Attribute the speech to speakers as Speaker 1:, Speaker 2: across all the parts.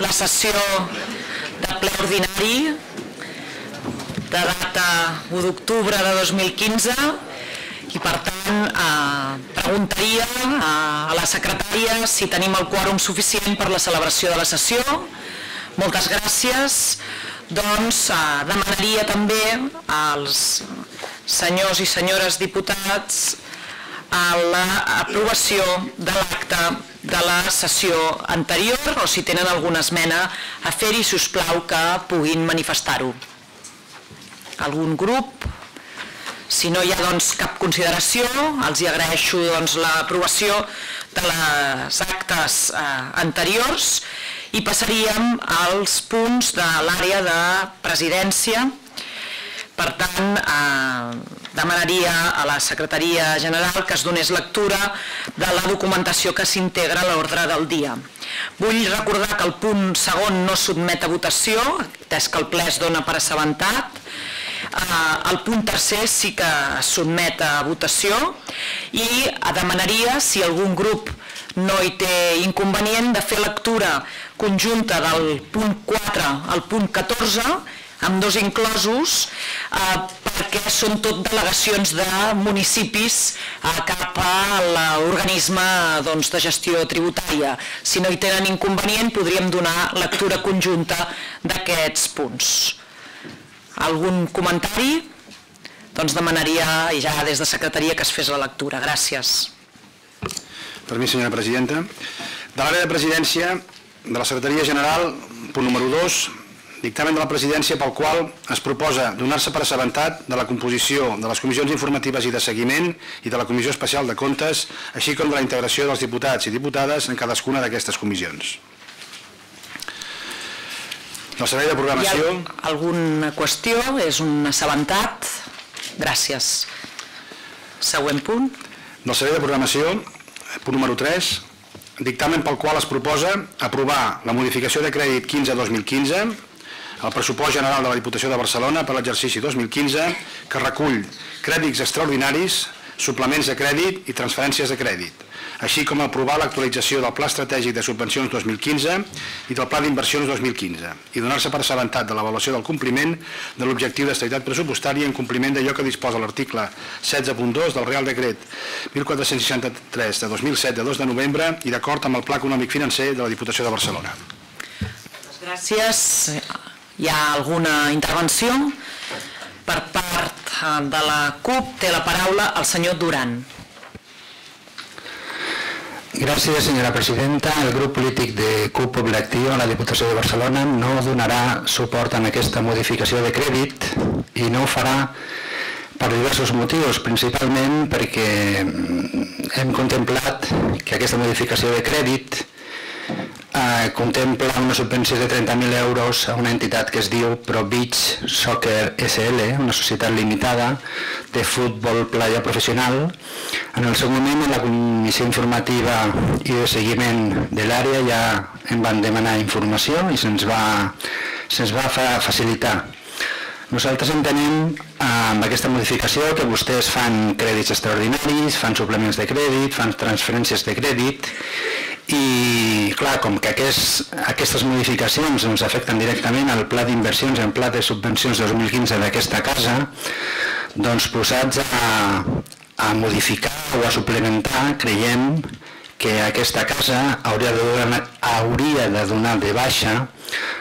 Speaker 1: la sessió de ple ordinari de data 1 d'octubre de 2015 i per tant eh, preguntaria a, la secretària si tenim el quòrum suficient per la celebració de la sessió. Moltes gràcies. Doncs eh, demanaria també als senyors i senyores diputats a l'aprovació de l'acte de la sessió anterior o si tenen alguna esmena a fer-hi, si us plau, que puguin manifestar-ho. Algun grup? Si no hi ha doncs, cap consideració, els hi agraeixo doncs, l'aprovació de les actes eh, anteriors i passaríem als punts de l'àrea de presidència. Per tant, eh, demanaria a la Secretaria General que es donés lectura de la documentació que s'integra a l'ordre del dia. Vull recordar que el punt segon no sotmet a votació, atès que el ple es dona per assabentat, eh, el punt tercer sí que es sotmet a votació i demanaria si algun grup no hi té inconvenient de fer lectura conjunta del punt 4 al punt 14 amb dos inclosos, eh, perquè són tot delegacions de municipis eh, cap a l'organisme doncs, de gestió tributària. Si no hi tenen inconvenient, podríem donar lectura conjunta d'aquests punts. Algun comentari? Doncs demanaria ja des de secretaria que es fes la lectura. Gràcies.
Speaker 2: Per mi, senyora presidenta. De l'àrea de presidència de la Secretaria General, punt número 2, dictamen de la presidència pel qual es proposa donar-se per assabentat de la composició de les comissions informatives i de seguiment i de la Comissió Especial de Comptes, així com de la integració dels diputats i diputades en cadascuna d'aquestes comissions. El servei de programació...
Speaker 1: Hi ha alguna qüestió? És un assabentat? Gràcies. Següent punt.
Speaker 2: Del servei de programació, punt número 3, dictamen pel qual es proposa aprovar la modificació de crèdit 15-2015 el pressupost general de la Diputació de Barcelona per l'exercici 2015 que recull crèdits extraordinaris, suplements de crèdit i transferències de crèdit, així com aprovar l'actualització del Pla Estratègic de Subvencions 2015 i del Pla d'Inversions 2015 i donar-se per assabentat de l'avaluació del compliment de l'objectiu d'estabilitat pressupostària en compliment d'allò que disposa l'article 16.2 del Real Decret 1463 de 2007 de 2 de novembre i d'acord amb el Pla Econòmic Financer de la Diputació de Barcelona.
Speaker 1: Gràcies. Hi ha alguna intervenció? Per part eh, de la CUP té la paraula el senyor Duran.
Speaker 3: Gràcies, senyora presidenta. El grup polític de CUP Poble Actiu a la Diputació de Barcelona no donarà suport en aquesta modificació de crèdit i no ho farà per diversos motius, principalment perquè hem contemplat que aquesta modificació de crèdit eh, contempla una subvenció de 30.000 euros a una entitat que es diu Pro Beach Soccer SL, una societat limitada de futbol playa professional. En el seu moment, en la comissió informativa i de seguiment de l'àrea ja em van demanar informació i se'ns va, se va facilitar. Nosaltres entenem eh, amb aquesta modificació que vostès fan crèdits extraordinaris, fan suplements de crèdit, fan transferències de crèdit i clar, com que aquests, aquestes modificacions ens afecten directament al pla d'inversions i al pla de subvencions 2015 d'aquesta casa, doncs posats a, a modificar o a suplementar, creiem que aquesta casa hauria de, donar, hauria de donar de baixa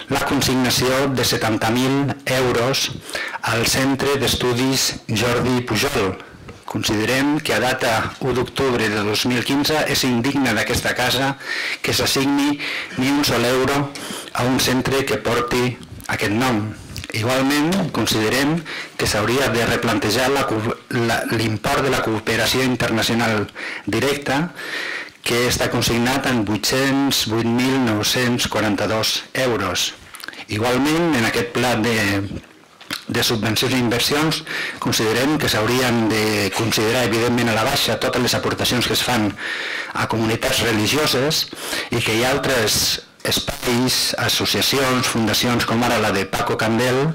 Speaker 3: la consignació de 70.000 euros al Centre d'Estudis Jordi Pujol, Considerem que a data 1 d'octubre de 2015 és indigne d'aquesta casa que s'assigni ni un sol euro a un centre que porti aquest nom. Igualment, considerem que s'hauria de replantejar l'import de la cooperació internacional directa que està consignat en 808.942 euros. Igualment, en aquest pla de de subvencions i inversions considerem que s'haurien de considerar evidentment a la baixa totes les aportacions que es fan a comunitats religioses i que hi ha altres espais, associacions, fundacions com ara la de Paco Candel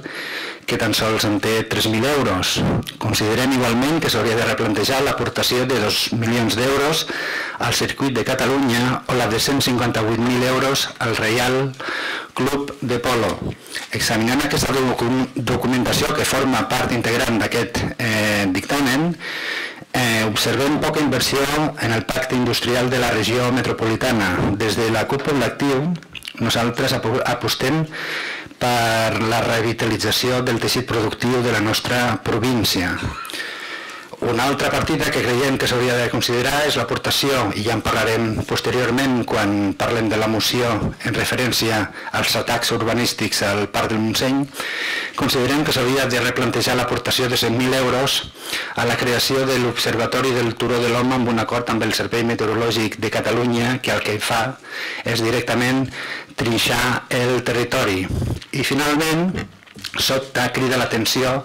Speaker 3: que tan sols en té 3.000 euros. Considerem igualment que s'hauria de replantejar l'aportació de 2 milions d'euros al circuit de Catalunya o la de 158.000 euros al Reial Club de Polo. Examinant aquesta documentació que forma part integrant d'aquest eh, dictamen, eh, observem poca inversió en el pacte industrial de la regió metropolitana. Des de la CUP Poblatiu, nosaltres apostem per la revitalització del teixit productiu de la nostra província. Una altra partida que creiem que s'hauria de considerar és l'aportació, i ja en parlarem posteriorment quan parlem de la moció en referència als atacs urbanístics al Parc del Montseny, considerem que s'hauria de replantejar l'aportació de 100.000 euros a la creació de l'Observatori del Turó de l'Home amb un acord amb el Servei Meteorològic de Catalunya que el que fa és directament trinxar el territori. I finalment, Sobta crida l'atenció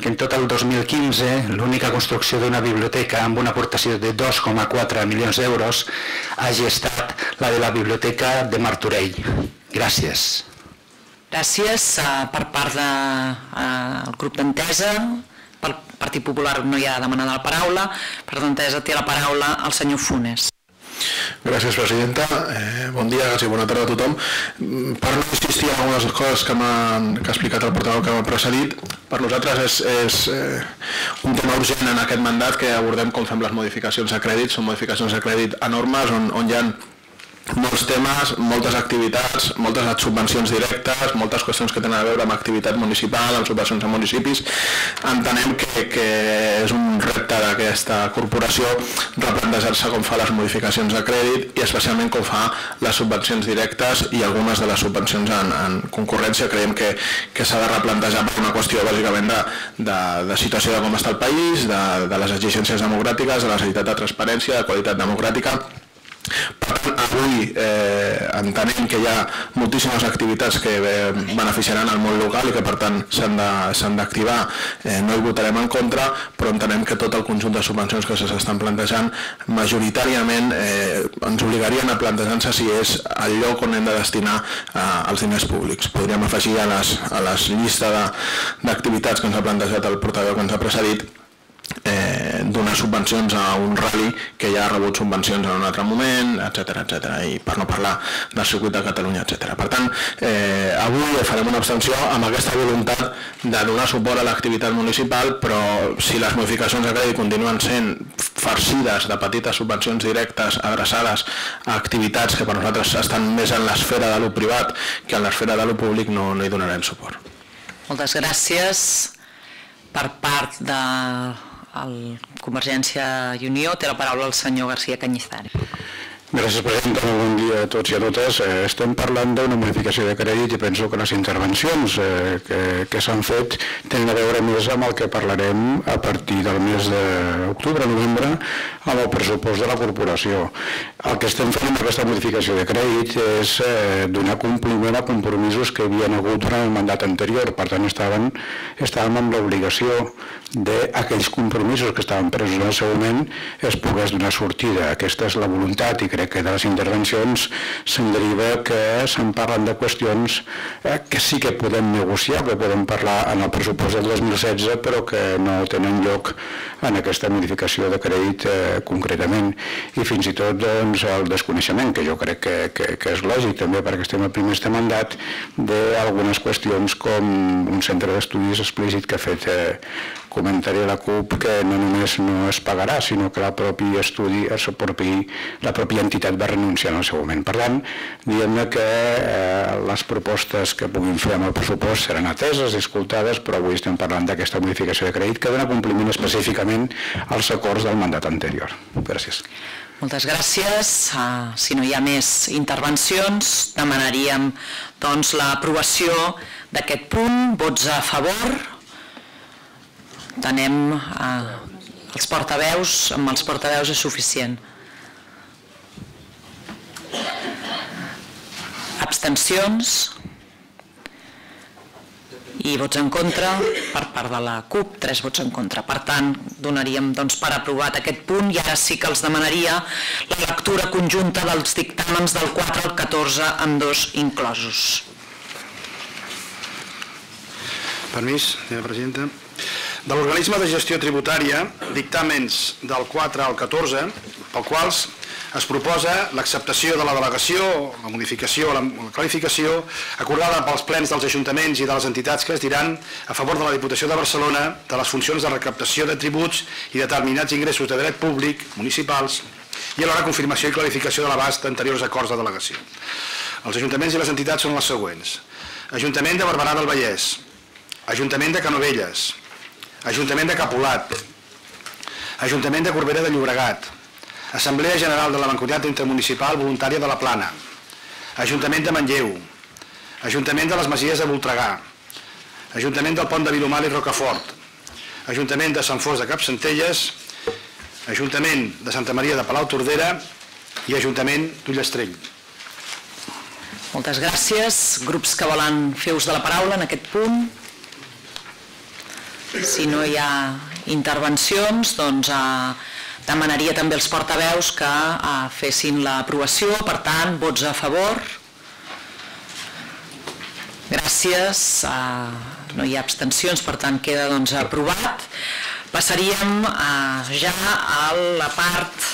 Speaker 3: que en tot el 2015 l'única construcció d'una biblioteca amb una aportació de 2,4 milions d'euros hagi estat la de la Biblioteca de Martorell. Gràcies.
Speaker 1: Gràcies uh, per part del de, uh, grup d'Entesa. Pel Partit Popular no hi ha demanada la paraula. Per d'Entesa té la paraula el senyor Funes.
Speaker 4: Gràcies, presidenta. Eh, bon dia i bona tarda a tothom. Mm, per no insistir en algunes coses que, que ha explicat el portaveu que m'ha precedit, per nosaltres és, és eh, un tema urgent en aquest mandat que abordem com fem les modificacions de crèdit. Són modificacions de crèdit enormes on, on hi ha molts temes, moltes activitats, moltes subvencions directes, moltes qüestions que tenen a veure amb activitat municipal, amb subvencions a municipis. Entenem que, que és un repte d'aquesta corporació replantejar-se com fa les modificacions de crèdit i especialment com fa les subvencions directes i algunes de les subvencions en, en concurrència. Creiem que, que s'ha de replantejar per una qüestió bàsicament de, de, de situació de com està el país, de, de les exigències democràtiques, de la necessitat de transparència, de qualitat democràtica per tant, avui eh, entenem que hi ha moltíssimes activitats que eh, beneficiaran el món local i que per tant s'han d'activar, eh, no hi votarem en contra, però entenem que tot el conjunt de subvencions que s'estan plantejant majoritàriament eh, ens obligarien a plantejar-se si és el lloc on hem de destinar eh, els diners públics. Podríem afegir a les, a les llistes d'activitats que ens ha plantejat el portaveu que ens ha precedit eh, donar subvencions a un rally que ja ha rebut subvencions en un altre moment, etc etc i per no parlar del circuit de Catalunya, etc. Per tant, eh, avui farem una abstenció amb aquesta voluntat de donar suport a l'activitat municipal, però si les modificacions de crèdit continuen sent farcides de petites subvencions directes adreçades a activitats que per nosaltres estan més en l'esfera de lo privat que en l'esfera de lo públic, no, no hi donarem suport.
Speaker 1: Moltes gràcies per part de el Convergència i Unió. Té la paraula el senyor García Cañizar.
Speaker 5: Gràcies, presidenta. Bon dia a tots i a totes. Eh, estem parlant d'una modificació de crèdit i penso que les intervencions eh, que, que s'han fet tenen a veure més amb el que parlarem a partir del mes d'octubre-novembre amb el pressupost de la corporació. El que estem fent amb aquesta modificació de crèdit és eh, donar compliment a compromisos que havien hagut durant el mandat anterior. Per tant, estaven, estàvem amb l'obligació d'aquells compromisos que estaven presos en el seu moment es pogués donar sortida. Aquesta és la voluntat i crec que de les intervencions se'n deriva que se'n parlen de qüestions eh, que sí que podem negociar, que podem parlar en el pressupost del 2016, però que no tenen lloc en aquesta modificació de crèdit eh, concretament. I fins i tot doncs, el desconeixement, que jo crec que, que, que és lògic també perquè estem al primer este mandat, d'algunes qüestions com un centre d'estudis explícit que ha fet eh, comentari a la CUP que no només no es pagarà, sinó que la propi estudi, el propi, la pròpia entitat va renunciar en el seu moment. Per tant, diguem que eh, les propostes que puguin fer amb el pressupost seran ateses escoltades, però avui estem parlant d'aquesta modificació de crèdit que dona compliment específicament als acords del mandat anterior. Gràcies.
Speaker 1: Moltes gràcies. Uh, si no hi ha més intervencions, demanaríem doncs, l'aprovació d'aquest punt. Vots a favor? Tenem eh, els portaveus, amb els portaveus és suficient. Abstencions i vots en contra per part de la CUP, tres vots en contra. Per tant, donaríem doncs, per aprovat aquest punt i ara sí que els demanaria la lectura conjunta dels dictàmens del 4 al 14 amb dos inclosos.
Speaker 2: Permís, senyora presidenta de l'organisme de gestió tributària dictàmens del 4 al 14, pel quals es proposa l'acceptació de la delegació, la modificació, la, la clarificació acordada pels plens dels ajuntaments i de les entitats que es diran a favor de la Diputació de Barcelona de les funcions de recaptació de tributs i determinats ingressos de dret públic municipals i alhora confirmació i clarificació de l'abast d'anteriors acords de delegació. Els ajuntaments i les entitats són les següents. Ajuntament de Barberà del Vallès, Ajuntament de Canovelles, Ajuntament de Capolat, Ajuntament de Corbera de Llobregat, Assemblea General de la Mancomunitat Intermunicipal Voluntària de la Plana, Ajuntament de Manlleu, Ajuntament de les Masies de Voltregà, Ajuntament del Pont de Vilomar i Rocafort, Ajuntament de Sant Fos de Capcentelles, Ajuntament de Santa Maria de Palau Tordera i Ajuntament d'Ullastrell.
Speaker 1: Moltes gràcies. Grups que volen fer ús de la paraula en aquest punt. Si no hi ha intervencions, doncs eh, demanaria també als portaveus que eh, fessin l'aprovació, per tant, vots a favor. Gràcies, eh, no hi ha abstencions, per tant queda doncs, aprovat. Passaríem eh, ja a la part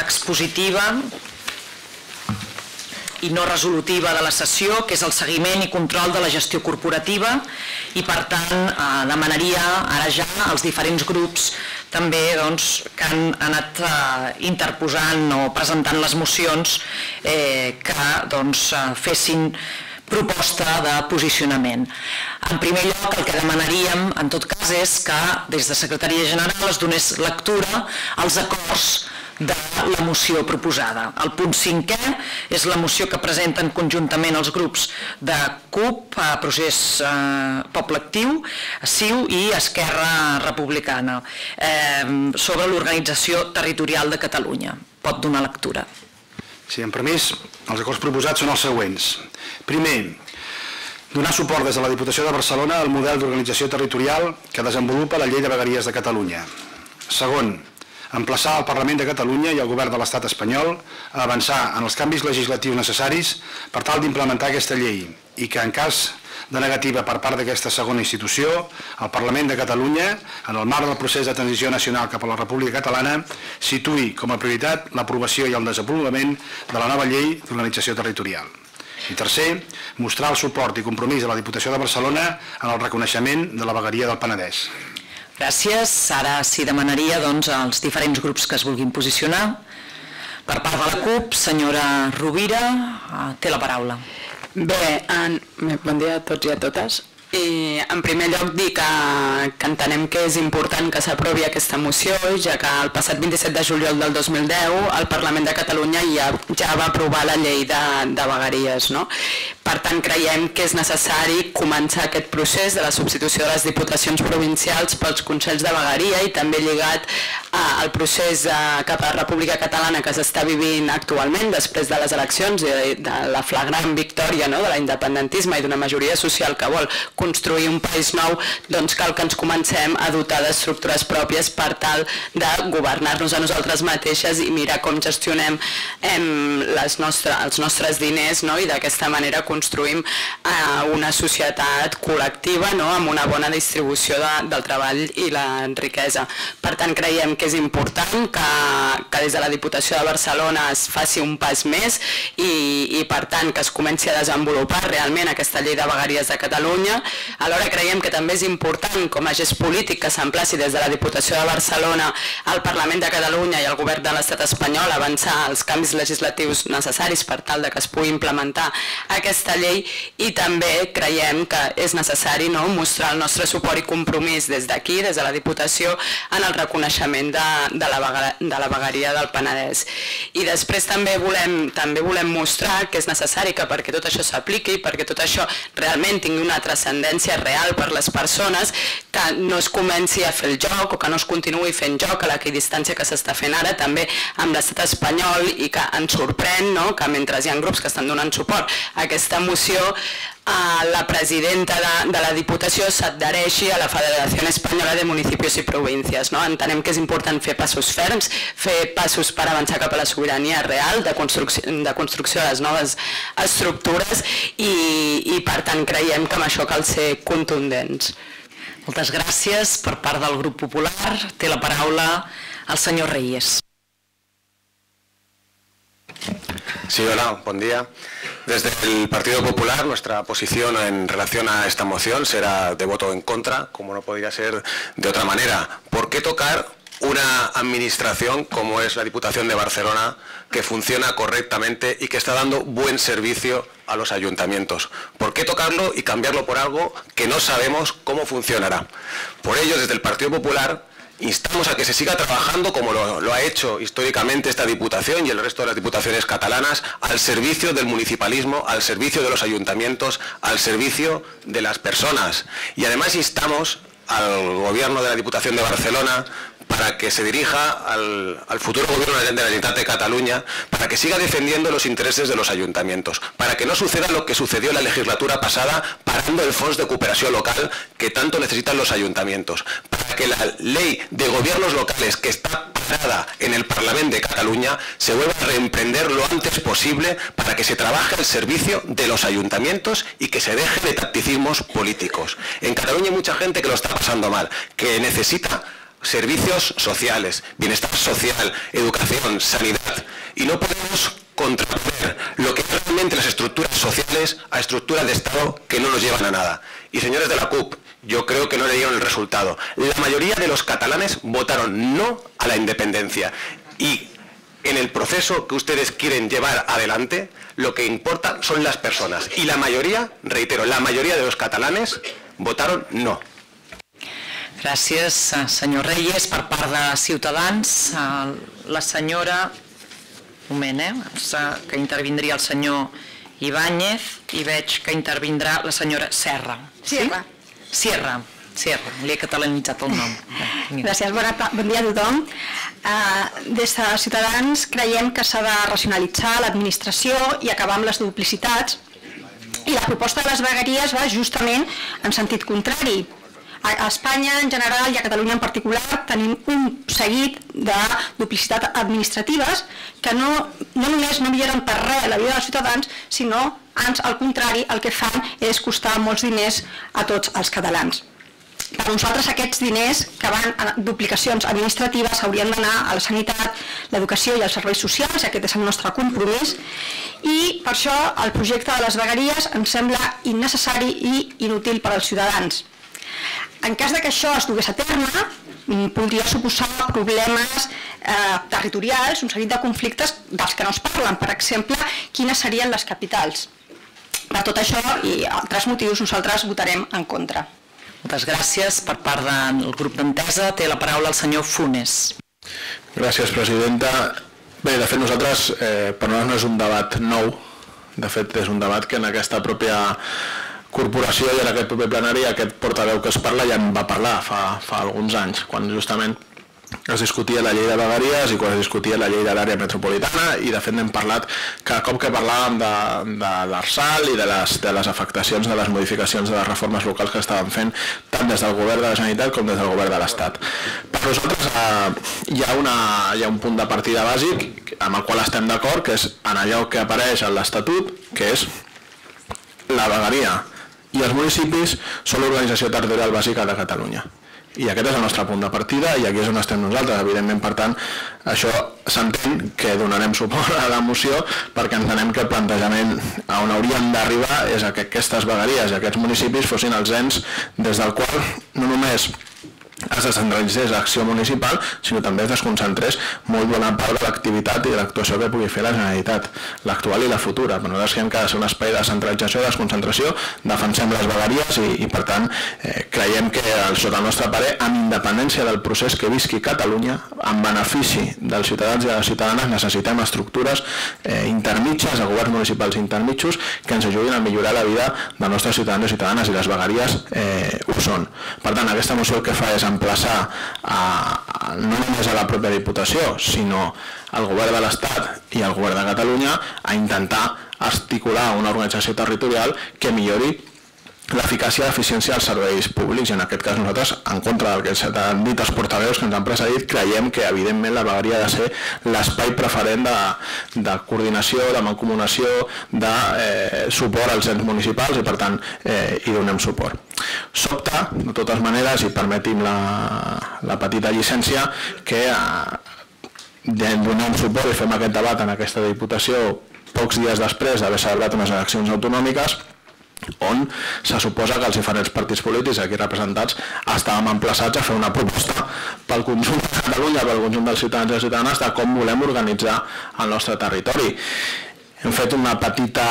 Speaker 1: expositiva i no resolutiva de la sessió, que és el seguiment i control de la gestió corporativa i per tant eh, demanaria ara ja als diferents grups també doncs, que han anat eh, interposant o presentant les mocions eh, que doncs, eh, fessin proposta de posicionament. En primer lloc, el que demanaríem, en tot cas, és que des de Secretaria General es donés lectura als acords de la moció proposada. El punt cinquè és la moció que presenten conjuntament els grups de CUP, eh, Procés eh, Poble Actiu, CiU i Esquerra Republicana eh, sobre l'organització territorial de Catalunya. Pot donar lectura.
Speaker 2: Sí, en permís, els acords proposats són els següents. Primer, donar suport des de la Diputació de Barcelona al model d'organització territorial que desenvolupa la Llei de Vegueries de Catalunya. Segon, emplaçar el Parlament de Catalunya i el Govern de l'Estat espanyol a avançar en els canvis legislatius necessaris per tal d'implementar aquesta llei i que en cas de negativa per part d'aquesta segona institució, el Parlament de Catalunya, en el marc del procés de transició nacional cap a la República Catalana, situï com a prioritat l'aprovació i el desenvolupament de la nova llei d'organització territorial. I tercer, mostrar el suport i compromís de la Diputació de Barcelona en el reconeixement de la vegueria del Penedès.
Speaker 1: Gràcies. Ara sí demanaria doncs, als diferents grups que es vulguin posicionar. Per part de la CUP, senyora Rovira, eh, té la paraula.
Speaker 6: Bé, en, bon dia a tots i a totes. I en primer lloc dir que, que entenem que és important que s'aprovi aquesta moció, ja que el passat 27 de juliol del 2010 el Parlament de Catalunya ja, ja va aprovar la llei de, de vegueries. No? Per tant, creiem que és necessari començar aquest procés de la substitució de les diputacions provincials pels Consells de Vegueria i també lligat al procés de, cap a la República Catalana que s'està vivint actualment després de les eleccions i de la flagrant victòria no, de l'independentisme i d'una majoria social que vol construir un país nou, doncs cal que ens comencem a dotar d'estructures pròpies per tal de governar-nos a nosaltres mateixes i mirar com gestionem em, les nostre, els nostres diners no? i d'aquesta manera construïm eh, una societat col·lectiva no? amb una bona distribució de, del treball i la riquesa. Per tant, creiem que és important que, que des de la Diputació de Barcelona es faci un pas més i, i per tant que es comenci a desenvolupar realment aquesta llei de vegueries de Catalunya. Alhora creiem que també és important com a gest polític que s'emplaci des de la Diputació de Barcelona al Parlament de Catalunya i al Govern de l'Estat espanyol a avançar els canvis legislatius necessaris per tal de que es pugui implementar aquesta llei i també creiem que és necessari no, mostrar el nostre suport i compromís des d'aquí, des de la Diputació, en el reconeixement de, de, la, de vegueria del Penedès. I després també volem, també volem mostrar que és necessari que perquè tot això s'apliqui, perquè tot això realment tingui una transcendència real per les persones, que no es comenci a fer el joc o que no es continuï fent joc a l'equidistància que s'està fent ara, també amb l'estat espanyol i que ens sorprèn no? que mentre hi ha grups que estan donant suport a aquesta moció eh, la presidenta de, de la Diputació s'adhereixi a la Federació Espanyola de Municipis i Províncies. No? Entenem que és important fer passos ferms, fer passos per avançar cap a la sobirania real de construcció de, construcció de les noves estructures i, i per tant creiem que amb això cal ser contundents.
Speaker 1: Moltes gràcies per part del grup popular. Té la paraula el senyor Reyes.
Speaker 7: Sí, hola, buen día. Desde el Partido Popular, nuestra posición en relación a esta moción será de voto en contra, como no podría ser de otra manera. ¿Por qué tocar una administración como es la Diputación de Barcelona, que funciona correctamente y que está dando buen servicio a los ayuntamientos? ¿Por qué tocarlo y cambiarlo por algo que no sabemos cómo funcionará? Por ello, desde el Partido Popular, instamos a que se siga trabajando como lo, ha hecho históricamente esta Diputación y el resto de las Diputaciones catalanas al servicio del municipalismo, al servicio de los ayuntamientos, al servicio de las personas. Y además instamos al Gobierno de la Diputación de Barcelona para que se dirija al, futuro gobierno de la Generalitat de Cataluña, para que siga defendiendo los intereses de los ayuntamientos, para que no suceda lo que sucedió en la legislatura pasada parando el Fondo de Cooperación Local que tanto necesitan los ayuntamientos, para que la ley de gobiernos locales que está parada en el Parlamento de Cataluña se vuelva a reemprender lo antes posible para que se trabaje al servicio de los ayuntamientos y que se deje de tacticismos políticos. En Cataluña hay mucha gente que lo está pasando mal, que necesita servicios sociales, bienestar social, educación, sanidad. Y no podemos contraponer lo que realmente las estructuras sociales a estructuras de Estado que no nos llevan a nada. Y señores de la CUP, yo creo que no le dieron el resultado. La mayoría de los catalanes votaron no a la independencia. Y en el proceso que ustedes quieren llevar adelante, lo que importa son las personas. Y la mayoría, reitero, la mayoría de los catalanes votaron no.
Speaker 1: Gràcies, senyor Reyes. Per part de Ciutadans, la senyora... Un moment, eh? Que intervindria el senyor Ibáñez i veig que intervindrà la senyora Serra.
Speaker 8: Sierra.
Speaker 1: Sí? Sierra. Sierra, li he catalanitzat el nom.
Speaker 8: Gràcies, bona, bon dia a tothom. Uh, des de Ciutadans creiem que s'ha de racionalitzar l'administració i acabar amb les duplicitats i la proposta de les vegueries va justament en sentit contrari a Espanya en general i a Catalunya en particular tenim un seguit de duplicitats administratives que no, no només no milloren per res la vida dels ciutadans, sinó ans al contrari el que fan és costar molts diners a tots els catalans. Per nosaltres aquests diners que van a duplicacions administratives haurien d'anar a la sanitat, l'educació i els serveis socials, aquest és el nostre compromís, i per això el projecte de les vegueries ens sembla innecessari i inútil per als ciutadans. En cas de que això es dugués a terme, mm, podria suposar problemes eh, territorials, un seguit de conflictes dels que no es parlen, per exemple, quines serien les capitals. Per tot això i altres motius nosaltres votarem en contra.
Speaker 1: Moltes gràcies. Per part del grup d'Entesa té la paraula el senyor Funes.
Speaker 4: Gràcies, presidenta. Bé, de fet nosaltres, eh, per nosaltres no és un debat nou, de fet és un debat que en aquesta pròpia corporació i en aquest proper plenari aquest portaveu que es parla ja en va parlar fa, fa alguns anys, quan justament es discutia la llei de vegueries i quan es discutia la llei de l'àrea metropolitana i de fet n'hem parlat cada cop que parlàvem de, de l'Arsal i de les, de les afectacions de les modificacions de les reformes locals que estaven fent tant des del govern de la Generalitat com des del govern de l'Estat. Per nosaltres eh, hi, ha una, hi ha un punt de partida bàsic amb el qual estem d'acord, que és en allò que apareix en l'Estatut, que és la vegueria i els municipis són l'organització territorial bàsica de Catalunya. I aquest és el nostre punt de partida i aquí és on estem nosaltres. Evidentment, per tant, això s'entén que donarem suport a la moció perquè entenem que el plantejament a on hauríem d'arribar és que aquestes vegueries i aquests municipis fossin els ens des del qual no només es descentralitzés l'acció municipal, sinó també es desconcentrés molt bona part de l'activitat i de l'actuació que pugui fer la Generalitat, l'actual i la futura. Però nosaltres creiem que ha de ser un espai de centralització, de desconcentració, defensem les vegueries i, i per tant, eh, creiem que, sota el nostre parer, amb independència del procés que visqui Catalunya, en benefici dels ciutadans i de les ciutadanes, necessitem estructures eh, intermitges, de governs municipals intermitjos, que ens ajudin a millorar la vida dels nostres ciutadans i ciutadanes i les vegueries eh, ho són. Per tant, aquesta moció el que fa és emplaçar a, a, no només a la pròpia Diputació, sinó al govern de l'Estat i al govern de Catalunya a intentar articular una organització territorial que millori l'eficàcia i l'eficiència dels serveis públics i en aquest cas nosaltres, en contra del que han dit els portaveus que ens han precedit, creiem que evidentment la vegueria ha de ser l'espai preferent de, de coordinació, de mancomunació, de eh, suport als ens municipals i per tant eh, hi donem suport. Sobta, de totes maneres, i permetim la, la petita llicència, que eh, donem suport i fem aquest debat en aquesta Diputació pocs dies després d'haver celebrat unes eleccions autonòmiques on se suposa que els diferents partits polítics aquí representats estàvem emplaçats a fer una proposta pel conjunt de Catalunya, pel conjunt dels ciutadans i ciutadanes de com volem organitzar el nostre territori. Hem fet una petita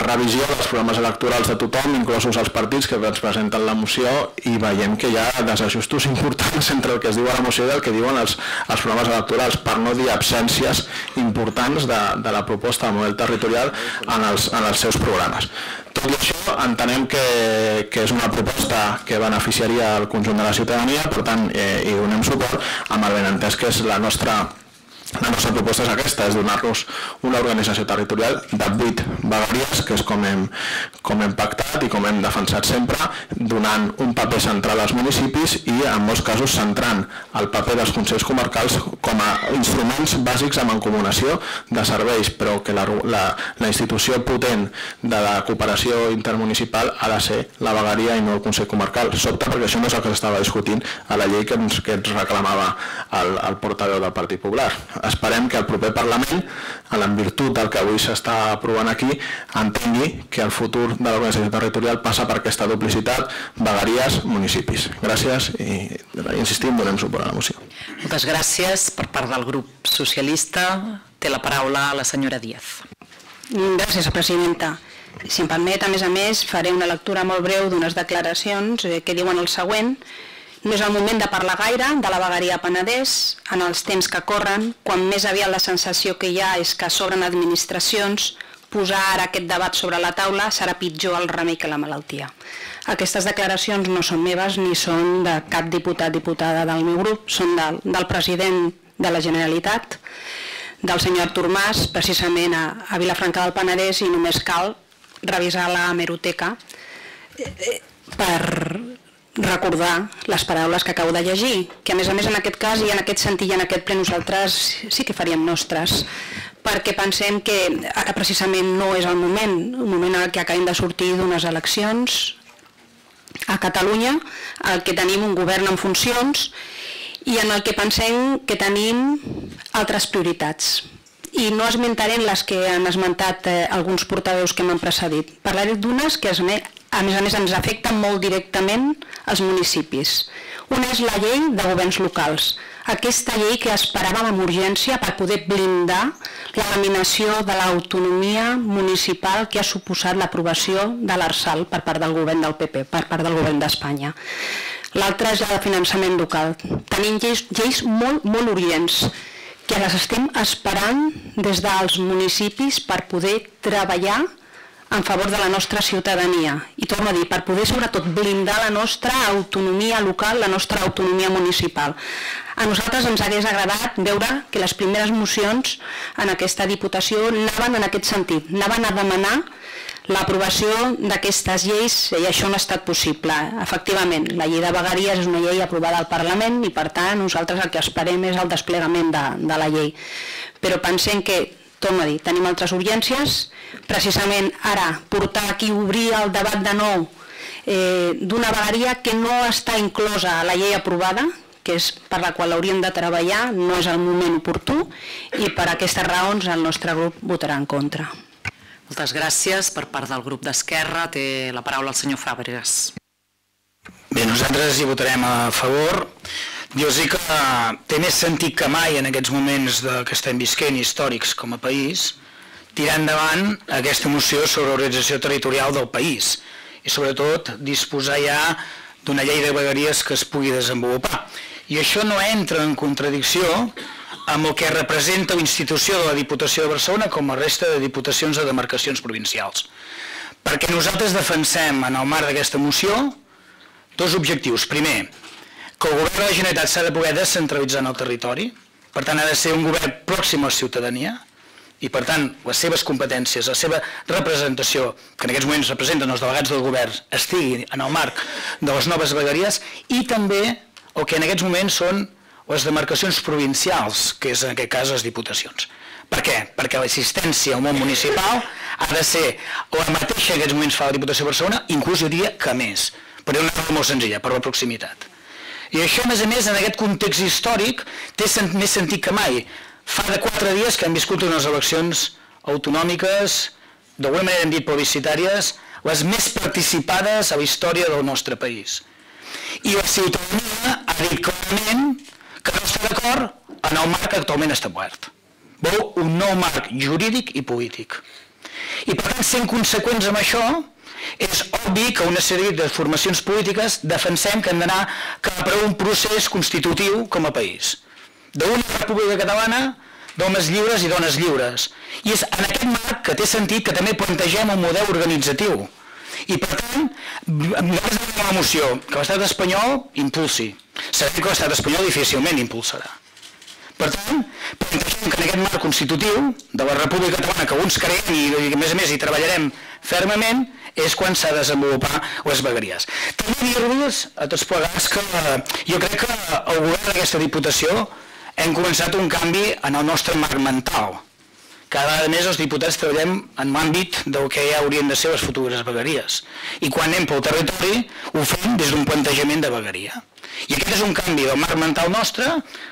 Speaker 4: revisió dels programes electorals de tothom, inclosos els partits que ens presenten la moció, i veiem que hi ha desajustos importants entre el que es diu a la moció i el que diuen els, els programes electorals, per no dir absències importants de, de la proposta de model territorial en els, en els seus programes. Tot això, entenem que, que és una proposta que beneficiaria el conjunt de la ciutadania, per tant, eh, hi donem suport amb el benentès que és la nostra la nostra proposta és aquesta, és donar-los una organització territorial de 8 vegueries, que és com hem, com hem pactat i com hem defensat sempre, donant un paper central als municipis i en molts casos centrant el paper dels Consells Comarcals com a instruments bàsics de mancomunació de serveis, però que la, la, la institució potent de la cooperació intermunicipal ha de ser la vegueria i no el Consell Comarcal. Sobte perquè això no és el que s'estava discutint a la llei que ens, que ens reclamava el, el portaveu del Partit Popular esperem que el proper Parlament, en virtut del que avui s'està aprovant aquí, entengui que el futur de l'organització territorial passa per aquesta duplicitat, vegueries, municipis. Gràcies i, insistim, donem suport a la moció.
Speaker 1: Moltes gràcies per part del grup socialista. Té la paraula la senyora Díaz.
Speaker 9: Gràcies, presidenta. Si em permet, a més a més, faré una lectura molt breu d'unes declaracions eh, que diuen el següent. No és el moment de parlar gaire de la vegueria Penedès en els temps que corren, quan més aviat la sensació que hi ha és que sobren administracions, posar ara aquest debat sobre la taula serà pitjor el remei que la malaltia. Aquestes declaracions no són meves ni són de cap diputat diputada del meu grup, són del, del president de la Generalitat, del senyor Artur Mas, precisament a, a Vilafranca del Penedès, i només cal revisar la hemeroteca eh, eh, per recordar les paraules que acabo de llegir, que a més a més en aquest cas i en aquest sentit i en aquest ple nosaltres sí que faríem nostres, perquè pensem que ara precisament no és el moment, un moment en què acabem de sortir d'unes eleccions a Catalunya, el que tenim un govern en funcions i en el que pensem que tenim altres prioritats. I no esmentarem les que han esmentat eh, alguns portaveus que m'han precedit. Parlaré d'unes que a més a més ens afecten molt directament als municipis. Una és la llei de governs locals, aquesta llei que esperàvem amb urgència per poder blindar la laminació de l'autonomia municipal que ha suposat l'aprovació de l'ARSAL per part del govern del PP, per part del govern d'Espanya. L'altra és la de finançament local. Tenim lleis, lleis molt, molt urgents que les estem esperant des dels municipis per poder treballar en favor de la nostra ciutadania i torno a dir, per poder sobretot blindar la nostra autonomia local, la nostra autonomia municipal. A nosaltres ens hagués agradat veure que les primeres mocions en aquesta Diputació anaven en aquest sentit, anaven a demanar l'aprovació d'aquestes lleis i això no ha estat possible. Efectivament, la llei de vegueries és una llei aprovada al Parlament i per tant nosaltres el que esperem és el desplegament de, de la llei. Però pensem que torno a dir, tenim altres urgències, precisament ara portar aquí, obrir el debat de nou eh, d'una vegueria que no està inclosa a la llei aprovada, que és per la qual hauríem de treballar, no és el moment oportú i per aquestes raons el nostre grup votarà en contra.
Speaker 1: Moltes gràcies. Per part del grup d'Esquerra té la paraula el senyor Fàbregas.
Speaker 10: Bé, nosaltres hi votarem a favor dir sí que té més sentit que mai en aquests moments de, que estem visquent històrics com a país tirar endavant aquesta moció sobre l'organització territorial del país i sobretot disposar ja d'una llei de vegueries que es pugui desenvolupar. I això no entra en contradicció amb el que representa la institució de la Diputació de Barcelona com a resta de diputacions de demarcacions provincials. Perquè nosaltres defensem en el marc d'aquesta moció dos objectius. Primer, que el govern de la Generalitat s'ha de poder descentralitzar en el territori, per tant ha de ser un govern pròxim a la ciutadania, i per tant les seves competències, la seva representació, que en aquests moments representen els delegats del govern, estigui en el marc de les noves vegueries i també el que en aquests moments són les demarcacions provincials, que és en aquest cas les diputacions. Per què? Perquè l'assistència al món municipal ha de ser la mateixa que en aquests moments fa la Diputació de Barcelona, inclús jo diria que més, per una raó molt senzilla, per la proximitat. I això, a més a més, en aquest context històric, té més sentit que mai. Fa de quatre dies que hem viscut unes eleccions autonòmiques, d'alguna manera hem dit publicitàries, les més participades a la història del nostre país. I la ciutadania ha dit clarament que no està d'acord en el marc actualment establert. Vol un nou marc jurídic i polític. I per tant, sent conseqüents amb això, és obvi que una sèrie de formacions polítiques defensem que hem d'anar cap a un procés constitutiu com a país. D'una república catalana d'homes lliures i dones lliures. I és en aquest marc que té sentit que també plantegem un model organitzatiu. I per tant, nosaltres tenim una moció que l'estat espanyol impulsi. Sabem que l'estat espanyol difícilment impulsarà. Per tant, plantegem que en aquest marc constitutiu de la República Catalana, que alguns creiem i a més a més hi treballarem fermament, és quan s'ha de desenvolupar les vegueries. També dir-vos a tots plegats que eh, jo crec que el govern d'aquesta Diputació hem començat un canvi en el nostre marc mental. Cada vegada més els diputats treballem en l'àmbit del que ja haurien de ser les futures vegueries. I quan anem pel territori ho fem des d'un plantejament de vegueria. I aquest és un canvi del marc mental nostre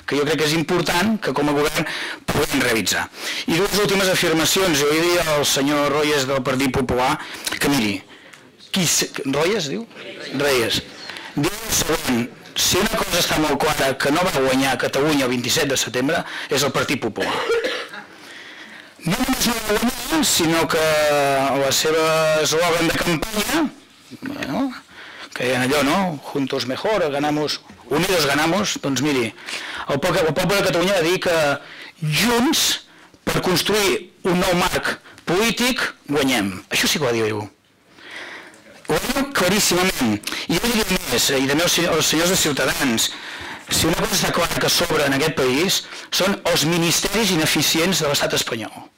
Speaker 10: que jo crec que és important que com a govern puguem realitzar. I dues últimes afirmacions. Jo vull dir al senyor Royes del Partit Popular que miri, qui, Royes diu? Reyes. Diu següent, si una cosa està molt clara que no va guanyar Catalunya el 27 de setembre és el Partit Popular. No només no guanyar, sinó que la seva eslògan de campanya, bueno, que en allò, no? Juntos mejor, ganamos, unidos ganamos, doncs miri, el poble, el poble de Catalunya va dir que junts, per construir un nou marc polític, guanyem. Això sí que ho va dir ell. Ho diu claríssimament. I jo diria més, i també els senyors de Ciutadans, si una cosa està clara que s'obre en aquest país són els ministeris ineficients de l'estat espanyol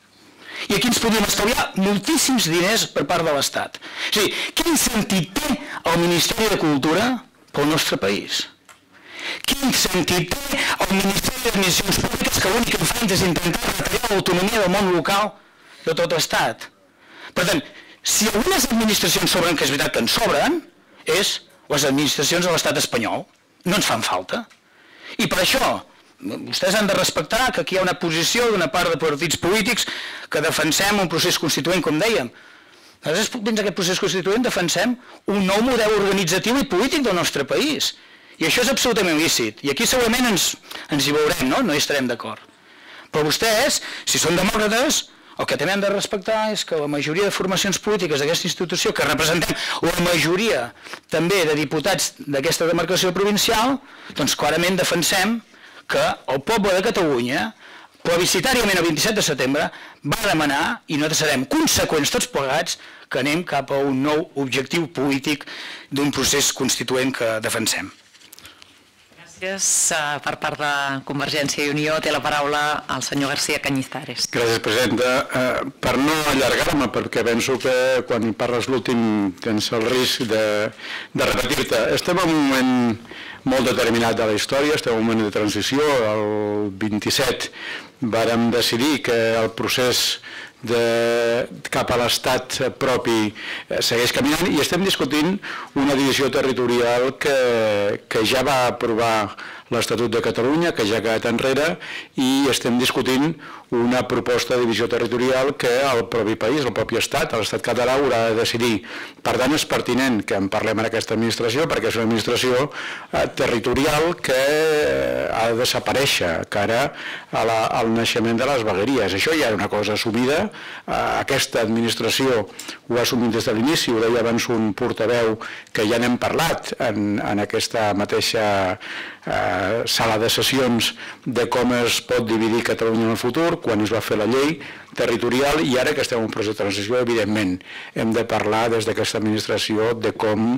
Speaker 10: i aquí ens podríem estalviar moltíssims diners per part de l'Estat. O sigui, quin sentit té el Ministeri de Cultura pel nostre país? Quin sentit té el Ministeri d'Administracions Públiques que l'únic que fan és intentar retallar l'autonomia del món local de tot l'Estat? Per tant, si algunes administracions sobren, que és veritat que en sobren, és les administracions de l'estat espanyol. No ens fan falta. I per això vostès han de respectar que aquí hi ha una posició d'una part de partits polítics que defensem un procés constituent, com dèiem. Nosaltres, dins d'aquest procés constituent, defensem un nou model organitzatiu i polític del nostre país. I això és absolutament lícit. I aquí segurament ens, ens hi veurem, no? No hi estarem d'acord. Però vostès, si són demòcrates, el que també hem de respectar és que la majoria de formacions polítiques d'aquesta institució, que representem la majoria també de diputats d'aquesta demarcació provincial, doncs clarament defensem que el poble de Catalunya plebiscitàriament el 27 de setembre va demanar, i nosaltres serem conseqüents tots plegats, que anem cap a un nou objectiu polític d'un procés constituent que defensem.
Speaker 1: Gràcies. Eh, per part de Convergència i Unió té la paraula el senyor García Cañizares.
Speaker 5: Gràcies, presidenta. Eh, per no allargar-me, perquè penso que quan parles l'últim tens el risc de, de repetir-te, estem en un moment molt determinat de la història, estem en un moment de transició, el 27 vàrem decidir que el procés de, cap a l'estat propi eh, segueix caminant i estem discutint una divisió territorial que, que ja va aprovar l'Estatut de Catalunya, que ja ha quedat enrere, i estem discutint una proposta de divisió territorial que el propi país, el propi estat, l'estat català haurà de decidir. Per tant, és pertinent que en parlem en aquesta administració, perquè és una administració eh, territorial que eh, ha de desaparèixer cara la, al naixement de les vegueries. Això ja era una cosa assumida, eh, aquesta administració ho ha assumit des de l'inici, ho deia abans un portaveu que ja n'hem parlat en, en aquesta mateixa eh, sala de sessions de com es pot dividir Catalunya en el futur, quan es va fer la llei territorial i ara que estem en un procés de transició, evidentment, hem de parlar des d'aquesta administració de com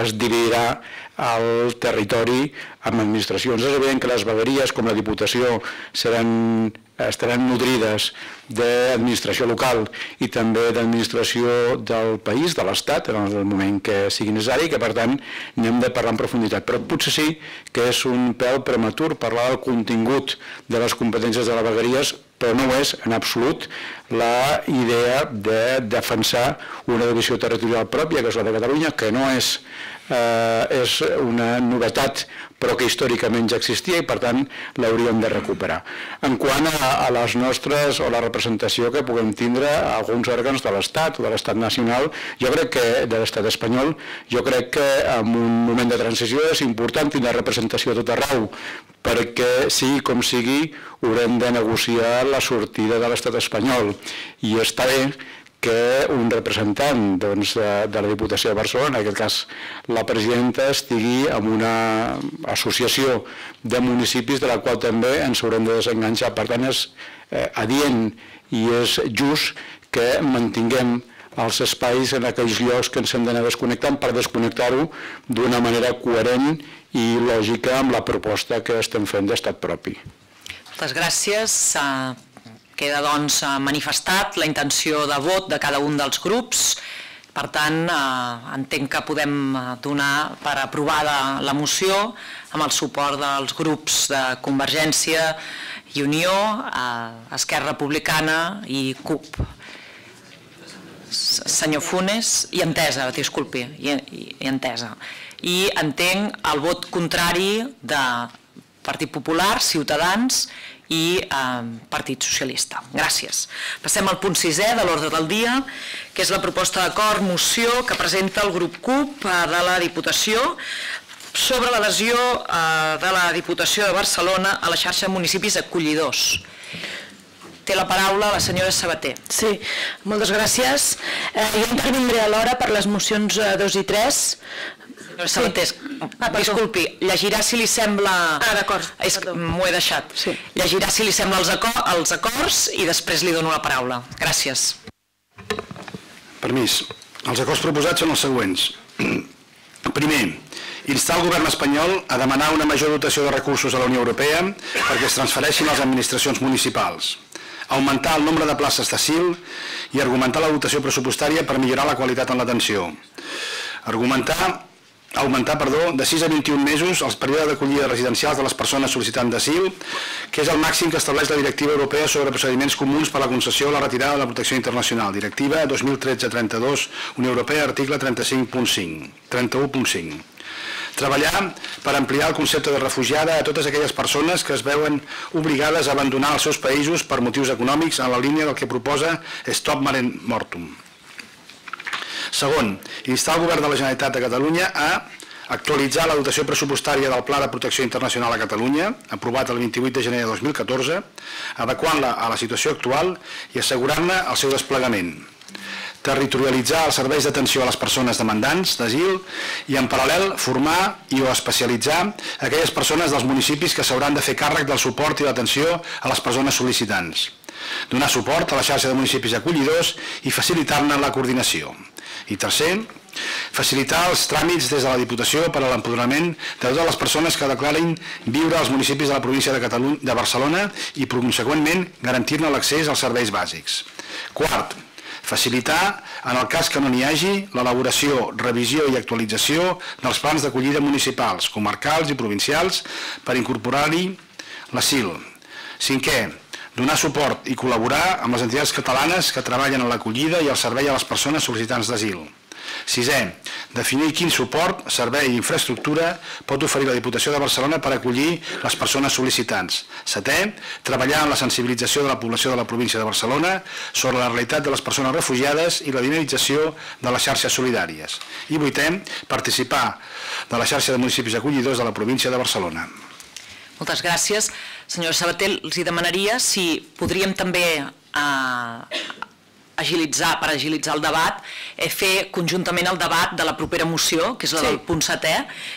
Speaker 5: es dividirà el territori amb administracions. És evident que les vegueries, com la Diputació, seran estaran nodrides d'administració local i també d'administració del país, de l'Estat, en el moment que sigui necessari, que per tant n'hem de parlar en profunditat. Però potser sí que és un pèl prematur parlar del contingut de les competències de les vegueries però no és en absolut la idea de defensar una divisió territorial pròpia, que és la de Catalunya, que no és, eh, és una novetat però que històricament ja existia i per tant l'hauríem de recuperar. En quant a, a les nostres o la representació que puguem tindre a alguns òrgans de l'Estat o de l'Estat nacional, jo crec que de l'Estat espanyol, jo crec que en un moment de transició és important tindre representació a tot arreu perquè sigui com sigui haurem de negociar la sortida de l'estat espanyol i està bé que un representant doncs, de, de la Diputació de Barcelona, en aquest cas la presidenta, estigui en una associació de municipis de la qual també ens haurem de desenganxar. Per tant, és eh, adient i és just que mantinguem els espais en aquells llocs que ens hem d'anar desconnectant per desconnectar-ho d'una manera coherent i lògica amb la proposta que estem fent d'estat propi.
Speaker 1: Moltes gràcies. Queda doncs manifestat la intenció de vot de cada un dels grups. Per tant, eh, entenc que podem eh, donar per aprovada la moció amb el suport dels grups de Convergència i Unió, eh, Esquerra Republicana i CUP. Senyor Funes, i entesa, disculpi, i, i, i entesa. I entenc el vot contrari de Partit Popular, Ciutadans i eh, Partit Socialista. Gràcies. Passem al punt sisè de l'ordre del dia, que és la proposta d'acord moció que presenta el grup CUP eh, de la Diputació sobre l'adhesió eh, de la Diputació de Barcelona a la xarxa de municipis acollidors. Té la paraula la senyora Sabater.
Speaker 11: Sí, moltes gràcies. Jo intervindré alhora per les mocions 2 eh, i 3,
Speaker 1: Sabatés, ah, disculpi, llegirà si li sembla...
Speaker 11: Ah, d'acord.
Speaker 1: M'ho he deixat. Sí. Llegirà si li sembla els, acord, els acords i després li dono la paraula. Gràcies.
Speaker 2: Permís. Els acords proposats són els següents. Primer, instar el govern espanyol a demanar una major dotació de recursos a la Unió Europea perquè es transfereixin a les administracions municipals augmentar el nombre de places d'asil i argumentar la dotació pressupostària per millorar la qualitat en l'atenció. Argumentar augmentar perdó, de 6 a 21 mesos els períodes d'acollida residencials de les persones sol·licitant d'asil, que és el màxim que estableix la Directiva Europea sobre procediments comuns per a la concessió o la retirada de la protecció internacional. Directiva 2013-32, Unió Europea, article 35.5, 31.5. Treballar per ampliar el concepte de refugiada a totes aquelles persones que es veuen obligades a abandonar els seus països per motius econòmics en la línia del que proposa Stop Mare Mortum. Segon, instar el govern de la Generalitat de Catalunya a actualitzar la dotació pressupostària del Pla de Protecció Internacional a Catalunya, aprovat el 28 de gener de 2014, adequant-la a la situació actual i assegurant-ne el seu desplegament. Territorialitzar els serveis d'atenció a les persones demandants d'asil i en paral·lel formar i o especialitzar aquelles persones dels municipis que s'hauran de fer càrrec del suport i l'atenció a les persones sol·licitants. Donar suport a la xarxa de municipis acollidors i facilitar-ne la coordinació i tercer, facilitar els tràmits des de la Diputació per a l'empoderament de totes les persones que declarin viure als municipis de la província de, Catalunya, de Barcelona i, conseqüentment, garantir-ne l'accés als serveis bàsics. Quart, facilitar, en el cas que no n'hi hagi, l'elaboració, revisió i actualització dels plans d'acollida municipals, comarcals i provincials per incorporar-hi l'asil. Cinquè, donar suport i col·laborar amb les entitats catalanes que treballen en l'acollida i el servei a les persones sol·licitants d'asil. Sisè, definir quin suport, servei i infraestructura pot oferir la Diputació de Barcelona per acollir les persones sol·licitants. Setè, treballar en la sensibilització de la població de la província de Barcelona sobre la realitat de les persones refugiades i la dinamització de les xarxes solidàries. I vuitè, participar de la xarxa de municipis acollidors de la província de Barcelona.
Speaker 1: Moltes gràcies. Senyora Sabater, els demanaria si podríem també eh, agilitzar, per agilitzar el debat, eh, fer conjuntament el debat de la propera moció, que és la sí. del punt setè.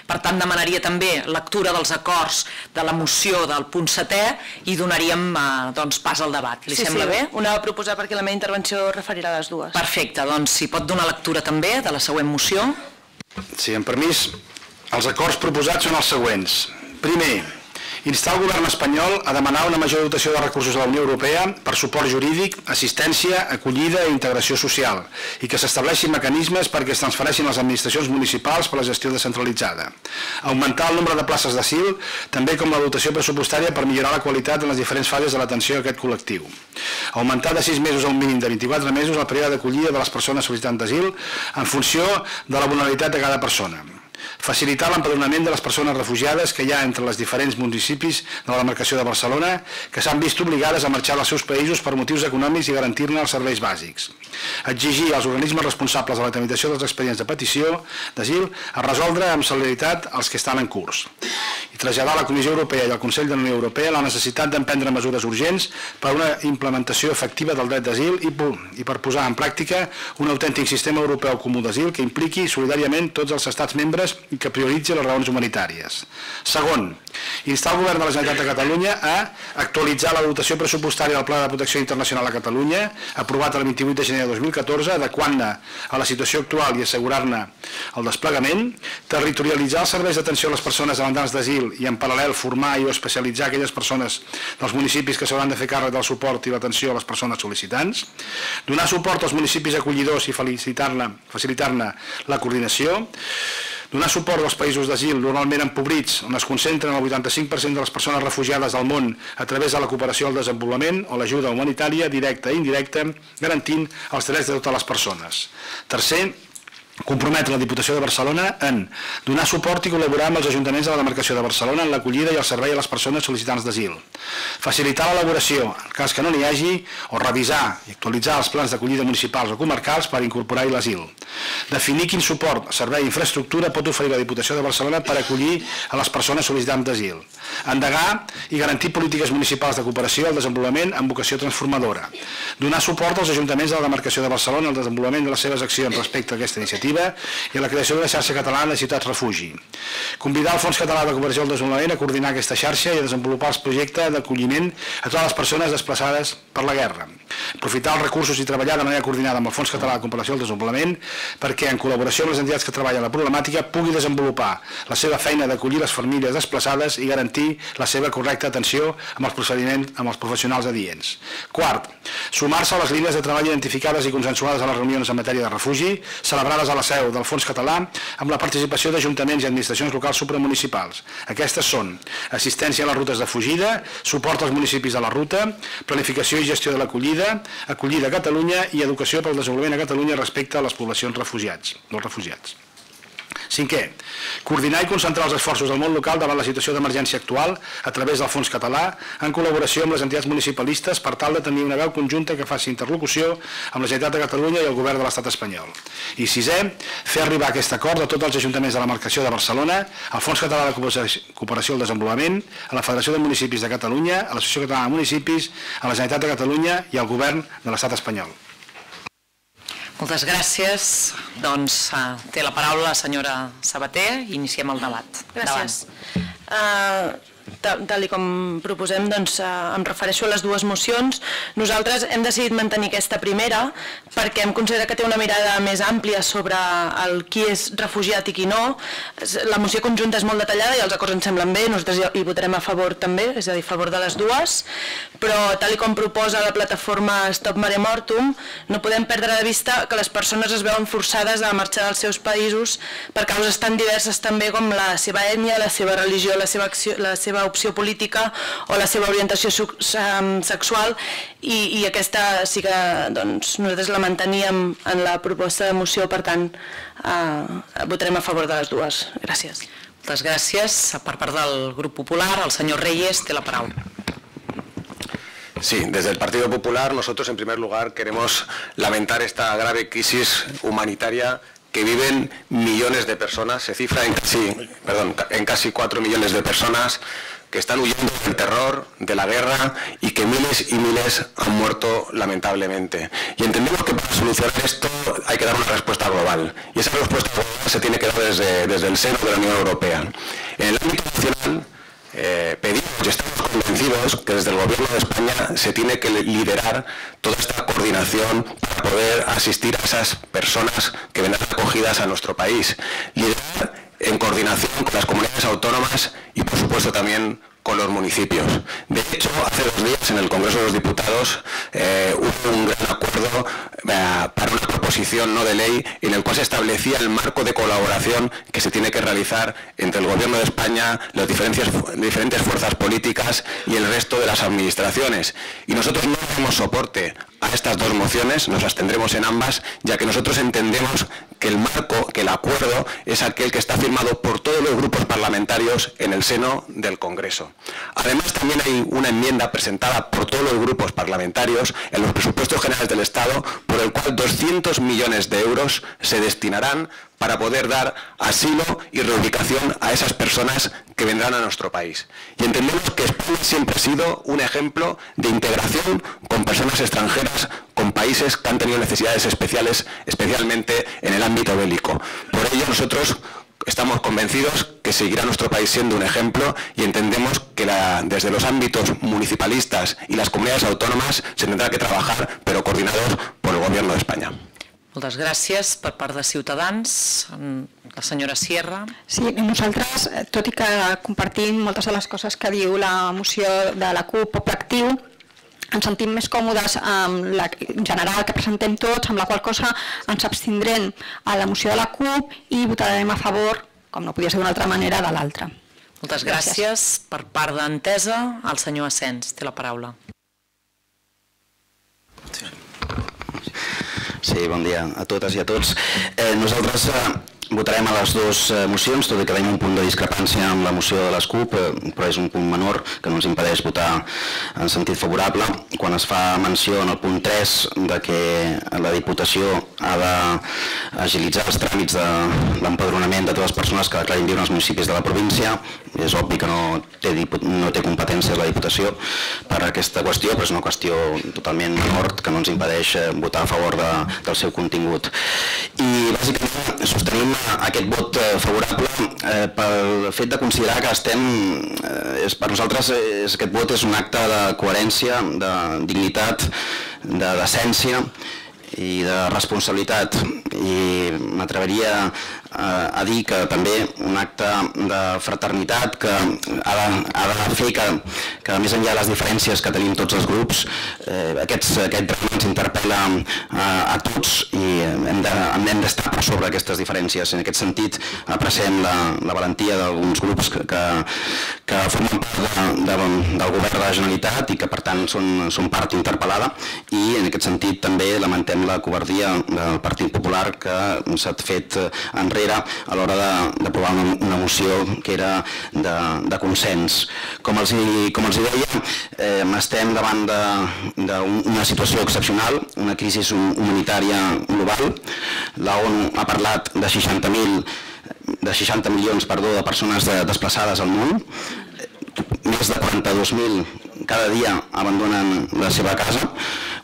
Speaker 1: Per tant, demanaria també lectura dels acords de la moció del punt setè i donaríem eh, doncs, pas al debat. Li
Speaker 11: sí,
Speaker 1: sembla
Speaker 11: sí.
Speaker 1: bé?
Speaker 11: Una a proposar perquè la meva intervenció referirà a les dues.
Speaker 1: Perfecte, doncs si pot donar lectura també de la següent moció.
Speaker 2: Sí, en permís, els acords proposats són els següents. Primer, Instar el govern espanyol a demanar una major dotació de recursos a la Unió Europea per suport jurídic, assistència, acollida i integració social i que s'estableixin mecanismes perquè es transfereixin les administracions municipals per la gestió descentralitzada. Augmentar el nombre de places d'asil, també com la dotació pressupostària per millorar la qualitat en les diferents fases de l'atenció a aquest col·lectiu. Augmentar de 6 mesos a un mínim de 24 mesos el període d'acollida de les persones sol·licitants d'asil en funció de la vulnerabilitat de cada persona facilitar l'empadronament de les persones refugiades que hi ha entre les diferents municipis de la demarcació de Barcelona que s'han vist obligades a marxar dels seus països per motius econòmics i garantir-ne els serveis bàsics. Exigir als organismes responsables de la tramitació dels expedients de petició d'asil a resoldre amb celeritat els que estan en curs i traslladar a la Comissió Europea i al Consell de la Unió Europea la necessitat d'emprendre mesures urgents per a una implementació efectiva del dret d'asil i per posar en pràctica un autèntic sistema europeu comú d'asil que impliqui solidàriament tots els estats membres i que prioritzi les raons humanitàries. Segon, instar el govern de la Generalitat de Catalunya a actualitzar la dotació pressupostària del Pla de Protecció Internacional a Catalunya, aprovat el 28 de gener de 2014, adequant-ne a la situació actual i assegurar-ne el desplegament, territorialitzar els serveis d'atenció a les persones demandants d'asil i en paral·lel formar i o especialitzar aquelles persones dels municipis que s'hauran de fer càrrec del suport i l'atenció a les persones sol·licitants, donar suport als municipis acollidors i facilitar-ne facilitar la coordinació, donar suport als països d'asil normalment empobrits, on es concentren el 85% de les persones refugiades del món a través de la cooperació al desenvolupament o l'ajuda humanitària directa i indirecta, garantint els drets de totes les persones. Tercer, comprometre la Diputació de Barcelona en donar suport i col·laborar amb els ajuntaments de la demarcació de Barcelona en l'acollida i el servei a les persones sol·licitants d'asil, facilitar l'elaboració, en cas que no n'hi hagi, o revisar i actualitzar els plans d'acollida municipals o comarcals per incorporar-hi l'asil, definir quin suport, servei i infraestructura pot oferir la Diputació de Barcelona per acollir a les persones sol·licitants d'asil, endegar i garantir polítiques municipals de cooperació al desenvolupament amb vocació transformadora, donar suport als ajuntaments de la demarcació de Barcelona al desenvolupament de les seves accions respecte a aquesta iniciativa, iniciativa i la creació d'una xarxa catalana de ciutats refugi. Convidar el Fons Català de Cooperació al Desenvolupament a coordinar aquesta xarxa i a desenvolupar els projectes d'acolliment a totes les persones desplaçades per la guerra. Aprofitar els recursos i treballar de manera coordinada amb el Fons Català de Cooperació al Desenvolupament perquè en col·laboració amb les entitats que treballen la problemàtica pugui desenvolupar la seva feina d'acollir les famílies desplaçades i garantir la seva correcta atenció amb els procediments amb els professionals adients. Quart, sumar-se a les línies de treball identificades i consensuades a les reunions en matèria de refugi, celebrades a la seu del Fons Català amb la participació d'ajuntaments i administracions locals supramunicipals. Aquestes són assistència a les rutes de fugida, suport als municipis de la ruta, planificació i gestió de l'acollida, acollida a Catalunya i educació pel desenvolupament a Catalunya respecte a les poblacions refugiats, dels refugiats. Cinquè, coordinar i concentrar els esforços del món local davant la situació d'emergència actual a través del Fons Català en col·laboració amb les entitats municipalistes per tal de tenir una veu conjunta que faci interlocució amb la Generalitat de Catalunya i el govern de l'Estat espanyol. I sisè, fer arribar aquest acord a tots els ajuntaments de la marcació de Barcelona, al Fons Català de Cooperació al Desenvolupament, a la Federació de Municipis de Catalunya, a l'Associació Catalana de Municipis, a la Generalitat de Catalunya i al govern de l'Estat espanyol.
Speaker 1: Moltes gràcies. Doncs uh, té la paraula la senyora Sabater i iniciem el debat.
Speaker 11: Gràcies. Uh, tal com proposem, doncs, eh, em refereixo a les dues mocions. Nosaltres hem decidit mantenir aquesta primera perquè em considera que té una mirada més àmplia sobre el qui és refugiat i qui no. La moció conjunta és molt detallada i els acords ens semblen bé, nosaltres hi votarem a favor també, és a dir, a favor de les dues, però tal com proposa la plataforma Stop Mare Mortum, no podem perdre de vista que les persones es veuen forçades a marxar dels seus països per causes tan diverses també com la seva ètnia, la seva religió, la seva, acció, la seva opció política o la seva orientació sexual i, i aquesta sí que doncs, nosaltres la manteníem en la proposta de moció, per tant eh, votarem a favor de les dues. Gràcies.
Speaker 1: Moltes gràcies. Per part del grup popular, el senyor Reyes té la paraula.
Speaker 7: Sí, desde el Partido Popular nosotros en primer lugar queremos lamentar esta grave crisis humanitaria que viven millones de personas, se cifra en casi, perdón, en casi 4 millones de personas que están huyendo del terror, de la guerra y que miles y miles han muerto lamentablemente. Y entendemos que para solucionar esto hay que dar una respuesta global. Y esa respuesta global se tiene que dar desde, desde el seno de la Unión Europea. En el ámbito nacional eh, pedimos y estamos convencidos que desde el Gobierno de España se tiene que liderar toda esta coordinación para poder asistir a esas personas que ven acogidas a nuestro país. Liderar en coordinación con las comunidades autónomas y por supuesto también con los municipios. De hecho, hace dos días en el Congreso de los Diputados eh, hubo un gran acuerdo eh, para una proposición no de ley en el cual se establecía el marco de colaboración que se tiene que realizar entre el Gobierno de España, las diferentes, fuerzas políticas y el resto de las administraciones. Y nosotros no damos soporte a estas dos mociones, nos abstendremos en ambas, ya que nosotros entendemos que el marco, que el acuerdo es aquel que está firmado por todos los grupos parlamentarios en el seno del Congreso. Además, también hay una enmienda presentada por todos los grupos parlamentarios en los presupuestos generales del Estado, por el cual 200 millones de euros se destinarán para poder dar asilo y reubicación a esas personas que vendrán a nuestro país. Y entendemos que España siempre ha sido un ejemplo de integración con personas extranjeras, con países que han tenido necesidades especiales, especialmente en el ámbito bélico. Por ello nosotros estamos convencidos que seguirá nuestro país siendo un ejemplo y entendemos que desde los ámbitos municipalistas y las comunidades autónomas se tendrá que trabajar, pero coordinados por el Gobierno de España.
Speaker 1: Moltes gràcies per part de Ciutadans. La senyora Sierra.
Speaker 8: Sí, nosaltres, tot i que compartim moltes de les coses que diu la moció de la CUP Poble Actiu, ens sentim més còmodes amb la general que presentem tots, amb la qual cosa ens abstindrem a la moció de la CUP i votarem a favor, com no podia ser d'una altra manera, de l'altra.
Speaker 1: Moltes gràcies. gràcies. Per part d'Entesa, el senyor Asens té la paraula.
Speaker 12: Sí, bon dia a totes i a tots. Eh, nosaltres eh, votarem a les dues eh, mocions, tot i que tenim un punt de discrepància amb la moció de les CUP, eh, però és un punt menor que no ens impedeix votar en sentit favorable. Quan es fa menció en el punt 3 de que la Diputació ha d'agilitzar els tràmits de l'empadronament de totes les persones que declarin viure als municipis de la província, és obvi que no té, no té competències la Diputació per aquesta qüestió, però és una qüestió totalment menor que no ens impedeix eh, votar a favor de, del seu contingut. I bàsicament sostenim aquest vot eh, favorable eh, pel fet de considerar que estem, eh, és, per nosaltres és, aquest vot és un acte de coherència, de dignitat, de decència i de responsabilitat. I m'atreveria a, a dir que també un acte de fraternitat que ha de, ha de fer que, que més enllà de les diferències que tenim tots els grups eh, aquests, aquest drama ens interpel·la a, a tots i hem d'estar de, per sobre aquestes diferències. En aquest sentit apreciem la, la valentia d'alguns grups que, que, que formen part de, de, del govern de la Generalitat i que per tant són, són part interpel·lada. I en aquest sentit també lamentem la covardia del Partit Popular que s'ha fet enrere enrere a l'hora d'aprovar una, una moció que era de, de consens. Com els, com els deia, eh, estem davant d'una situació excepcional, una crisi humanitària global. La ONU ha parlat de 60.000 de 60 milions perdó, de persones de, desplaçades al món, més de 42.000 cada dia abandonen la seva casa,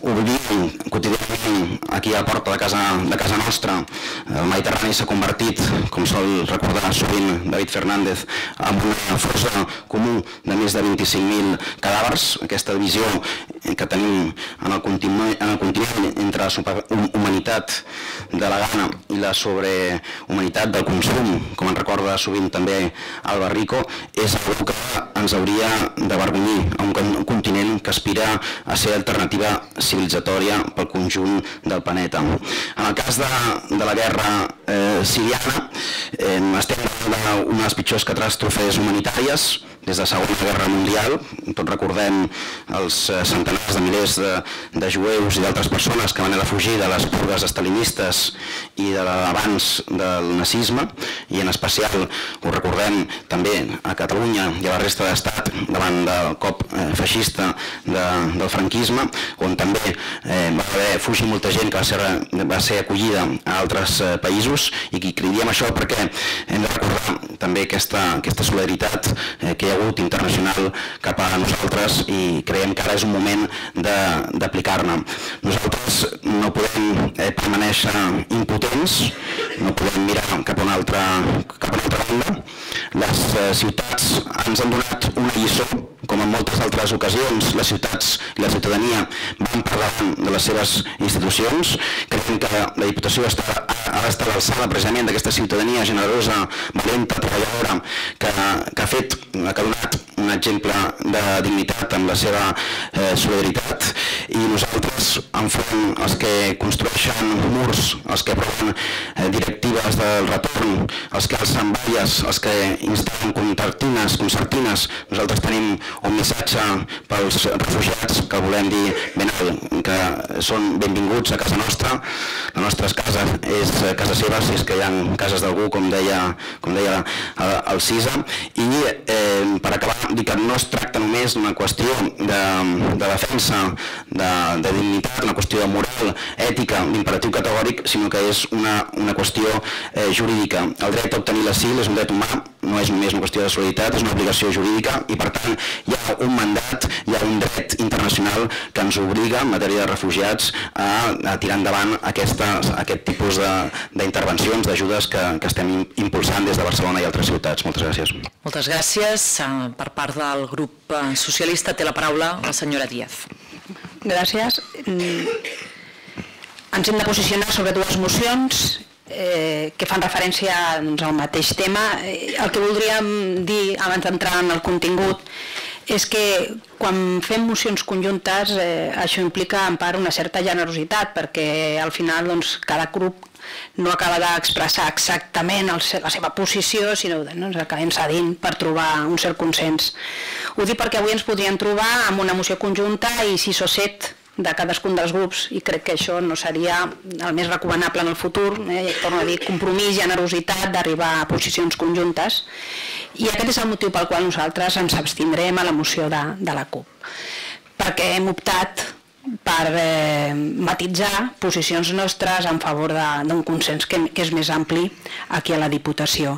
Speaker 12: vivim quotidianament aquí a la porta de casa, de casa nostra. El Mediterrani s'ha convertit, com sol recordar sovint David Fernández, en una força comú de més de 25.000 cadàvers. Aquesta divisió que tenim en el continent, en el continent entre la humanitat de la gana i la sobrehumanitat del consum, com en recorda sovint també Alba Rico, és el que ens hauria d'avergonyir a un continent que aspira a ser alternativa civilitzatòria pel conjunt del planeta. En el cas de, de la guerra eh, siriana, eh, estem davant d'una de les pitjors catàstrofes humanitàries des de la Segona Guerra Mundial. Tots recordem els eh, centenars de milers de, de jueus i d'altres persones que van a fugir de les purgues estalinistes i de l'abans del nazisme i en especial ho recordem també a Catalunya i a la resta de l'Estat davant del cop eh, feixista de, del franquisme on també eh, va haver fugir molta gent que va ser, va ser acollida a altres eh, països i que diem això perquè hem de recordar també aquesta, aquesta solidaritat eh, que hi ha hagut internacional cap a nosaltres i creiem que ara és un moment d'aplicar-ne. Nosaltres no podem eh, permanèixer impotents, no podem mirar cap a una altra, cap altra banda. Les eh, ciutats ens han donat una lliçó com en moltes altres ocasions, les ciutats i la ciutadania van per de les seves institucions. Creiem que la Diputació està ha d'estar a l'alçada precisament d'aquesta ciutadania generosa, valenta, treballadora, que, ha fet, que donat un exemple de dignitat amb la seva eh, solidaritat. I nosaltres, enfront els que construeixen murs, els que aproven eh, directives del retorn, els que alcen valles, els que instal·len concertines, concertines, nosaltres tenim un missatge pels refugiats que volem dir ben alt, que són benvinguts a casa nostra, la nostra casa és casa seva, si és que hi ha cases d'algú, com deia, com deia el CISA, i eh, per acabar, dir que no es tracta només d'una qüestió de, de defensa de, de dignitat, una qüestió de moral, ètica, d'imperatiu categòric, sinó que és una, una qüestió eh, jurídica. El dret a obtenir l'asil és un dret humà, no és només una qüestió de solidaritat, és una obligació jurídica i per tant hi ha un mandat, hi ha un dret internacional que ens obliga en matèria de refugiats a, a tirar endavant aquestes, aquest tipus d'intervencions, d'ajudes que, que estem impulsant des de Barcelona i altres ciutats. Moltes gràcies.
Speaker 1: Moltes gràcies. Eh, per part del grup eh, socialista té la paraula la senyora Díaz.
Speaker 9: Gràcies. Mm, ens hem de posicionar sobre dues mocions eh, que fan referència doncs, al mateix tema. Eh, el que voldríem dir abans d'entrar en el contingut és que quan fem mocions conjuntes eh, això implica en part una certa generositat perquè al final doncs, cada grup no acaba d'expressar exactament el, la seva posició, sinó que no, ens acabem cedint per trobar un cert consens. Ho dic perquè avui ens podríem trobar amb una moció conjunta i sis o set de cadascun dels grups i crec que això no seria el més recomanable en el futur, eh? torno a dir, compromís, generositat d'arribar a posicions conjuntes i aquest és el motiu pel qual nosaltres ens abstindrem a la moció de, de la CUP perquè hem optat per eh, matitzar posicions nostres en favor d'un consens que, que és més ampli aquí a la Diputació.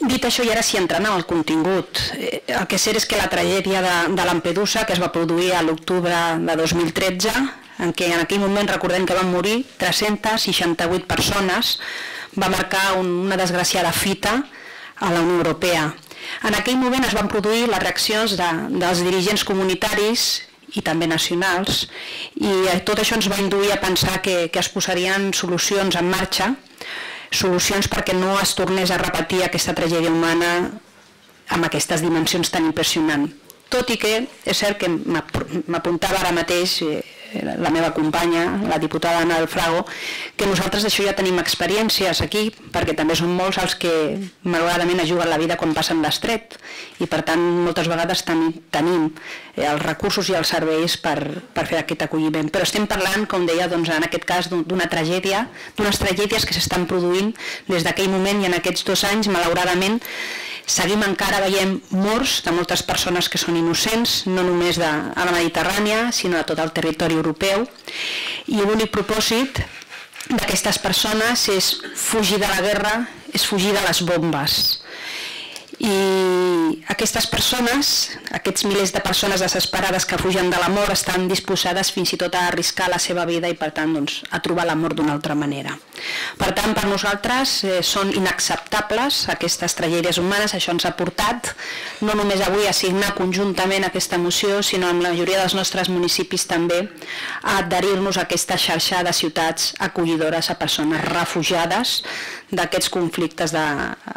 Speaker 9: Dit això, i ara sí entrant en el contingut, eh, el que sé és que la tragèdia de, de Lampedusa, que es va produir a l'octubre de 2013, en què en aquell moment recordem que van morir 368 persones, va marcar un, una desgraciada fita a la Unió Europea. En aquell moment es van produir les reaccions de, dels dirigents comunitaris i també nacionals i eh, tot això ens va induir a pensar que, que es posarien solucions en marxa solucions perquè no es tornés a repetir aquesta tragèdia humana amb aquestes dimensions tan impressionants. Tot i que és cert que m'apuntava ara mateix eh, la meva companya, la diputada Ana del Frago, que nosaltres d'això ja tenim experiències aquí, perquè també són molts els que malauradament es juguen la vida quan passen l'estret i per tant moltes vegades ten, tenim eh, els recursos i els serveis per, per fer aquest acolliment. Però estem parlant, com deia, doncs, en aquest cas d'una tragèdia, d'unes tragèdies que s'estan produint des d'aquell moment i en aquests dos anys, malauradament, Seguim encara veient morts de moltes persones que són innocents, no només de, a la Mediterrània, sinó a tot el territori europeu. I l'únic propòsit d'aquestes persones és fugir de la guerra, és fugir de les bombes i aquestes persones, aquests milers de persones desesperades que fugen de la mort estan disposades fins i tot a arriscar la seva vida i per tant doncs, a trobar la mort d'una altra manera. Per tant, per nosaltres eh, són inacceptables aquestes tragèdies humanes, això ens ha portat no només avui a signar conjuntament aquesta moció, sinó amb la majoria dels nostres municipis també a adherir-nos a aquesta xarxa de ciutats acollidores a persones refugiades d'aquests conflictes de,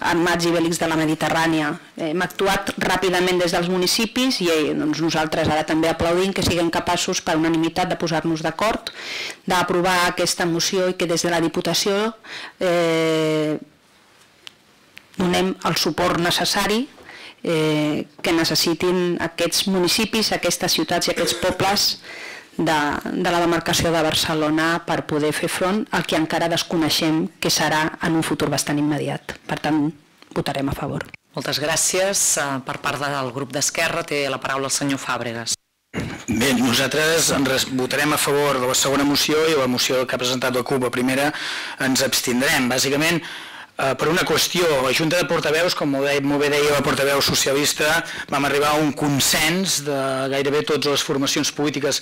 Speaker 9: armats i bèl·lics de la Mediterrània. Hem actuat ràpidament des dels municipis i eh, doncs, nosaltres ara també aplaudim que siguem capaços per unanimitat de posar-nos d'acord, d'aprovar aquesta moció i que des de la Diputació eh, donem el suport necessari eh, que necessitin aquests municipis, aquestes ciutats i aquests pobles de, de la demarcació de Barcelona per poder fer front al que encara desconeixem que serà en un futur bastant immediat. Per tant, votarem a favor.
Speaker 1: Moltes gràcies. Eh, per part del grup d'Esquerra té la paraula el senyor Fàbregas.
Speaker 10: Bé, nosaltres votarem a favor de la segona moció i la moció que ha presentat la CUP, la primera, ens abstindrem. Bàsicament, Eh, per una qüestió, la Junta de Portaveus, com molt bé, deia la portaveu socialista, vam arribar a un consens de gairebé totes les formacions polítiques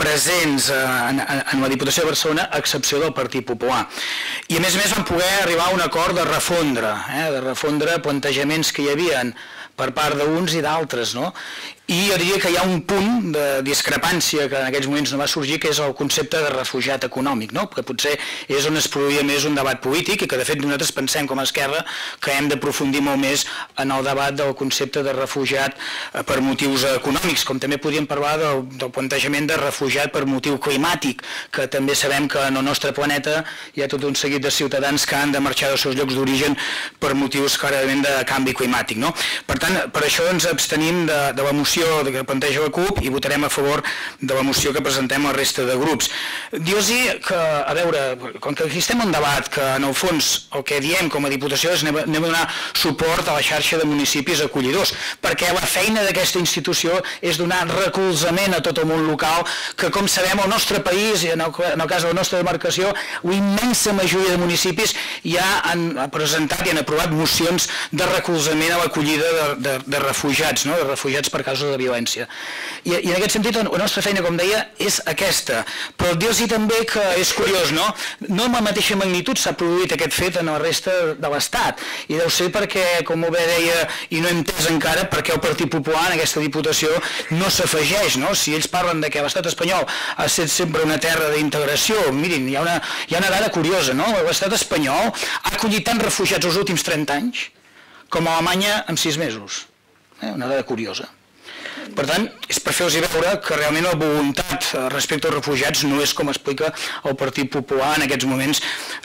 Speaker 10: presents eh, en, en la Diputació de Barcelona, a excepció del Partit Popular. I a més a més vam poder arribar a un acord de refondre, eh, de refondre plantejaments que hi havien per part d'uns i d'altres, no? I jo diria que hi ha un punt de discrepància que en aquells moments no va sorgir, que és el concepte de refugiat econòmic, no? que potser és on es produïa més un debat polític i que de fet nosaltres pensem com a esquerra que hem d'aprofundir molt més en el debat del concepte de refugiat eh, per motius econòmics, com també podríem parlar del, del plantejament de refugiat per motiu climàtic, que també sabem que en el nostre planeta hi ha tot un seguit de ciutadans que han de marxar dels seus llocs d'origen per motius clarament de canvi climàtic. No? Per tant, per això ens abstenim de, de la moció que planteja la CUP i votarem a favor de la moció que presentem la resta de grups. Dius-hi que, a veure, com que aquí estem en debat, que en el fons el que diem com a Diputació és anem, a donar suport a la xarxa de municipis acollidors, perquè la feina d'aquesta institució és donar recolzament a tot el món local, que com sabem el nostre país, i en el, en el cas de la nostra demarcació, la immensa majoria de municipis ja han presentat i han aprovat mocions de recolzament a l'acollida de, de, de refugiats, no? de refugiats per causa de violència. I, I en aquest sentit la nostra feina, com deia, és aquesta. Però dir-los també que és curiós, no? No amb la mateixa magnitud s'ha produït aquest fet en la resta de l'Estat. I deu ser perquè, com bé deia, i no hem entès encara, perquè el Partit Popular en aquesta Diputació no s'afegeix, no? Si ells parlen de que l'estat espanyol ha estat sempre una terra d'integració, mirin, hi ha, una, hi ha una dada curiosa, no? L'estat espanyol ha acollit tants refugiats els últims 30 anys com a Alemanya en 6 mesos. Eh? Una dada curiosa. Per tant, és per fer-los veure que realment la voluntat eh, respecte als refugiats no és com explica el Partit Popular en aquests moments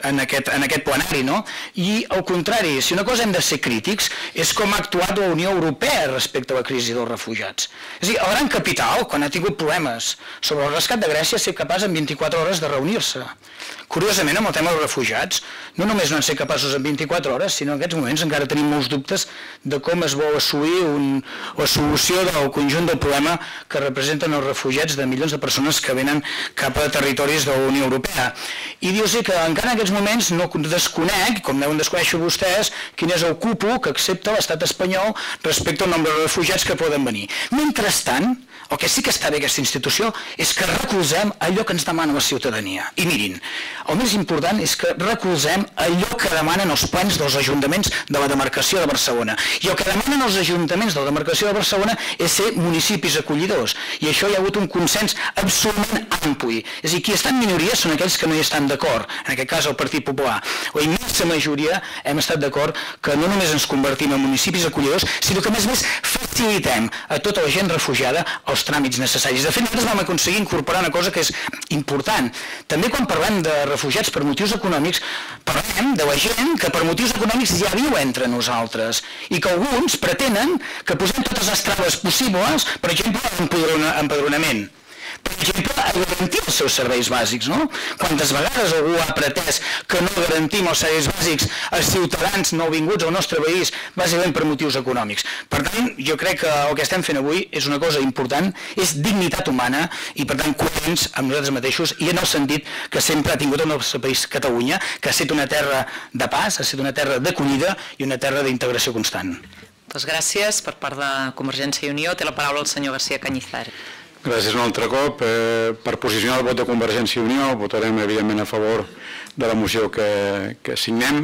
Speaker 10: en aquest, en aquest plenari, no? I al contrari, si una cosa hem de ser crítics és com ha actuat la Unió Europea respecte a la crisi dels refugiats. És a dir, el gran capital, quan ha tingut problemes sobre el rescat de Grècia, és ser capaç en 24 hores de reunir-se. Curiosament, amb el tema dels refugiats, no només no han ser capaços en 24 hores, sinó en aquests moments encara tenim molts dubtes de com es vol assolir la solució del conjunt del problema que representen els refugiats de milions de persones que venen cap a territoris de la Unió Europea. I dius que encara en aquests moments no desconec, com deuen desconèixer vostès, quin és el cupo que accepta l'estat espanyol respecte al nombre de refugiats que poden venir. Mentrestant, el que sí que està bé aquesta institució és que recolzem allò que ens demana la ciutadania. I mirin, el més important és que recolzem allò que demanen els plans dels ajuntaments de la demarcació de Barcelona. I el que demanen els ajuntaments de la demarcació de Barcelona és ser municipis acollidors. I això hi ha hagut un consens absolutament ampli. És a dir, qui està en minoria són aquells que no hi estan d'acord, en aquest cas el Partit Popular. La immensa majoria hem estat d'acord que no només ens convertim en municipis acollidors, sinó que a més a més facilitem a tota la gent refugiada els tràmits necessaris. De fet, nosaltres vam aconseguir incorporar una cosa que és important. També quan parlem de refugiats per motius econòmics, parlem de la gent que per motius econòmics ja viu entre nosaltres i que alguns pretenen que posem totes les traves possibles, per exemple, empadronament per exemple, a garantir els seus serveis bàsics, no? Quantes vegades algú ha pretès que no garantim els serveis bàsics als ciutadans nouvinguts al nostre país, bàsicament per motius econòmics. Per tant, jo crec que el que estem fent avui és una cosa important, és dignitat humana i, per tant, coherents amb nosaltres mateixos i en el sentit que sempre ha tingut el nostre país, Catalunya, que ha estat una terra de pas, ha estat una terra d'acollida i una terra d'integració constant.
Speaker 1: Doncs gràcies. Per part de Convergència i Unió té la paraula el senyor García Cañizar.
Speaker 5: Gràcies un altre cop. Eh, per posicionar el vot de Convergència i Unió votarem evidentment a favor de la moció que, que signem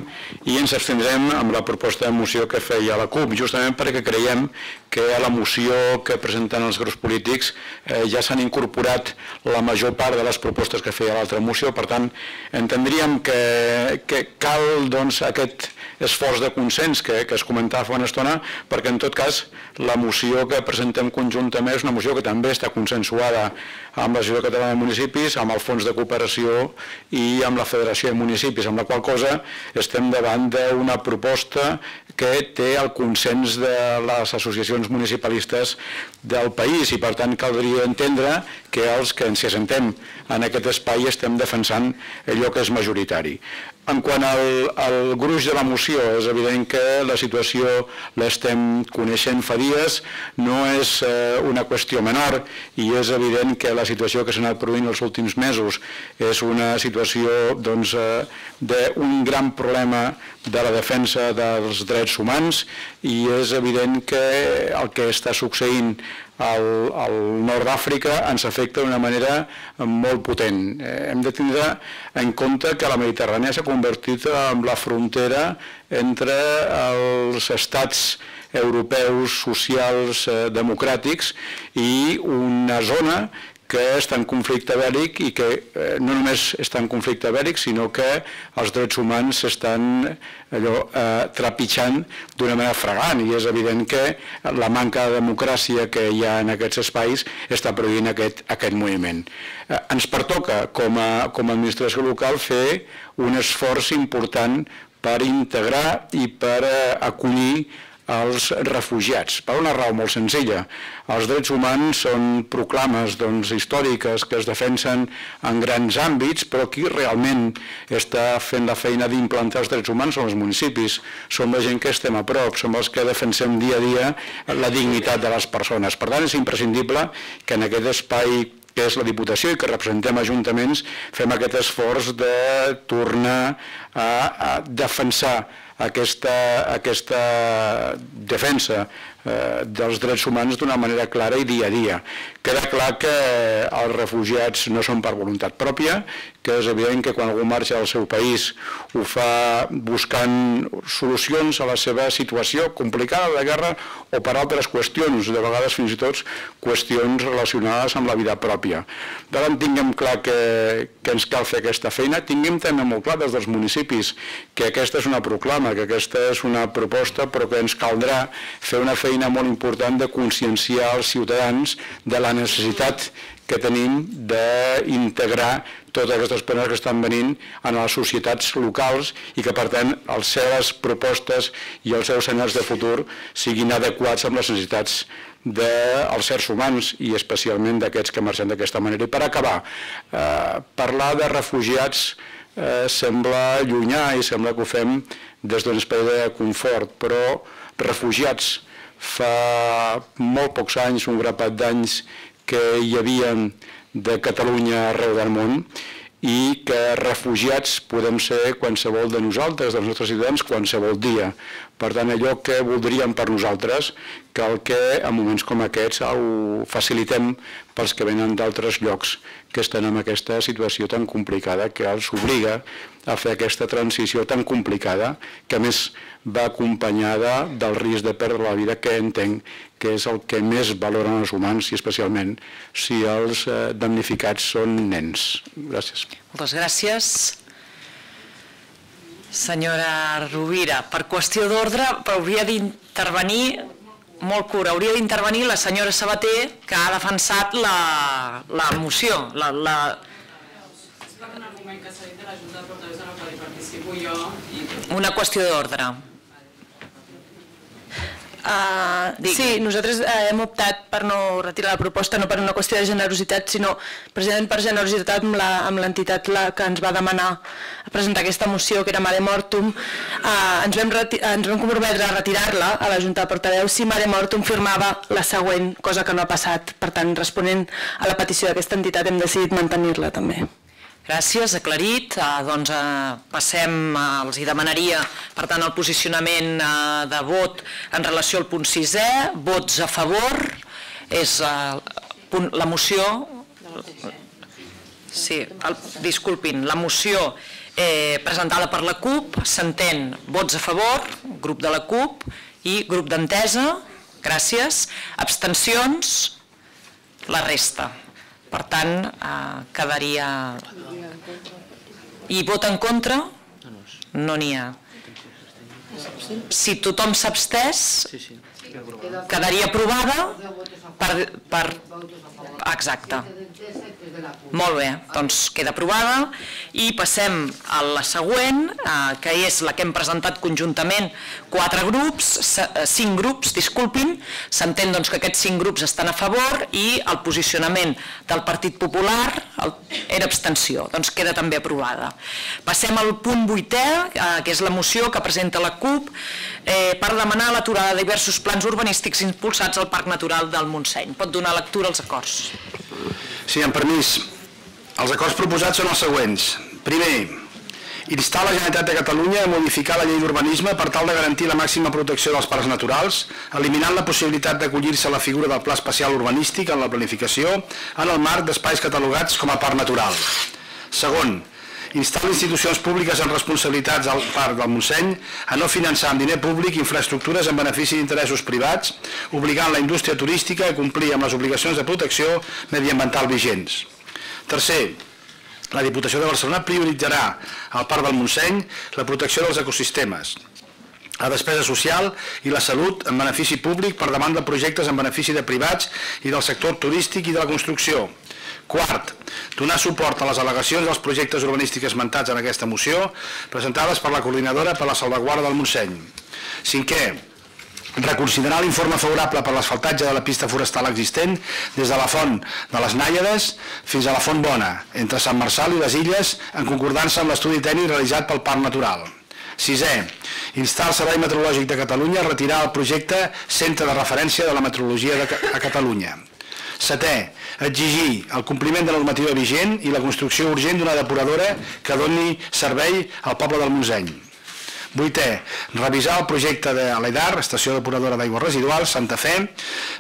Speaker 5: i ens abstindrem amb la proposta de moció que feia la CUP, justament perquè creiem que a la moció que presenten els grups polítics eh, ja s'han incorporat la major part de les propostes que feia l'altra moció, per tant entendríem que, que cal doncs, aquest esforç de consens que, que es comentava fa una estona, perquè en tot cas la moció que presentem conjuntament és una moció que també està consensuada amb la Ciutat Catalana de Municipis, amb el Fons de Cooperació i amb la Federació de Municipis, amb la qual cosa estem davant d'una proposta que té el consens de les associacions municipalistes del país i per tant caldria entendre que els que ens assentem en aquest espai estem defensant allò que és majoritari. En quant al, al gruix de la moció, és evident que la situació l'estem coneixent fa dies, no és eh, una qüestió menor i és evident que la situació que s'ha anat produint els últims mesos és una situació doncs, eh, d'un gran problema de la defensa dels drets humans i és evident que el que està succeint al, al nord d'Àfrica ens afecta d'una manera molt potent. Eh, hem de tindre en compte que la Mediterrània s'ha convertit en la frontera entre els estats europeus socials eh, democràtics i una zona que està en conflicte bèl·lic i que eh, no només està en conflicte bèl·lic, sinó que els drets humans s'estan allò eh, trepitjant d'una manera fregant i és evident que la manca de democràcia que hi ha en aquests espais està produint aquest, aquest moviment. Eh, ens pertoca com a, com a administració local fer un esforç important per integrar i per eh, acollir als refugiats, per una raó molt senzilla. Els drets humans són proclames doncs, històriques que es defensen en grans àmbits, però qui realment està fent la feina d'implantar els drets humans són els municipis, som la gent que estem a prop, som els que defensem dia a dia la dignitat de les persones. Per tant, és imprescindible que en aquest espai que és la Diputació i que representem ajuntaments, fem aquest esforç de tornar a, a defensar aquesta, aquesta defensa eh, dels drets humans d'una manera clara i dia a dia. Queda clar que els refugiats no són per voluntat pròpia, que és evident que quan algú marxa del seu país ho fa buscant solucions a la seva situació complicada de guerra o per altres qüestions, de vegades fins i tot qüestions relacionades amb la vida pròpia. Davant tinguem clar que, que ens cal fer aquesta feina, tinguem també molt clar des dels municipis que aquesta és una proclama, que aquesta és una proposta, però que ens caldrà fer una feina molt important de conscienciar els ciutadans de la necessitat que tenim d'integrar totes aquestes persones que estan venint en les societats locals i que per tant les seves propostes i els seus senyals de futur siguin adequats amb les necessitats dels certs humans i especialment d'aquests que marxen d'aquesta manera. I per acabar, eh, parlar de refugiats eh, sembla llunyà i sembla que ho fem des d'un espai de confort, però refugiats fa molt pocs anys, un grapat d'anys, que hi havia de Catalunya arreu del món i que refugiats podem ser qualsevol de nosaltres, dels nostres ciutadans, qualsevol dia. Per tant, allò que voldríem per nosaltres, cal que en moments com aquests ho facilitem pels que venen d'altres llocs que estan en aquesta situació tan complicada que els obliga a fer aquesta transició tan complicada que més va acompanyada del risc de perdre la vida que entenc que és el que més valoren els humans i especialment si els eh, damnificats són nens. Gràcies.
Speaker 1: Moltes gràcies. Senyora Rovira, per qüestió d'ordre hauria d'intervenir molt curt, hauria d'intervenir la senyora Sabater que ha defensat la, la moció. La, la... Una qüestió d'ordre.
Speaker 11: Uh, sí, nosaltres uh, hem optat per no retirar la proposta, no per una qüestió de generositat, sinó precisament per generositat amb l'entitat que ens va demanar a presentar aquesta moció, que era Mare Mortum. Uh, ens, vam ens vam comprometre a retirar-la a la Junta de Portaveus si Mare Mortum firmava la següent, cosa que no ha passat. Per tant, responent a la petició d'aquesta entitat, hem decidit mantenir-la també.
Speaker 1: Gràcies, aclarit. Eh, doncs eh, passem, eh, els hi demanaria, per tant, el posicionament eh, de vot en relació al punt sisè. Vots a favor. És punt, la moció... Sí, disculpin, la moció eh, presentada per la CUP s'entén vots a favor, grup de la CUP i grup d'entesa, gràcies, abstencions, la resta. Per tant, eh, quedaria... I vot en contra? No n'hi ha. Si tothom s'abstès, quedaria aprovada per, per... Exacte. Molt bé, doncs queda aprovada i passem a la següent, eh, que és la que hem presentat conjuntament quatre grups, eh, cinc grups, disculpin, s'entén doncs, que aquests cinc grups estan a favor i el posicionament del Partit Popular era abstenció, doncs queda també aprovada. Passem al punt vuitè, eh, que és la moció que presenta la CUP eh, per demanar l'aturada de diversos plans urbanístics impulsats al Parc Natural del Montseny. Pot donar lectura als acords.
Speaker 2: Sí, amb permís. Els acords proposats són els següents. Primer, Instar la Generalitat de Catalunya a modificar la llei d'urbanisme per tal de garantir la màxima protecció dels parcs naturals, eliminant la possibilitat d'acollir-se a la figura del Pla Especial Urbanístic en la planificació en el marc d'espais catalogats com a parc natural. Segon, instar institucions públiques amb responsabilitats al Parc del Montseny a no finançar amb diner públic infraestructures en benefici d'interessos privats, obligant la indústria turística a complir amb les obligacions de protecció mediambiental vigents. Tercer, la Diputació de Barcelona prioritzarà al Parc del Montseny la protecció dels ecosistemes, la despesa social i la salut en benefici públic per davant de projectes en benefici de privats i del sector turístic i de la construcció. Quart, donar suport a les al·legacions dels projectes urbanístics esmentats en aquesta moció presentades per la Coordinadora per la Salvaguarda del Montseny. Cinquè, reconsiderar l'informe favorable per l'asfaltatge de la pista forestal existent des de la font de les Nàiades fins a la font Bona, entre Sant Marçal i les Illes, en concordança amb l'estudi tècnic realitzat pel Parc Natural. Sisè, instar el Servei Meteorològic de Catalunya a retirar el projecte Centre de Referència de la Meteorologia de a Catalunya. Setè, exigir el compliment de la normativa vigent i la construcció urgent d'una depuradora que doni servei al poble del Montseny. Vuitè, revisar el projecte de l'EDAR, Estació Depuradora d'Aigües Residuals, Santa Fe,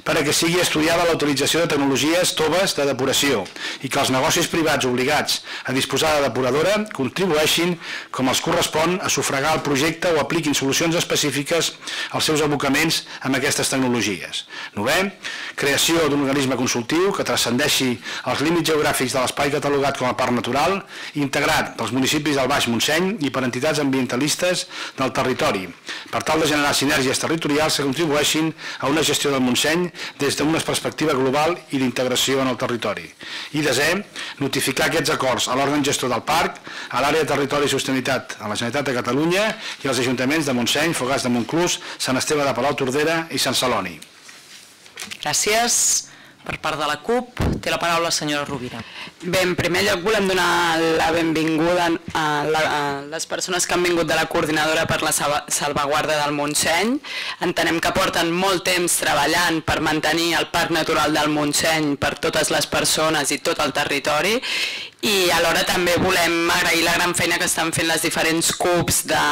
Speaker 2: per a que sigui estudiada la utilització de tecnologies toves de depuració i que els negocis privats obligats a disposar de depuradora contribueixin, com els correspon, a sufragar el projecte o apliquin solucions específiques als seus abocaments amb aquestes tecnologies. Novè, creació d'un organisme consultiu que transcendeixi els límits geogràfics de l'espai catalogat com a parc natural, integrat pels municipis del Baix Montseny i per entitats ambientalistes del territori, per tal de generar sinergies territorials que contribueixin a una gestió del Montseny des d'una perspectiva global i d'integració en el territori. I desè, notificar aquests acords a l'òrgan gestor del parc, a l'àrea de territori i sostenibilitat a la Generalitat de Catalunya i als ajuntaments de Montseny, Fogars de Montclús, Sant Esteve de Palau Tordera i Sant Celoni.
Speaker 1: Gràcies. Per part de la CUP, té la paraula la senyora Rovira.
Speaker 6: Bé, en primer lloc volem donar la benvinguda a, les persones que han vingut de la coordinadora per la salvaguarda del Montseny. Entenem que porten molt temps treballant per mantenir el Parc Natural del Montseny per totes les persones i tot el territori i alhora també volem agrair la gran feina que estan fent les diferents CUPs de,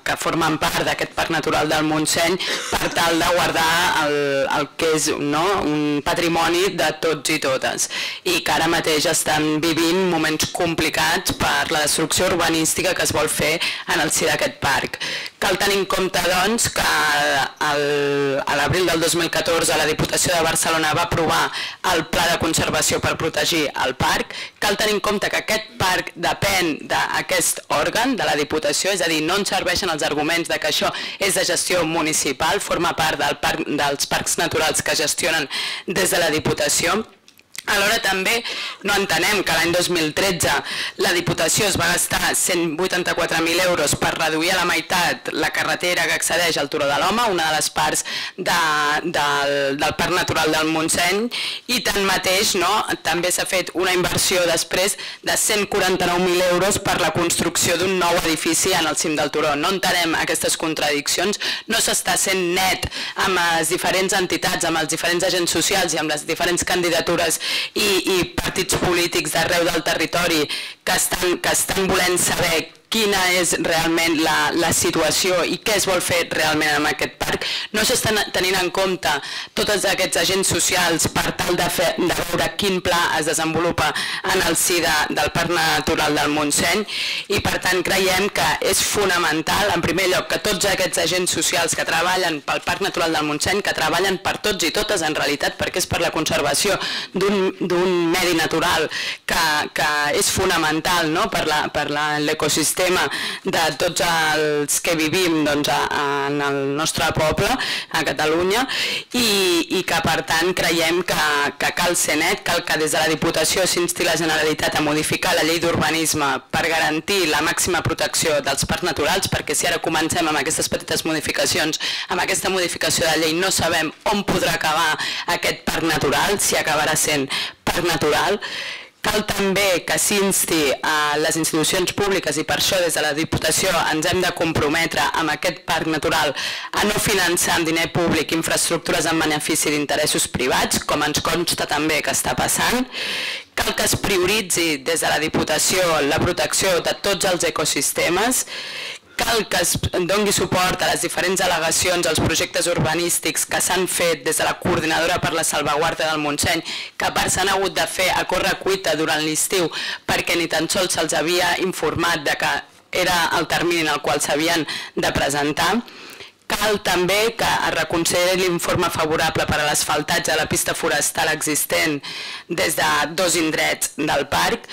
Speaker 6: que formen part d'aquest Parc Natural del Montseny per tal de guardar el, el que és no, un patrimoni de tots i totes i que ara mateix estan vivint moments complicats per la destrucció urbanística que es vol fer en el si d'aquest parc. Cal tenir en compte doncs, que el, a l'abril del 2014 la Diputació de Barcelona va aprovar el Pla de Conservació per protegir el parc. Cal tenir en compte que aquest parc depèn d'aquest òrgan, de la Diputació, és a dir, no ens serveixen els arguments de que això és de gestió municipal, forma part del parc, dels parcs naturals que gestionen des de la Diputació Alhora també no entenem que l'any 2013 la Diputació es va gastar 184.000 euros per reduir a la meitat la carretera que accedeix al Turó de l'Home, una de les parts de, del, del Parc Natural del Montseny, i tanmateix no, també s'ha fet una inversió després de 149.000 euros per la construcció d'un nou edifici en el cim del Turó. No entenem aquestes contradiccions, no s'està sent net amb les diferents entitats, amb els diferents agents socials i amb les diferents candidatures i, i partits polítics d'arreu del territori que estan, que estan volent saber quina és realment la, la situació i què es vol fer realment amb aquest parc. No s'estan tenint en compte tots aquests agents socials per tal de, fer, de veure quin pla es desenvolupa en el si de, del Parc Natural del Montseny i per tant creiem que és fonamental, en primer lloc, que tots aquests agents socials que treballen pel Parc Natural del Montseny, que treballen per tots i totes en realitat perquè és per la conservació d'un medi natural que, que és fonamental no? per l'ecosistema sistema de tots els que vivim doncs, en el nostre poble, a Catalunya, i, i que per tant creiem que, que cal ser net, cal que des de la Diputació s'insti la Generalitat a modificar la llei d'urbanisme per garantir la màxima protecció dels parcs naturals, perquè si ara comencem amb aquestes petites modificacions, amb aquesta modificació de llei no sabem on podrà acabar aquest parc natural, si acabarà sent parc natural, Cal també que s'insti a les institucions públiques i per això des de la Diputació ens hem de comprometre amb aquest parc natural a no finançar amb diner públic infraestructures en benefici d'interessos privats, com ens consta també que està passant. Cal que es prioritzi des de la Diputació la protecció de tots els ecosistemes cal que es dongui suport a les diferents al·legacions als projectes urbanístics que s'han fet des de la Coordinadora per la Salvaguarda del Montseny, que per s'han hagut de fer a corre cuita durant l'estiu perquè ni tan sols se'ls havia informat de que era el termini en el qual s'havien de presentar. Cal també que es reconsideri l'informe favorable per a l'asfaltatge de la pista forestal existent des de dos indrets del parc.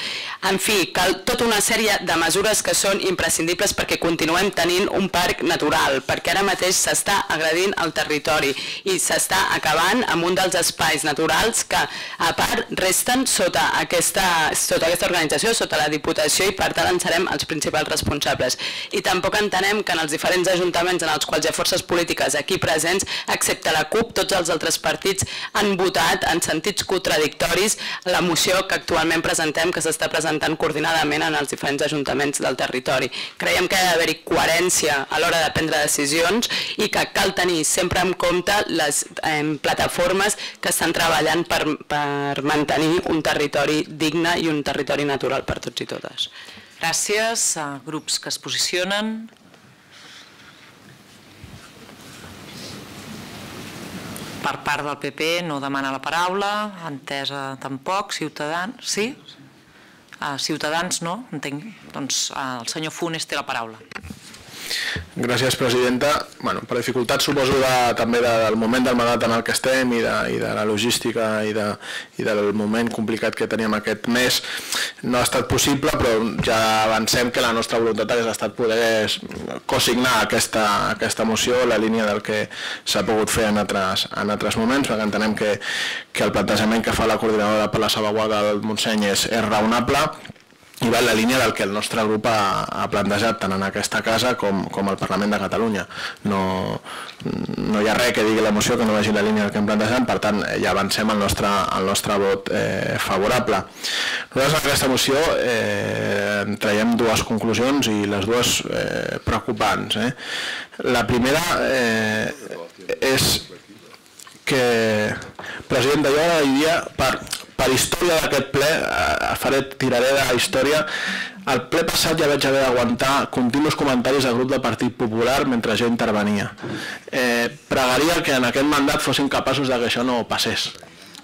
Speaker 6: En fi, cal tota una sèrie de mesures que són imprescindibles perquè continuem tenint un parc natural, perquè ara mateix s'està agredint el territori i s'està acabant amb un dels espais naturals que a part resten sota aquesta, sota aquesta organització, sota la Diputació i per tant en serem els principals responsables. I tampoc entenem que en els diferents ajuntaments en els quals ha forces polítiques aquí presents, excepte la CUP, tots els altres partits han votat en sentits contradictoris la moció que actualment presentem, que s'està presentant coordinadament en els diferents ajuntaments del territori. Creiem que ha d'haver-hi coherència a l'hora de prendre decisions i que cal tenir sempre en compte les eh, plataformes que estan treballant per, per mantenir un territori digne i un territori natural per tots i totes.
Speaker 1: Gràcies a grups que es posicionen. Per part del PP no demana la paraula, entesa tampoc, Ciutadans, sí? Uh, Ciutadans no, entenc. Doncs uh, el senyor Funes té la paraula.
Speaker 4: Gràcies, presidenta. Bueno, per dificultat suposo de, també de, del moment del mandat en el que estem i de, i de la logística i, de, i del moment complicat que teníem aquest mes no ha estat possible, però ja avancem que la nostra voluntat hagués estat poder cosignar aquesta, aquesta moció, la línia del que s'ha pogut fer en altres, en altres moments, perquè entenem que, que el plantejament que fa la coordinadora per la salvaguarda del Montseny és, és raonable, i va en la línia del que el nostre grup ha, ha plantejat tant en aquesta casa com, com al Parlament de Catalunya. No, no hi ha res que digui la moció que no vagi la línia del que hem plantejat, per tant ja avancem el nostre, el nostre vot eh, favorable. Nosaltres en aquesta moció eh, traiem dues conclusions i les dues eh, preocupants. Eh? La primera eh, és que, president, jo diria per, per història d'aquest ple, eh, faré, tiraré de la història, al ple passat ja vaig haver d'aguantar continus comentaris del grup del Partit Popular mentre jo intervenia. Eh, pregaria que en aquest mandat fossin capaços de que això no passés.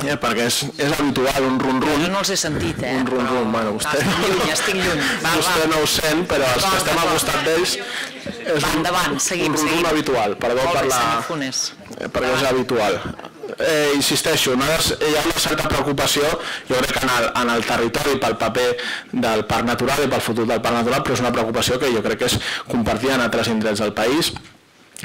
Speaker 4: Eh, perquè és, és habitual un run-run.
Speaker 1: No els he sentit, eh?
Speaker 4: Un run-run, bueno, vostè,
Speaker 1: estic lluny, estic lluny. Va,
Speaker 4: vostè
Speaker 1: va.
Speaker 4: no ho sent, però els que estem al costat d'ells és
Speaker 1: Va, endavant, seguim,
Speaker 4: un run-run
Speaker 1: seguim.
Speaker 4: habitual, perdó per la... Eh, perquè és habitual. Eh, insisteixo, nosaltres, hi ha una certa preocupació, jo crec que en el, en el territori pel paper del parc natural i pel futur del parc natural, però és una preocupació que jo crec que és compartida en altres indrets del país,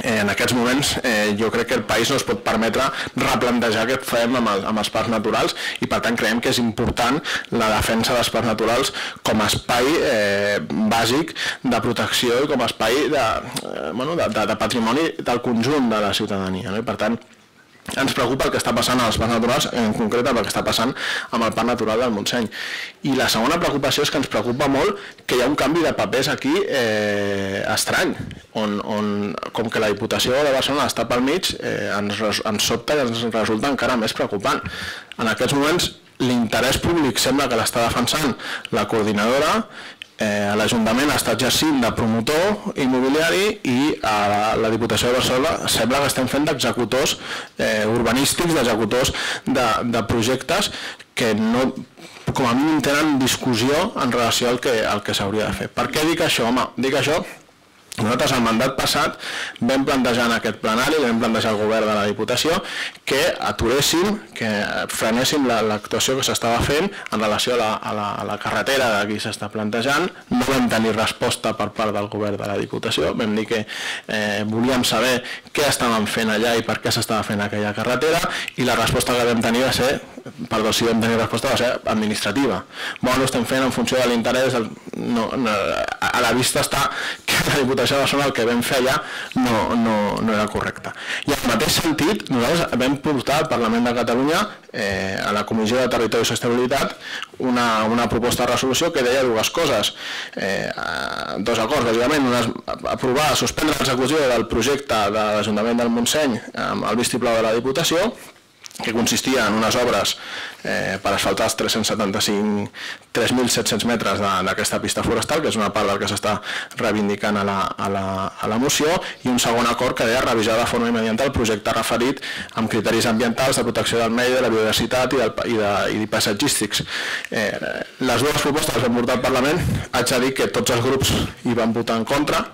Speaker 4: eh, en aquests moments eh, jo crec que el país no es pot permetre replantejar què fem amb, el, amb els parcs naturals i per tant creiem que és important la defensa dels parcs naturals com a espai eh, bàsic de protecció i com a espai de, eh, bueno, de, de, de patrimoni del conjunt de la ciutadania. No? I per tant, ens preocupa el que està passant als parcs naturals, en concret el que està passant amb el parc natural del Montseny. I la segona preocupació és que ens preocupa molt que hi ha un canvi de papers aquí eh, estrany, on, on com que la Diputació de Barcelona està pel mig, eh, ens, ens sobta i ens resulta encara més preocupant. En aquests moments l'interès públic sembla que l'està defensant la coordinadora Eh, L'Ajuntament està exercint de promotor immobiliari i a la, la Diputació de Barcelona sembla que estem fent d'executors eh, urbanístics, d'executors de, de projectes que no, com a mínim tenen discussió en relació al que, al que s'hauria de fer. Per què dic això? Home, dic això nosaltres el mandat passat vam plantejar en aquest plenari, vam plantejar al govern de la Diputació que aturéssim, que frenéssim la- l'actuació que s'estava fent en relació a la, a la, a la carretera de qui s'està plantejant. No vam tenir resposta per part del govern de la Diputació, vam dir que eh, volíem saber què estaven fent allà i per què s'estava fent aquella carretera i la resposta que vam tenir va ser, perdó, si vam tenir resposta va ser administrativa. Bueno, estem fent en funció de l'interès, no, no, a la vista està que la Diputació Barcelona el que vam fer allà no, no, no era correcte. I en el mateix sentit, nosaltres vam portar al Parlament de Catalunya eh, a la Comissió de Territori i Sostenibilitat una, una proposta de resolució que deia dues coses, eh, dos acords, bàsicament, una és aprovar, suspendre l'execució del projecte de l'Ajuntament del Montseny amb el vistiplau de la Diputació que consistia en unes obres eh, per asfaltar els 375 3.700 metres d'aquesta pista forestal, que és una part del que s'està reivindicant a la, a, la, a la moció, i un segon acord que deia revisar de forma immediata el projecte referit amb criteris ambientals de protecció del medi, de la biodiversitat i, del, i, de, i de paisatgístics. Eh, les dues propostes que portat al Parlament, haig de dir que tots els grups hi van votar en contra,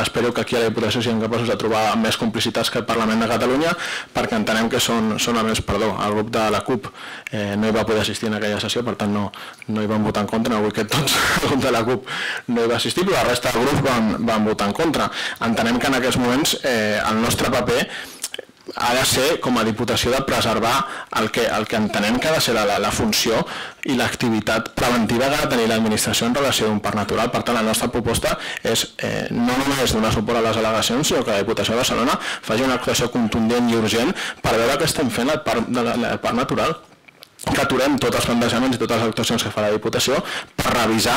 Speaker 4: espero que aquí a la Diputació siguem capaços de trobar més complicitats que el Parlament de Catalunya, perquè entenem que són, són a més, perdó, el grup de la CUP eh, no hi va poder assistir en aquella sessió, per tant no, no hi van votar en contra, vull que tots el grup de la CUP no hi va assistir, però la resta de grups van, van votar en contra. Entenem que en aquests moments eh, el nostre paper ha de ser, com a Diputació, de preservar el que, el que entenem que ha de ser la, la funció i l'activitat preventiva que ha de tenir l'administració en relació a un parc natural. Per tant, la nostra proposta és eh, no només donar suport a les al·legacions, sinó que la Diputació de Barcelona faci una actuació contundent i urgent per veure què estem fent al parc, de la, el parc natural que aturem tots els plantejaments i totes les actuacions que fa la Diputació per revisar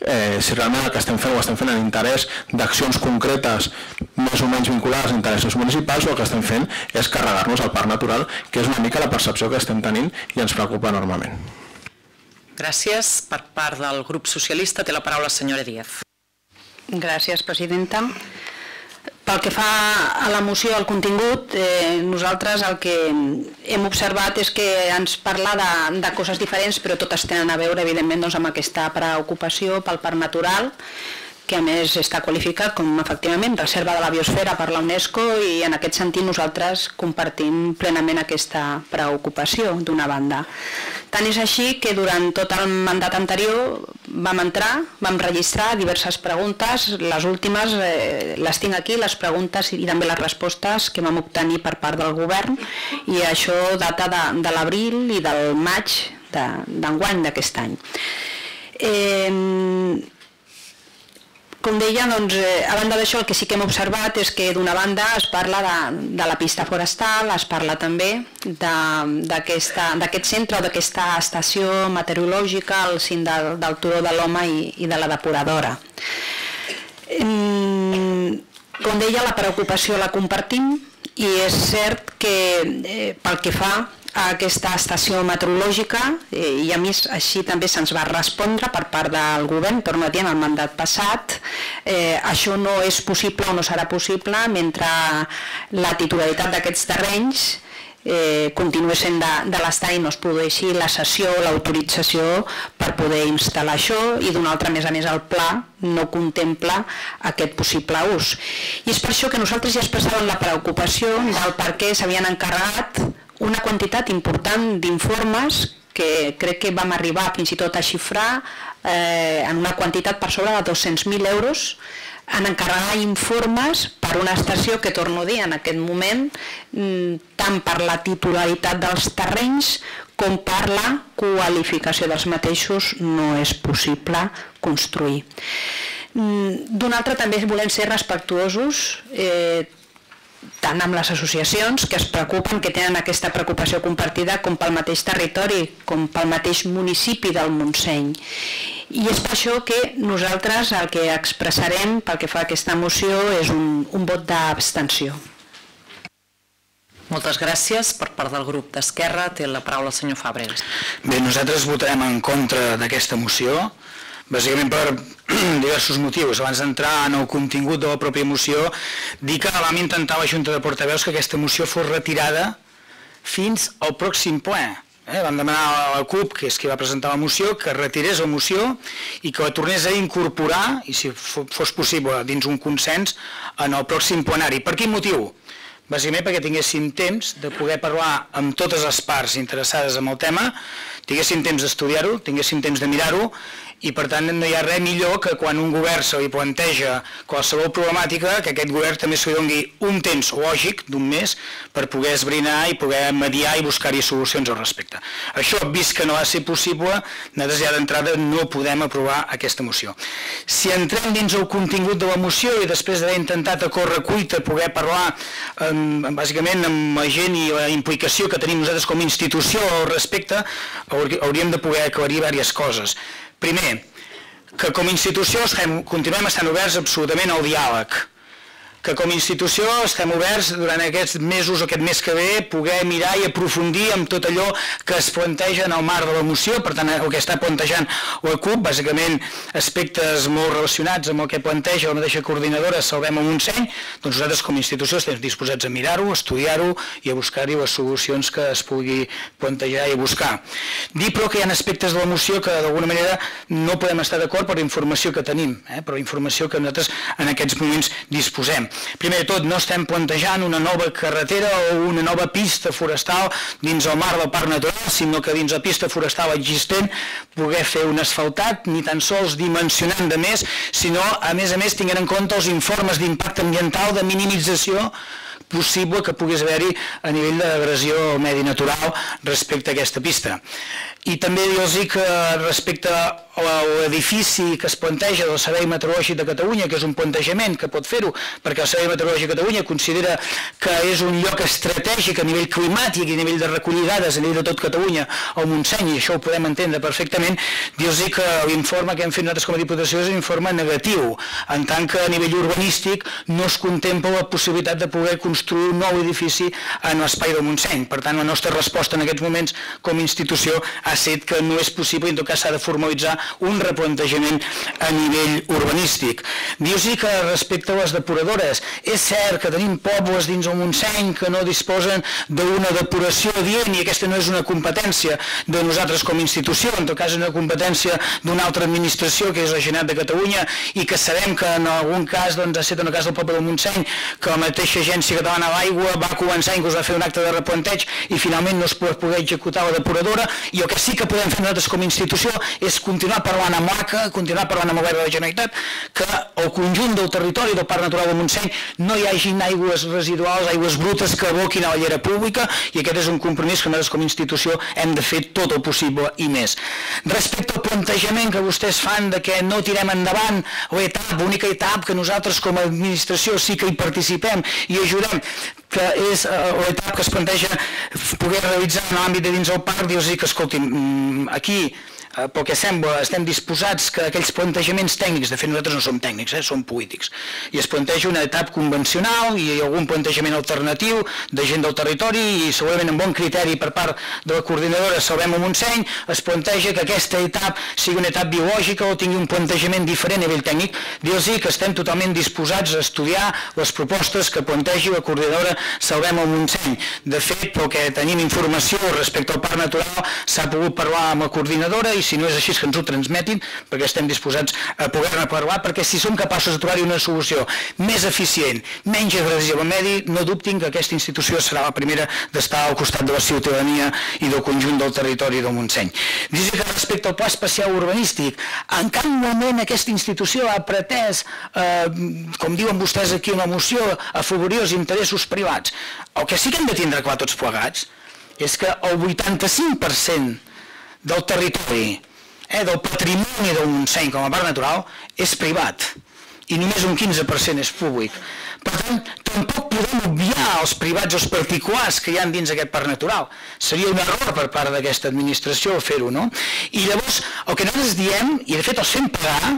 Speaker 4: eh, si realment el que estem fent ho estem fent en interès d'accions concretes més o menys vinculades a interessos municipals o el que estem fent és carregar-nos al parc natural, que és una mica la percepció que estem tenint i ens preocupa enormement.
Speaker 1: Gràcies. Per part del grup socialista té la paraula la senyora Díaz.
Speaker 9: Gràcies, presidenta. Pel que fa a la moció, al contingut, eh, nosaltres el que hem observat és que ens parla de, de coses diferents, però totes tenen a veure, evidentment, doncs, amb aquesta preocupació pel parc natural, que a més està qualificat com efectivament reserva de la biosfera per la UNESCO i en aquest sentit nosaltres compartim plenament aquesta preocupació d'una banda. Tant és així que durant tot el mandat anterior vam entrar, vam registrar diverses preguntes, les últimes eh, les tinc aquí, les preguntes i també les respostes que vam obtenir per part del govern i això data de, de l'abril i del maig d'enguany de, d'aquest any. Eh, com deia, doncs, eh, a banda d'això, el que sí que hem observat és que d'una banda es parla de, de la pista forestal, es parla també d'aquest centre o d'aquesta estació meteorològica al cim del, del turó de l'Home i, i de la depuradora. Com deia, la preocupació la compartim i és cert que eh, pel que fa a aquesta estació meteorològica eh, i a més així també se'ns va respondre per part del govern, torno a dir, en el mandat passat, eh, això no és possible o no serà possible mentre la titularitat d'aquests terrenys eh, continuï sent de, de l'Estat i no es produeixi la sessió o l'autorització per poder instal·lar això i d'una altra, a més a més, el pla no contempla aquest possible ús. I és per això que nosaltres ja expressàvem la preocupació del per què s'havien encarregat una quantitat important d'informes que crec que vam arribar fins i tot a xifrar eh, en una quantitat per sobre de 200.000 euros en encarregar informes per una estació que, torno a dir, en aquest moment, mm, tant per la titularitat dels terrenys com per la qualificació dels mateixos no és possible construir. Mm, D'una altra també volem ser respectuosos, eh, tant amb les associacions que es preocupen, que tenen aquesta preocupació compartida com pel mateix territori, com pel mateix municipi del Montseny. I és per això que nosaltres el que expressarem pel que fa a aquesta moció és un, un vot d'abstenció.
Speaker 1: Moltes gràcies. Per part del grup d'Esquerra té la paraula el senyor Fàbregas.
Speaker 10: Bé, nosaltres votarem en contra d'aquesta moció, bàsicament per diversos motius. Abans d'entrar en el contingut de la pròpia moció, dir que vam intentar a la Junta de Portaveus que aquesta moció fos retirada fins al pròxim ple. Eh? Vam demanar a la CUP, que és qui va presentar la moció, que retirés la moció i que la tornés a incorporar, i si fos possible dins un consens, en el pròxim plenari. Per quin motiu? bàsicament perquè tinguéssim temps de poder parlar amb totes les parts interessades en el tema, tinguéssim temps d'estudiar-ho, tinguéssim temps de mirar-ho i per tant no hi ha res millor que quan un govern se li planteja qualsevol problemàtica que aquest govern també se li doni un temps lògic d'un mes per poder esbrinar i poder mediar i buscar-hi solucions al respecte. Això, vist que no va ser possible, nosaltres ja d'entrada no podem aprovar aquesta moció. Si entrem dins el contingut de la moció i després d'haver intentat a córrer cuita poder parlar bàsicament amb la gent i la implicació que tenim nosaltres com a institució al respecte, hauríem de poder aclarir diverses coses. Primer, que com a institució estem, continuem estant oberts absolutament al diàleg, que com a institució estem oberts durant aquests mesos o aquest mes que ve poder mirar i aprofundir amb tot allò que es planteja en el marc de la moció, per tant el que està plantejant la CUP, bàsicament aspectes molt relacionats amb el que planteja la mateixa coordinadora Salvem a Montseny, doncs nosaltres com a institució estem disposats a mirar-ho, estudiar-ho i a buscar-hi les solucions que es pugui plantejar i buscar. Dir però que hi ha aspectes de la moció que d'alguna manera no podem estar d'acord per la informació que tenim, eh? per la informació que nosaltres en aquests moments disposem. Primer de tot, no estem plantejant una nova carretera o una nova pista forestal dins el mar del Parc Natural, sinó que dins la pista forestal existent poder fer un asfaltat, ni tan sols dimensionant de més, sinó a més a més tinguent en compte els informes d'impacte ambiental de minimització possible que pogués haver-hi a nivell d'agressió medi natural respecte a aquesta pista. I també dir-los que respecte l'edifici que es planteja del Servei Meteorològic de Catalunya, que és un plantejament que pot fer-ho, perquè el Servei Meteorològic de Catalunya considera que és un lloc estratègic a nivell climàtic i a nivell de recollir dades a nivell de tot Catalunya al Montseny, i això ho podem entendre perfectament, dir-los que l'informe que hem fet nosaltres com a Diputació és un informe negatiu, en tant que a nivell urbanístic no es contempla la possibilitat de poder construir un nou edifici en l'espai del Montseny. Per tant, la nostra resposta en aquests moments com a institució ha estat que no és possible i en tot cas s'ha de formalitzar un replantejament a nivell urbanístic. Dius que respecte a les depuradores, és cert que tenim pobles dins el Montseny que no disposen d'una depuració dient i aquesta no és una competència de nosaltres com a institució, en tot cas és una competència d'una altra administració que és la Generalitat de Catalunya i que sabem que en algun cas doncs, ha estat en el cas del poble del Montseny que la mateixa agència catalana de l'aigua va començar inclús a fer un acte de replanteig i finalment no es pot poder executar la depuradora i el que sí que podem fer nosaltres com a institució és continuar parlant amb l'ACA, continuar parlant amb el govern de la Generalitat, que el conjunt del territori del Parc Natural de Montseny no hi hagin aigües residuals, aigües brutes que aboquin a la llera pública i aquest és un compromís que nosaltres com a institució hem de fer tot el possible i més. Respecte al plantejament que vostès fan de que no tirem endavant l'etap, l'única etap que nosaltres com a administració sí que hi participem i ajudem, que és eh, l'etap que es planteja poder realitzar en l'àmbit de dins del parc, dius que escolti'm, mm, aquí pel que sembla, estem disposats que aquells plantejaments tècnics, de fet nosaltres no som tècnics, eh, som polítics, i es planteja una etapa convencional i algun plantejament alternatiu de gent del territori i segurament amb bon criteri per part de la coordinadora Salvem a Montseny es planteja que aquesta etapa sigui una etapa biològica o tingui un plantejament diferent a nivell tècnic, dir-los que estem totalment disposats a estudiar les propostes que plantegi la coordinadora Salvem a Montseny. De fet, pel que tenim informació respecte al parc natural, s'ha pogut parlar amb la coordinadora i si no és així que ens ho transmetin, perquè estem disposats a poder-ne parlar, perquè si som capaços de trobar-hi una solució més eficient, menys agressiva al medi, no dubtin que aquesta institució serà la primera d'estar al costat de la ciutadania i del conjunt del territori del Montseny. Dius que respecte al pla especial urbanístic, en cap moment aquesta institució ha pretès, eh, com diuen vostès aquí en la moció, afavorir els interessos privats. El que sí que hem de tindre clar tots plegats és que el 85% del territori, eh, del patrimoni del Montseny com a parc natural, és privat i només un 15% és públic. Per tant, tampoc podem obviar els privats o els particulars que hi han dins aquest parc natural. Seria un error per part d'aquesta administració fer-ho, no? I llavors, el que nosaltres diem, i de fet els fem pagar,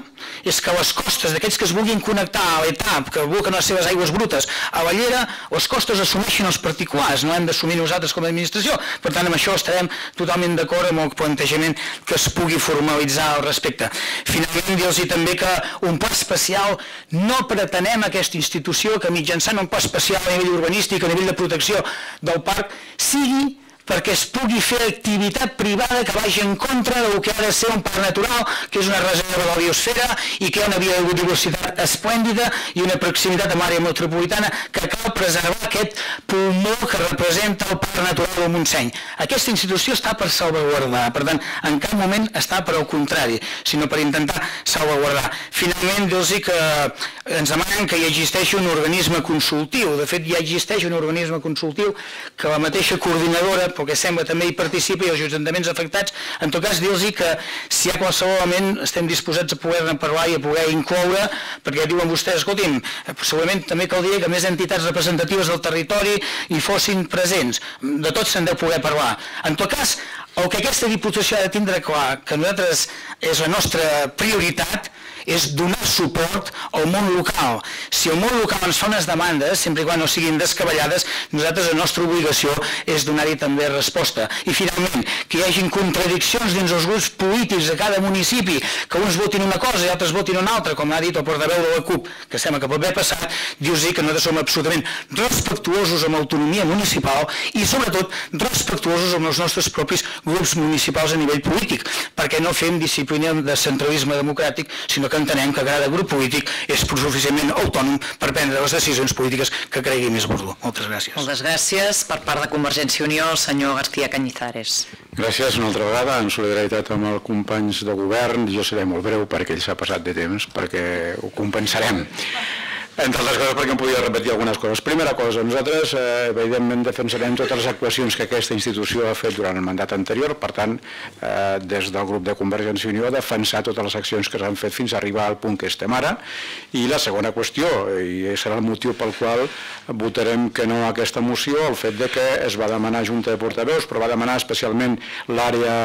Speaker 10: és que les costes d'aquells que es vulguin connectar a l'etap, que vulguin les seves aigües brutes a la llera, les costes assumeixen els particulars, no hem d'assumir nosaltres com a administració. Per tant, amb això estarem totalment d'acord amb el plantejament que es pugui formalitzar al respecte. Finalment, dir-los també que un pla especial no pretenem aquesta institució que mitjançant un pla especial a nivell urbanístic, a nivell de protecció del parc, sigui perquè es pugui fer activitat privada que vagi en contra del que ha de ser un parc natural, que és una reserva de la biosfera i que hi ha una biodiversitat esplèndida i una proximitat amb l'àrea metropolitana que cal preservar aquest pulmó que representa el parc natural del Montseny. Aquesta institució està per salvaguardar, per tant, en cap moment està per al contrari, sinó per intentar salvaguardar. Finalment, dir-los que ens demanen que hi existeixi un organisme consultiu. De fet, ja existeix un organisme consultiu que la mateixa coordinadora, perquè sembla també hi participa, i els ajuntaments afectats, en tot cas dir-los que si hi ha qualsevol element estem disposats a poder-ne parlar i a poder incloure, perquè diuen vostès, escolti'm, segurament també caldria que més entitats representatives del territori hi fossin presents. De tot se'n deu poder parlar. En tot cas, el que aquesta Diputació ha de tindre clar, que nosaltres és la nostra prioritat, és donar suport al món local. Si el món local ens fa unes demandes, sempre i quan no siguin descabellades, nosaltres la nostra obligació és donar-hi també resposta. I finalment, que hi hagin contradiccions dins els grups polítics de cada municipi, que uns votin una cosa i altres votin una altra, com ha dit el portaveu de la CUP, que sembla que pot haver passat, dius que nosaltres som absolutament respectuosos amb l'autonomia municipal i sobretot respectuosos amb els nostres propis grups municipals a nivell polític, perquè no fem disciplina de centralisme democràtic, sinó que entenem que cada grup polític és suficientment autònom per prendre les decisions polítiques que cregui més oportú. Moltes gràcies.
Speaker 1: Moltes gràcies. Per part de Convergència i Unió, el senyor García Cañizares.
Speaker 5: Gràcies una altra vegada, en solidaritat amb els companys de govern. Jo seré molt breu perquè ell s'ha passat de temps, perquè ho compensarem entre altres coses perquè em podia repetir algunes coses. Primera cosa, nosaltres eh, evidentment defensarem totes les actuacions que aquesta institució ha fet durant el mandat anterior, per tant, eh, des del grup de Convergència i Unió, defensar totes les accions que s'han fet fins a arribar al punt que estem ara. I la segona qüestió, i serà el motiu pel qual votarem que no a aquesta moció, el fet de que es va demanar Junta de Portaveus, però va demanar especialment l'àrea,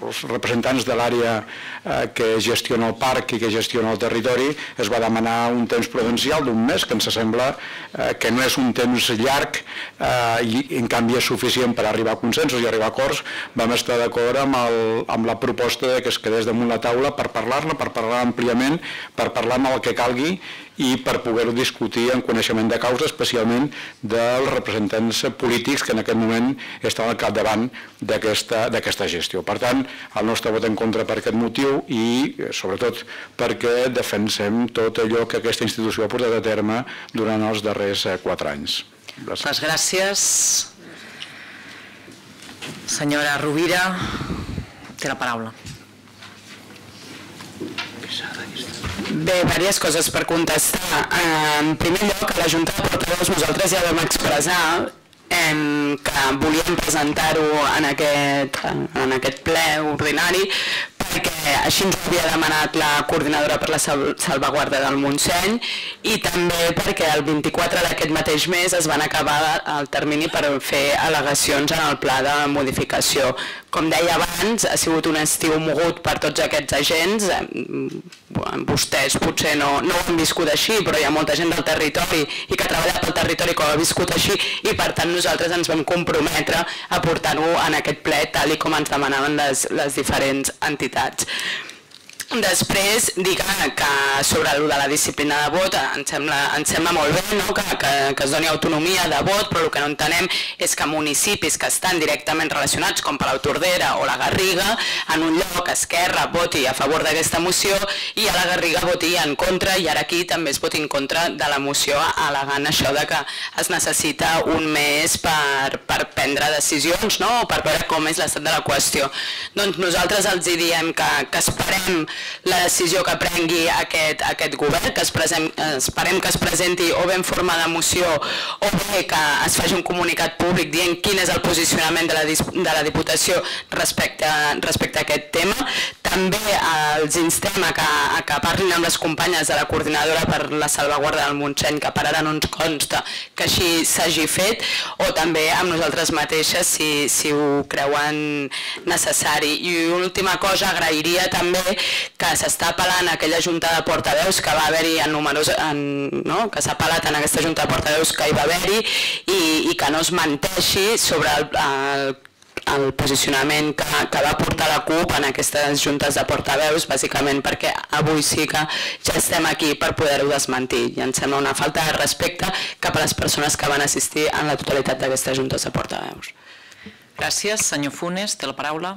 Speaker 5: els representants de l'àrea eh, que gestiona el parc i que gestiona el territori, es va demanar un temps prudencial d'un mes, que ens sembla eh, que no és un temps llarg eh, i en canvi és suficient per arribar a consensos i arribar a acords, vam estar d'acord amb, el, amb la proposta que es quedés damunt la taula per parlar-ne, per parlar àmpliament, per parlar amb el que calgui i per poder-ho discutir en coneixement de causa, especialment dels representants polítics que en aquest moment estan al capdavant d'aquesta gestió. Per tant, el nostre vot en contra per aquest motiu i, sobretot, perquè defensem tot allò que aquesta institució ha portat a terme durant els darrers eh, quatre anys.
Speaker 1: Gràcies. Les gràcies. Senyora Rovira, té la paraula.
Speaker 6: Bé, diverses coses per contestar. En primer lloc, a la Junta de Portaveus nosaltres ja vam expressar que volíem presentar-ho en, aquest, en aquest ple ordinari perquè així ens havia demanat la coordinadora per la salvaguarda del Montseny i també perquè el 24 d'aquest mateix mes es van acabar el termini per fer al·legacions en el pla de modificació. Com deia abans, ha sigut un estiu mogut per tots aquests agents, vostès potser no, no ho han viscut així, però hi ha molta gent del territori i que ha treballat pel territori que ho ha viscut així i per tant nosaltres ens vam comprometre a portar-ho en aquest ple tal i com ens demanaven les, les diferents entitats. Després, dir que sobre el de la disciplina de vot em sembla, em sembla molt bé no? que, que, que es doni autonomia de vot, però el que no entenem és que municipis que estan directament relacionats, com Palau Tordera o la Garriga, en un lloc Esquerra voti a favor d'aquesta moció i a la Garriga voti en contra i ara aquí també es voti en contra de la moció al·legant això de que es necessita un mes per, per prendre decisions no? o per veure com és l'estat de la qüestió. Doncs nosaltres els diem que, que esperem la decisió que prengui aquest, aquest govern, que es present, esperem que es presenti o bé en forma de moció o bé que es faci un comunicat públic dient quin és el posicionament de la, de la Diputació respecte, respecte a aquest tema. També els instem a que, a que parlin amb les companyes de la coordinadora per la salvaguarda del Montseny, que per ara no ens consta que així s'hagi fet, o també amb nosaltres mateixes si, si ho creuen necessari. I última cosa, agrairia també que s'està apel·lant aquella junta de portaveus que va haver-hi en numerós, en, no? que s'ha apel·lat en aquesta junta de portaveus que hi va haver-hi i, i que no es menteixi sobre el, el el posicionament que, que va portar la CUP en aquestes juntes de portaveus, bàsicament perquè avui sí que ja estem aquí per poder-ho desmentir i em sembla una falta de respecte cap a les persones que van assistir en la totalitat d'aquestes juntes de portaveus.
Speaker 1: Gràcies. Senyor Funes, té la paraula.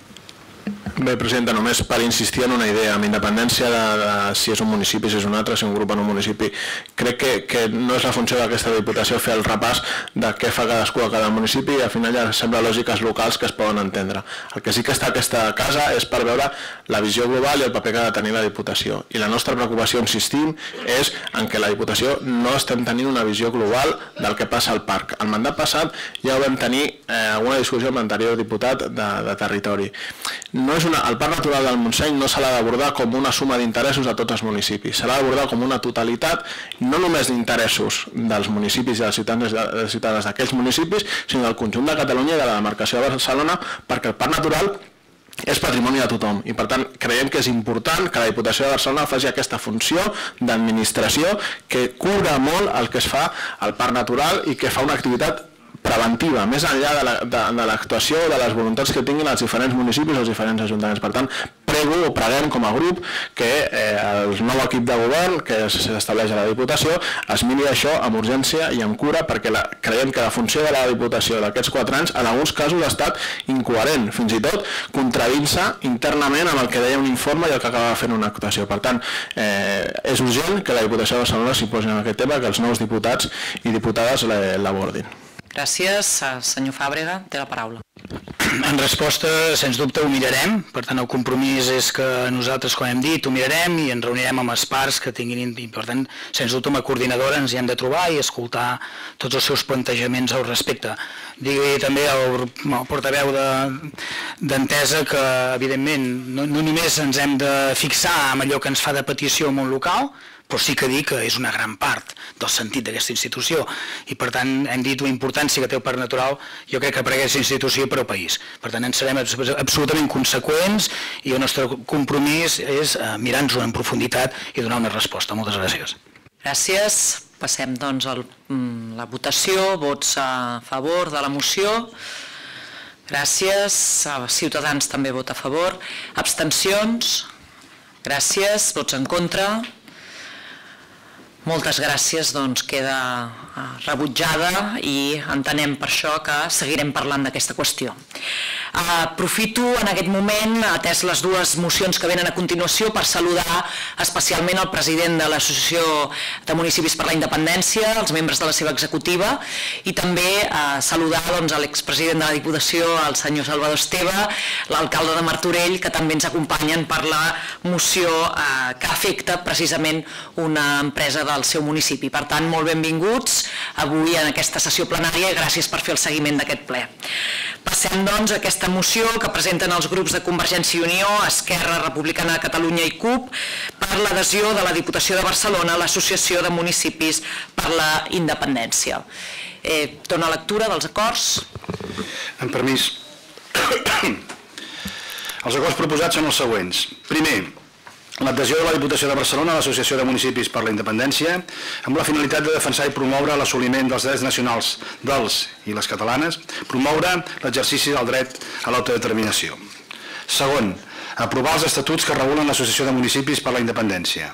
Speaker 4: Bé, presidenta, només per insistir en una idea, amb independència de, de si és un municipi, si és un altre, si un grup en un municipi, crec que, que no és la funció d'aquesta Diputació fer el repàs de què fa cadascú a cada municipi i al final ja sembla lògiques locals que es poden entendre. El que sí que està aquesta casa és per veure la visió global i el paper que ha de tenir la Diputació. I la nostra preocupació, insistim, és en què la Diputació no estem tenint una visió global del que passa al parc. El mandat passat ja ho vam tenir eh, alguna discussió amb l'anterior diputat de, de territori. No és una, el Parc Natural del Montseny no s'ha d'abordar com una suma d'interessos a tots els municipis, s'ha d'abordar com una totalitat, no només d'interessos dels municipis i dels ciutadans, dels ciutadans d'aquells municipis, sinó del conjunt de Catalunya i de la demarcació de Barcelona, perquè el Parc Natural és patrimoni de tothom. I per tant creiem que és important que la Diputació de Barcelona faci aquesta funció d'administració que cura molt el que es fa al Parc Natural i que fa una activitat preventiva, més enllà de l'actuació la, de, de de les voluntats que tinguin els diferents municipis o els diferents ajuntaments. Per tant, prego o preguem com a grup que eh, el nou equip de govern que s'estableix a la Diputació es miri això amb urgència i amb cura perquè la, creiem que la funció de la Diputació d'aquests quatre anys en alguns casos ha estat incoherent, fins i tot contradint-se internament amb el que deia un informe i el que acaba fent una actuació. Per tant, eh, és urgent que la Diputació de Barcelona s'hi posi en aquest tema, que els nous diputats i diputades l'abordin.
Speaker 1: Gràcies. Senyor Fàbrega, té la paraula.
Speaker 10: En resposta, sens dubte, ho mirarem. Per tant, el compromís és que nosaltres, com hem dit, ho mirarem i ens reunirem amb els parts que tinguin... Per tant, sens dubte, amb la coordinadora ens hi hem de trobar i escoltar tots els seus plantejaments al respecte. Digui també al, portaveu d'entesa de, que, evidentment, no, no només ens hem de fixar en allò que ens fa de petició al món local, però sí que dir que és una gran part del sentit d'aquesta institució i per tant hem dit la importància que té el Parc Natural jo crec que per aquesta institució i per al país. Per tant ens serem absolutament conseqüents i el nostre compromís és eh, mirar-nos-ho en profunditat i donar una resposta. Moltes gràcies.
Speaker 1: Gràcies. Passem doncs a mm, la votació. Vots a favor de la moció. Gràcies. Ciutadans també vota a favor. Abstencions? Gràcies. Vots en contra? Moltes gràcies, doncs queda eh, rebutjada i entenem per això que seguirem parlant d'aquesta qüestió. Aprofito en aquest moment, atès les dues mocions que venen a continuació, per saludar especialment el president de l'Associació de Municipis per la Independència, els membres de la seva executiva, i també eh, saludar doncs, l'expresident de la Diputació, el senyor Salvador Esteve, l'alcalde de Martorell, que també ens acompanyen per la moció eh, que afecta precisament una empresa del seu municipi. Per tant, molt benvinguts avui en aquesta sessió plenària i gràcies per fer el seguiment d'aquest ple. Passem doncs a aquesta moció que presenten els grups de Convergència i Unió, Esquerra Republicana de Catalunya i CUP per l'adhesió de la Diputació de Barcelona a l'Associació de Municipis per la Independència. Eh, lectura dels acords.
Speaker 2: En permís. Els acords proposats són els següents. Primer, l'adhesió de la Diputació de Barcelona a l'Associació de Municipis per la Independència amb la finalitat de defensar i promoure l'assoliment dels drets nacionals dels i les catalanes, promoure l'exercici del dret a l'autodeterminació. Segon, aprovar els estatuts que regulen l'Associació de Municipis per la Independència.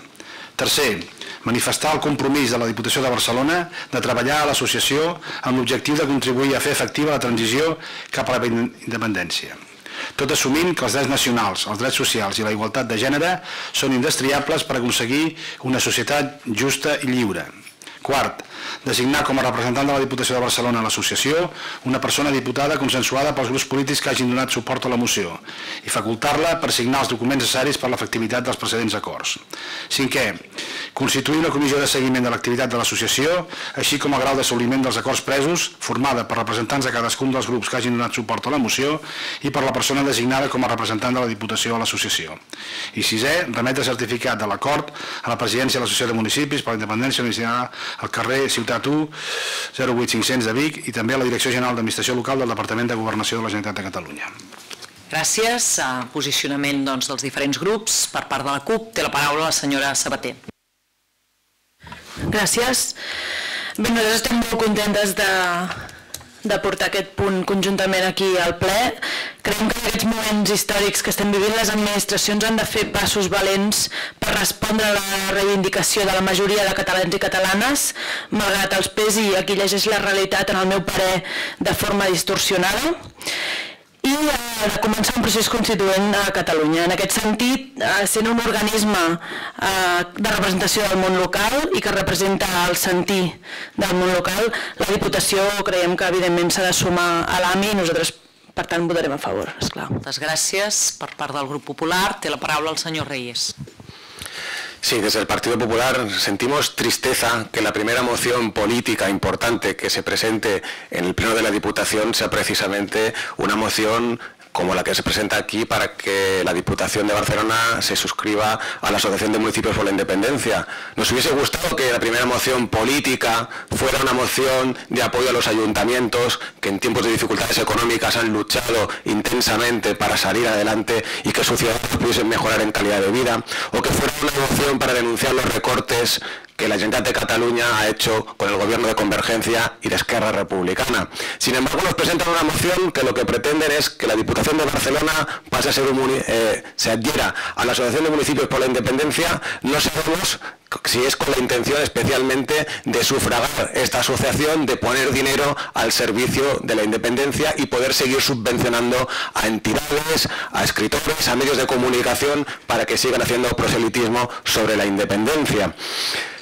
Speaker 2: Tercer, manifestar el compromís de la Diputació de Barcelona de treballar a l'associació amb l'objectiu de contribuir a fer efectiva la transició cap a la independència tot assumint que els drets nacionals, els drets socials i la igualtat de gènere són indestriables per aconseguir una societat justa i lliure. Quart, designar com a representant de la Diputació de Barcelona a l'associació una persona diputada consensuada pels grups polítics que hagin donat suport a la moció i facultar-la per signar els documents necessaris per a l'efectivitat dels precedents acords. Cinquè, constituir una comissió de seguiment de l'activitat de l'associació, així com el grau d'assoliment dels acords presos, formada per representants de cadascun dels grups que hagin donat suport a la moció i per la persona designada com a representant de la Diputació a l'associació. I sisè, remetre certificat de l'acord a la presidència de l'Associació de Municipis per la Independència organitzada al carrer Ciutat 1 08500 de Vic i també a la Direcció General d'Administració Local del Departament de Governació de la Generalitat de Catalunya.
Speaker 1: Gràcies. A posicionament doncs, dels diferents grups per part de la CUP té la paraula la senyora Sabater.
Speaker 11: Gràcies. Bé, nosaltres estem molt contentes de, de portar aquest punt conjuntament aquí al ple. Creiem que en aquests moments històrics que estem vivint les administracions han de fer passos valents per respondre a la reivindicació de la majoria de catalans i catalanes, malgrat els pes i aquí llegeix la realitat en el meu parer de forma distorsionada i eh, de començar un procés constituent a Catalunya. En aquest sentit, eh, sent un organisme eh, de representació del món local i que representa el sentir del món local, la Diputació creiem que evidentment s'ha de sumar a l'AMI i nosaltres per tant votarem a favor, esclar.
Speaker 1: Moltes gràcies. Per part del grup popular té la paraula el senyor Reyes.
Speaker 7: Sí, desde el Partido Popular sentimos tristeza que la primera moción política importante que se presente en el Pleno de la Diputación sea precisamente una moción como la que se presenta aquí para que la Diputación de Barcelona se suscriba a la Asociación de Municipios por la Independencia. Nos hubiese gustado que la primera moción política fuera una moción de apoyo a los ayuntamientos que en tiempos de dificultades económicas han luchado intensamente para salir adelante y que sus ciudadanos pudiesen mejorar en calidad de vida, o que fuera una moción para denunciar los recortes que la Generalitat de Cataluña ha hecho con el gobierno de Convergencia y de Esquerra Republicana. Sin embargo, nos presentan una moción que lo que pretenden es que la Diputación de Barcelona pase a ser un, eh, se adhiera a la Asociación de Municipios por la Independencia. No sabemos si es con la intención especialmente de sufragar esta asociación, de poner dinero al servicio de la independencia y poder seguir subvencionando a entidades, a escritores, a medios de comunicación para que sigan haciendo proselitismo sobre la independencia.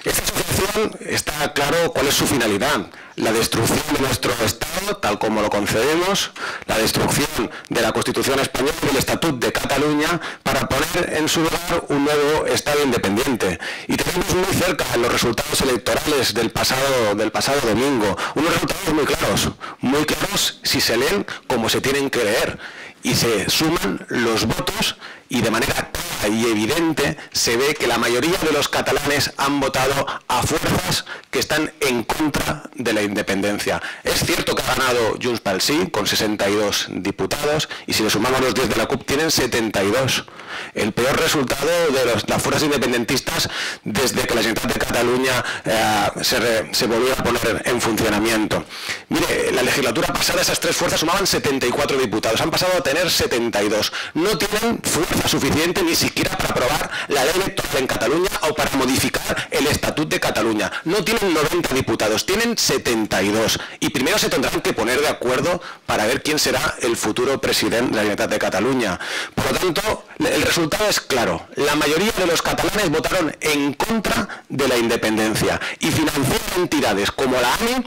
Speaker 7: Esta asociación está claro cuál es su finalidad, la destrucción de nuestro Estado, tal como lo concedemos, la destrucción de la Constitución española y el Estatut de Cataluña para poner en su lugar un nuevo Estado independiente. Y tenemos muy cerca los resultados electorales del pasado, del pasado domingo, unos resultados muy claros, muy claros si se leen como se tienen que leer y se suman los votos y de manera clara y evidente se ve que la mayoría de los catalanes han votado a fuerzas que están en contra de la independencia. Es cierto que ha ganado Junts pel Sí con 62 diputados y si le sumamos los 10 de la CUP tienen 72. El peor resultado de las fuerzas independentistas desde que la Generalitat de Cataluña eh, se, se volvió a poner en funcionamiento. Mire, la legislatura pasada esas tres fuerzas sumaban 74 diputados, han pasado a tener 72. No tienen fuerza suficiente ni siquiera para aprobar la ley electoral en Cataluña o para modificar el Estatut de Cataluña. No tienen 90 diputados, tienen 72. Y primero se tendrán que poner de acuerdo para ver quién será el futuro presidente de la Generalitat de Cataluña. Por lo tanto, el resultado es claro. La mayoría de los catalanes votaron en contra de la independencia y financiar entidades como la AMI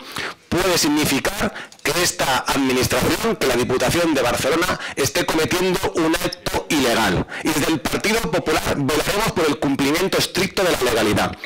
Speaker 7: puede significar que esta administración, que la Diputación de Barcelona, esté cometiendo un acto ilegal. Y desde el Partido Popular velaremos por el cumplimiento estricto de la legalidad.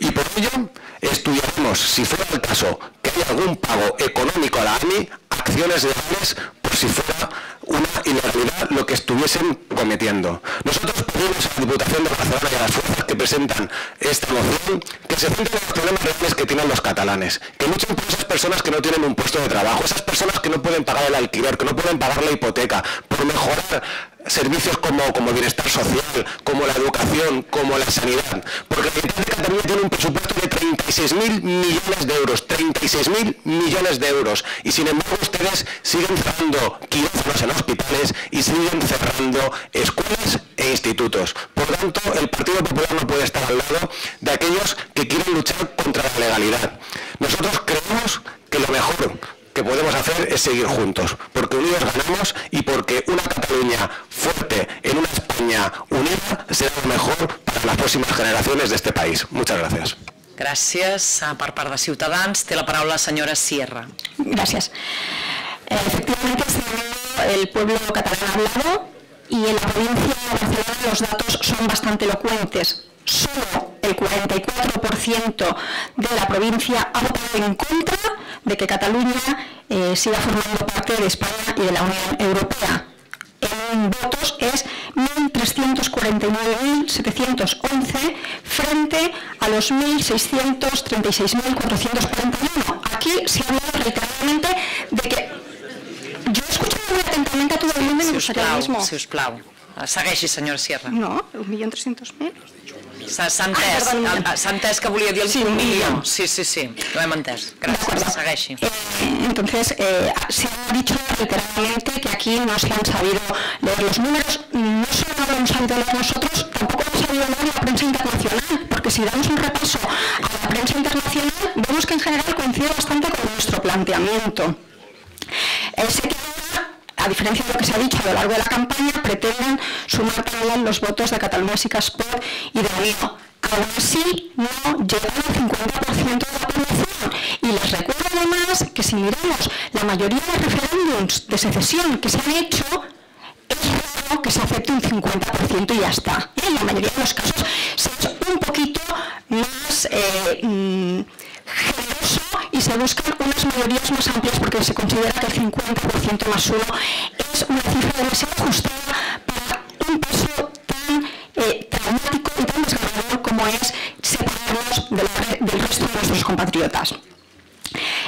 Speaker 7: Y por ello estudiaremos, si fuera el caso, que hay algún pago económico a la AMI, acciones legales por si fuera una ilegalidad lo que estuviesen cometiendo. Nosotros pedimos a la Diputación de Barcelona y a las fuerzas que presentan esta moción que se centren en los problemas reales que tienen los catalanes, que luchen por esas personas que no tienen un puesto de trabajo, esas personas que no pueden pagar el alquiler, que no pueden pagar la hipoteca, por mejorar servicios como, como bienestar social, como la educación, como la sanidad. Porque la de Cataluña tiene un presupuesto de 36.000 millones de euros, 36.000 millones de euros. Y sin embargo ustedes siguen cerrando quirófanos en hospitales y siguen cerrando escuelas e institutos. Por tanto, el Partido Popular no puede estar al lado de aquellos que quieren luchar contra la legalidad. Nosotros creemos que lo mejor que podemos hacer es seguir juntos, porque unidos ganamos y porque una Cataluña fuerte en una España unida será lo mejor para las próximas generaciones de este país. Muchas gracias.
Speaker 1: Gràcies. Per part de Ciutadans té la paraula la senyora Sierra.
Speaker 8: Gracias. Eh, efectivamente, el pueblo catalán ha hablado y en la provincia de Barcelona los datos son bastante elocuentes. Solo el 44% de la provincia ha votado en contra de que Cataluña eh, siga formando parte de España y de la Unión Europea. En votos es 1.349.711 frente a los 1.636.441. Aquí se ha hablado reiteradamente de que yo he escuchado muy atentamente a todo el mundo me gustaría lo mismo.
Speaker 1: Si us plau. Segueixi, senyora Sierra.
Speaker 8: No, 1.300.000.
Speaker 1: S'ha entès,
Speaker 8: Ah,
Speaker 1: s'ha entès que volia dir el
Speaker 8: Sí,
Speaker 1: milió. Sí, sí, sí, ho hem entès. Gràcies, segueixi.
Speaker 8: Eh, entonces, eh, se ha dicho reiteradamente que aquí no se han sabido leer los números, no solo no lo hemos sabido leer nosotros, tampoco lo ha sabido leer la prensa internacional, porque si damos un repaso a la prensa internacional, vemos que en general coincide bastante con nuestro planteamiento. Eh, sé que ahora, a diferencia de lo que se ha dicho a lo largo de la campaña, pretenden sumar también los votos de Cataluña Sí pot y de Unió. Aún así, no llegan al 50% de la población. Y les recuerdo además que si miramos la mayoría de referéndums de secesión que se han hecho, es raro que se acepte un 50% y ya está. En la mayoría de los casos se ha hecho un poquito más eh, mm, se buscan unas mayorías más amplias porque se considera que el 50% más uno es una cifra demasiado ajustada para un paso tan eh, traumático y tan desgarrador como es separarnos del, del resto de nuestros compatriotas.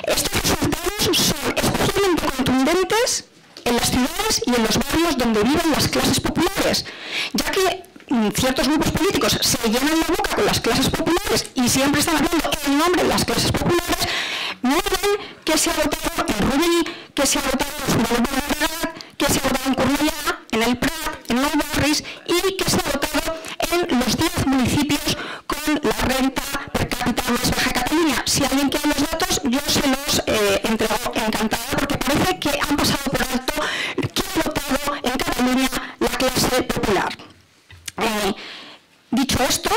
Speaker 8: Estos resultados son especialmente contundentes en las ciudades y en los barrios donde viven las clases populares, ya que mm, ciertos grupos políticos se llenan la boca con las clases populares y siempre están hablando en nombre de las clases populares, ven que se ha votado en Rubí, que se ha votado en Llobregat, que se ha votado en Cornellà, en el Prat, en Nou Barris y que se ha votado en los 10 municipios con la renta per cápita más baja de Cataluña. Si alguien quiere los datos, yo se los eh, entrego encantada porque parece que han pasado por alto que ha votado en Cataluña la clase popular. Eh, dicho esto,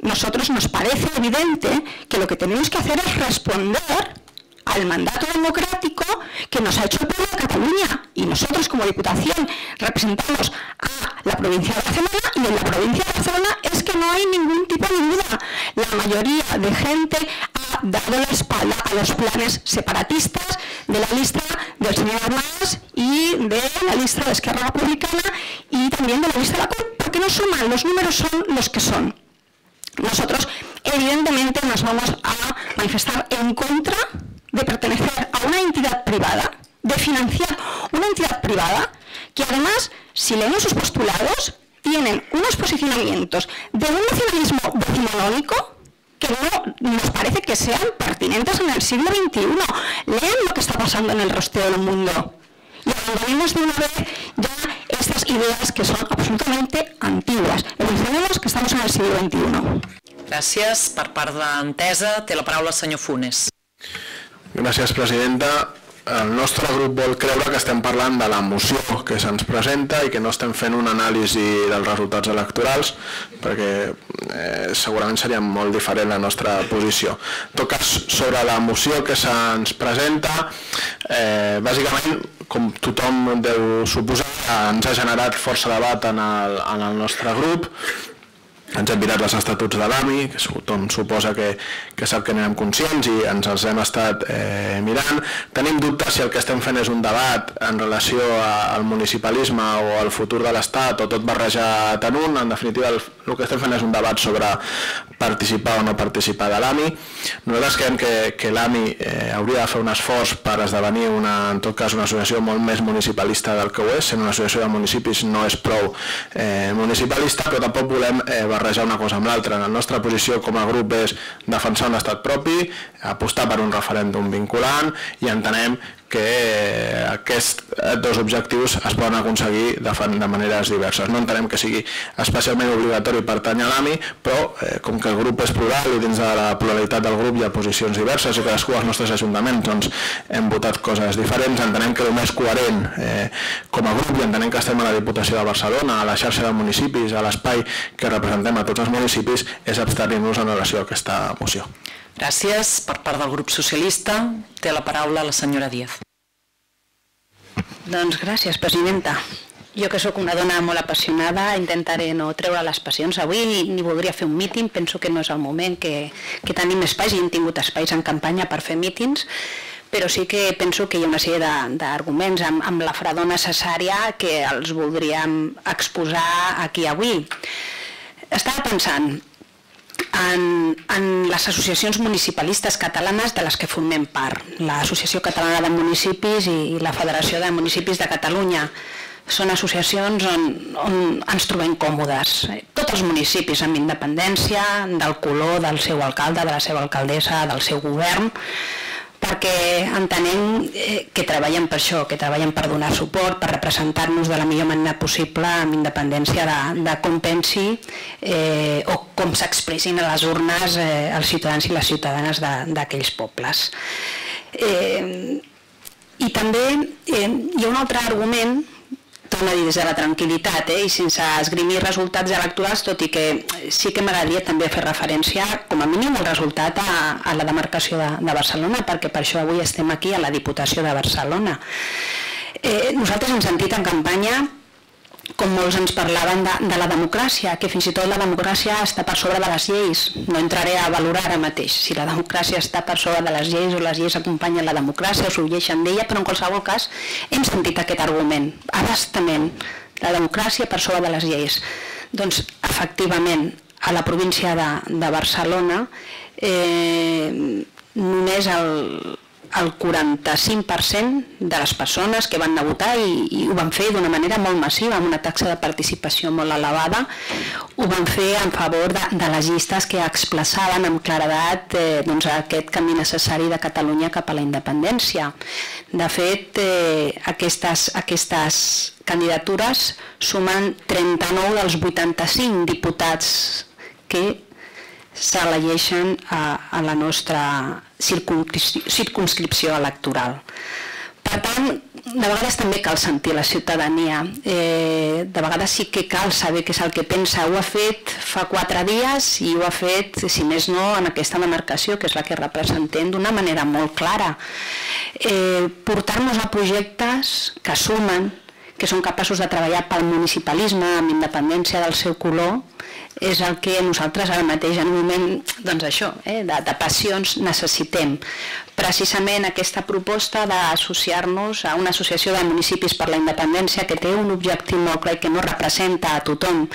Speaker 8: nosotros nos parece evidente que lo que tenemos que hacer es responder al mandato democrático que nos ha hecho el pueblo de Cataluña. Y nosotros como Diputación representamos a la provincia de Barcelona y en la provincia de Barcelona es que no hay ningún tipo de duda. La mayoría de gente ha dado la espalda a los planes separatistas de la lista del señor Mas y de la lista de Esquerra Republicana y también de la lista de la CUP, porque no suman, los números son los que son. Nosotros, evidentemente, nos vamos a manifestar en contra de pertenecer a una entidad privada, de financiar una entidad privada, que además, si leemos sus postulados, tienen unos posicionamientos de un nacionalismo decimonónico que no nos parece que sean pertinentes en el siglo XXI. Lean lo que está pasando en el resto del mundo. Y abandonemos de una vez ya estas ideas que son absolutamente antiguas. Evolucionemos que estamos en el siglo XXI.
Speaker 1: Gràcies. Per part d'Entesa, té la paraula el senyor Funes.
Speaker 4: Gràcies, presidenta. El nostre grup vol creure que estem parlant de la moció que se'ns presenta i que no estem fent una anàlisi dels resultats electorals perquè eh, segurament seria molt diferent la nostra posició. En tot cas, sobre la moció que se'ns presenta, eh, bàsicament, com tothom deu suposar, ens ha generat força debat en el, en el nostre grup, ens hem mirat els estatuts de l'AMI, que tothom suposa que, que sap que n'érem conscients i ens els hem estat eh, mirant. Tenim dubtes si el que estem fent és un debat en relació a, al municipalisme o al futur de l'Estat o tot barrejat en un. En definitiva, el, el que estem fent és un debat sobre participar o no participar de l'AMI. Nosaltres creiem que, que l'AMI eh, hauria de fer un esforç per esdevenir una, en tot cas una associació molt més municipalista del que ho és, sent una associació de municipis no és prou eh, municipalista, però tampoc volem eh, barrejar una cosa amb l'altra. La nostra posició com a grup és defensar un estat propi, apostar per un referèndum vinculant i entenem que aquests dos objectius es poden aconseguir de, de maneres diverses. No entenem que sigui especialment obligatori pertany a l'AMI, però eh, com que el grup és plural i dins de la pluralitat del grup hi ha posicions diverses i cadascú dels nostres ajuntaments doncs, hem votat coses diferents, entenem que el més coherent eh, com a grup i entenem que estem a la Diputació de Barcelona, a la xarxa de municipis, a l'espai que representem a tots els municipis, és abstenir-nos en relació a aquesta moció.
Speaker 1: Gràcies. Per part del grup socialista, té la paraula la senyora Díaz.
Speaker 9: Doncs gràcies, presidenta. Jo que sóc una dona molt apassionada, intentaré no treure les passions avui ni, voldria fer un míting, penso que no és el moment que, que tenim espais i hem tingut espais en campanya per fer mítings, però sí que penso que hi ha una sèrie d'arguments amb la fredor necessària que els voldríem exposar aquí avui. Estava pensant en, en les associacions municipalistes catalanes de les que formem part, l'Associació Catalana de Municipis i, la Federació de Municipis de Catalunya. Són associacions on, on ens trobem còmodes. tots els municipis amb independència del color del seu alcalde, de la seva alcaldessa, del seu govern, perquè entenem eh, que treballen per això, que treballen per donar suport, per representar-nos de la millor manera possible amb independència de, de com pensi eh, o com s'expressin a les urnes eh, els ciutadans i les ciutadanes d'aquells pobles. Eh, I també eh, hi ha un altre argument torno a dir, des de la tranquil·litat eh, i sense esgrimir resultats electorals, tot i que sí que m'agradaria també fer referència, com a mínim, al resultat a, a la demarcació de, de Barcelona, perquè per això avui estem aquí a la Diputació de Barcelona. Eh, nosaltres hem sentit en campanya com molts ens parlaven de, de la democràcia, que fins i tot la democràcia està per sobre de les lleis. No entraré a valorar ara mateix si la democràcia està per sobre de les lleis o les lleis acompanyen la democràcia o s'olleixen d'ella, però en qualsevol cas hem sentit aquest argument, abastament, la democràcia per sobre de les lleis. Doncs, efectivament, a la província de, de Barcelona eh, només el, el 45% de les persones que van anar a votar i, i ho van fer d'una manera molt massiva, amb una taxa de participació molt elevada, ho van fer en favor de, de les llistes que explaçaven amb claredat eh, doncs, aquest camí necessari de Catalunya cap a la independència. De fet, eh, aquestes, aquestes candidatures sumen 39 dels 85 diputats que s'elegeixen a, a la nostra circunscripció electoral. Per tant, de vegades també cal sentir la ciutadania, eh, de vegades sí que cal saber què és el que pensa. Ho ha fet fa quatre dies i ho ha fet, si més no, en aquesta demarcació, que és la que representem, d'una manera molt clara. Eh, Portar-nos a projectes que sumen, que són capaços de treballar pel municipalisme amb independència del seu color, és el que nosaltres ara mateix en un moment doncs això, eh, de, de passions necessitem. Precisament aquesta proposta d'associar-nos a una associació de municipis per la independència que té un objectiu molt clar i que no representa a tothom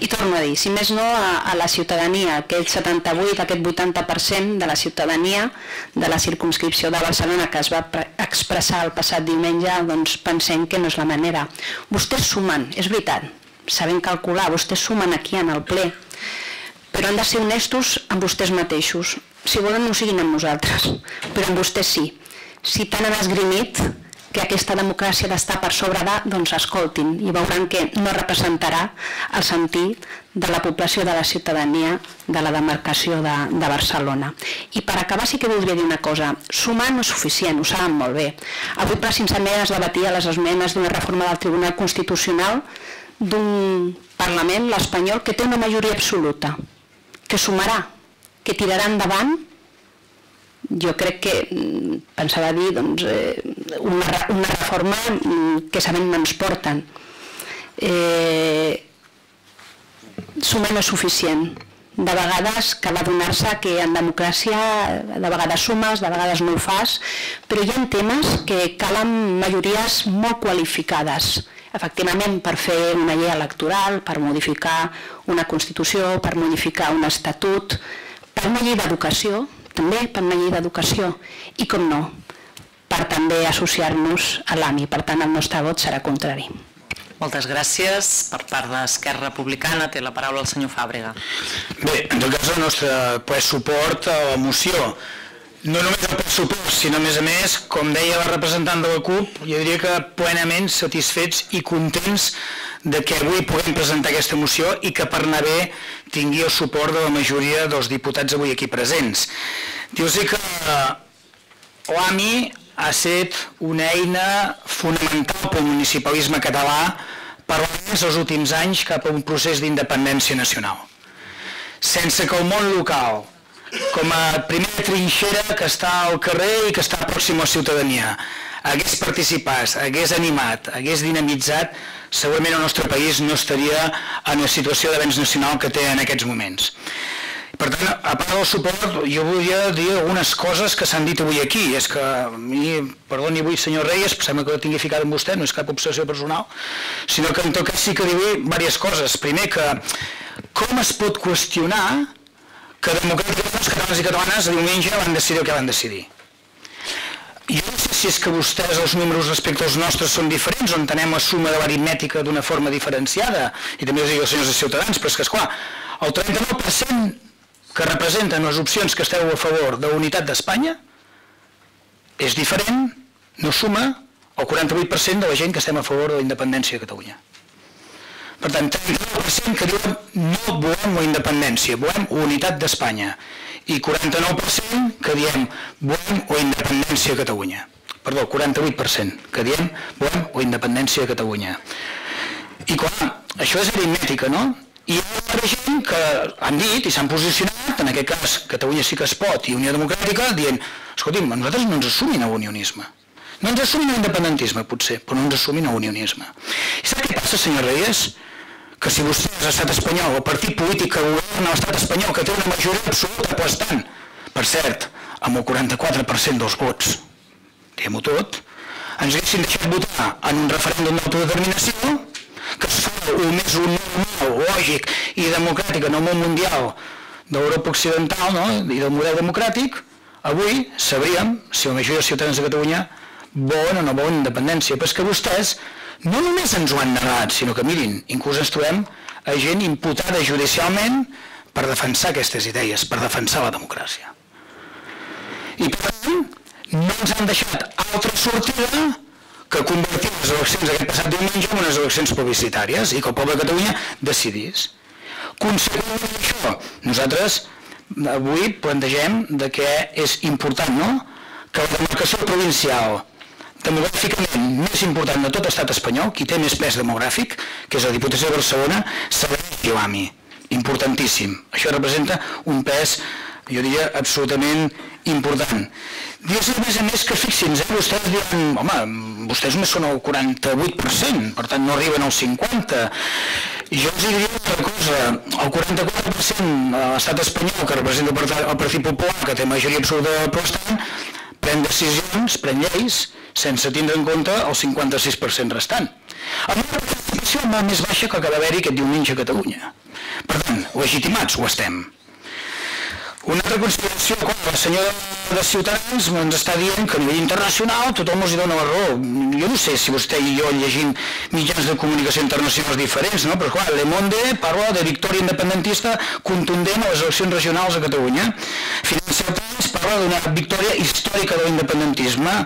Speaker 9: i torno a dir, si més no a, a la ciutadania, aquest 78, aquest 80% de la ciutadania de la circunscripció de Barcelona que es va expressar el passat diumenge, doncs pensem que no és la manera. Vostès sumen, és veritat, sabem calcular, vostès sumen aquí en el ple, però han de ser honestos amb vostès mateixos. Si volen no siguin amb nosaltres, però amb vostès sí. Si tant han esgrimit que aquesta democràcia d'estar per sobre de, doncs escoltin i veuran que no representarà el sentit de la població de la ciutadania de la demarcació de, de Barcelona. I per acabar sí que voldria dir una cosa, sumar no és suficient, ho saben molt bé. Avui precisament es debatia les esmenes d'una reforma del Tribunal Constitucional d'un Parlament, l'espanyol, que té una majoria absoluta, que sumarà, que tirarà endavant, jo crec que, mm, pensava dir, doncs, eh, una, una reforma mm, que sabem no ens porten. Eh, sumar no és suficient. De vegades cal adonar-se que en democràcia de vegades sumes, de vegades no ho fas, però hi ha temes que calen majories molt qualificades efectivament per fer una llei electoral, per modificar una Constitució, per modificar un estatut, per una llei d'educació, també per una llei d'educació, i com no, per també associar-nos a l'AMI. Per tant, el nostre vot serà contrari.
Speaker 1: Moltes gràcies. Per part d'Esquerra Republicana té la paraula el senyor Fàbrega.
Speaker 10: Bé, en tot cas el nostre ple suport a la moció no només el pressupost, sinó a més a més, com deia la representant de la CUP, jo diria que plenament satisfets i contents de que avui puguem presentar aquesta moció i que per anar bé tingui el suport de la majoria dels diputats avui aquí presents. Dius que l'AMI ha estat una eina fonamental pel municipalisme català per almenys els últims anys cap a un procés d'independència nacional. Sense que el món local, com a primera trinxera que està al carrer i que està pròxim a la ciutadania. Hagués participat, hagués animat, hagués dinamitzat, segurament el nostre país no estaria en la situació d'avenç nacional que té en aquests moments. Per tant, a part del suport, jo volia dir algunes coses que s'han dit avui aquí. És que a mi, perdoni avui senyor Reyes, sembla que ho tingui ficat amb vostè, no és cap obsessió personal, sinó que en tot cas sí que diu diverses coses. Primer, que com es pot qüestionar que democràticament els catalans i catalanes diumenge van decidir el que van decidir. Jo no sé si és que vostès els números respecte als nostres són diferents o entenem la suma de l'aritmètica d'una forma diferenciada i també els dic als senyors de Ciutadans però és que esclar, el 39% que representen les opcions que esteu a favor de l'unitat d'Espanya és diferent, no suma el 48% de la gent que estem a favor de la independència de Catalunya. Per tant, 39% que diuen no volem la independència, volem unitat d'Espanya i 49% que diem volem la independència de Catalunya. Perdó, 48% que diem volem la independència de Catalunya. I clar, això és aritmètica, no? I hi ha altra gent que han dit i s'han posicionat, en aquest cas Catalunya sí que es pot i Unió Democràtica, dient, escolti'm, a nosaltres no ens assumin a l'unionisme. No ens assumin a l'independentisme, potser, però no ens assumin a l'unionisme. I sap què passa, senyor Reyes? Que si vostè és l'estat espanyol, el partit polític que governa l'estat espanyol, que té una majoria absoluta aplastant, per cert, amb el 44% dels vots, diguem-ho tot, ens haguessin deixat votar en un referèndum d'autodeterminació, que sou el més normal, lògic i democràtic en el món mundial d'Europa Occidental no? i del model democràtic, avui sabríem si la majoria de ciutadans de Catalunya volen o no volen independència. Però és que vostès no només ens ho han negat, sinó que mirin, inclús ens trobem a gent imputada judicialment per defensar aquestes idees, per defensar la democràcia. I per tant, no ens han deixat altra sortida que convertir les eleccions d'aquest passat diumenge en unes eleccions publicitàries i que el poble de Catalunya decidís. Conseqüentment això, nosaltres avui plantegem de que és important no? que la demarcació provincial demogràficament més important de tot l'estat espanyol, qui té més pes demogràfic, que és la Diputació de Barcelona, serveix l'AMI. Importantíssim. Això representa un pes, jo diria, absolutament important. Dius, a més a més, que fixin eh, vostès diuen, home, vostès només són el 48%, per tant no arriben al 50%. Jo els diria una cosa, el 44% de l'estat espanyol, que representa el Partit Popular, que té majoria absoluta de prostant, pren decisions, pren lleis, sense tindre en compte el 56% restant. Amb una participació molt més baixa que el que va haver-hi aquest diumenge a Catalunya. Per tant, legitimats ho estem. Una altra consideració, quan la senyora de Ciutadans ens està dient que a nivell internacional tothom els dona la raó. Jo no sé si vostè i jo llegim mitjans de comunicació internacionals diferents, no? però clar, Le Monde parla de victòria independentista contundent a les eleccions regionals a Catalunya. Financial Times parla d'una victòria històrica de l'independentisme.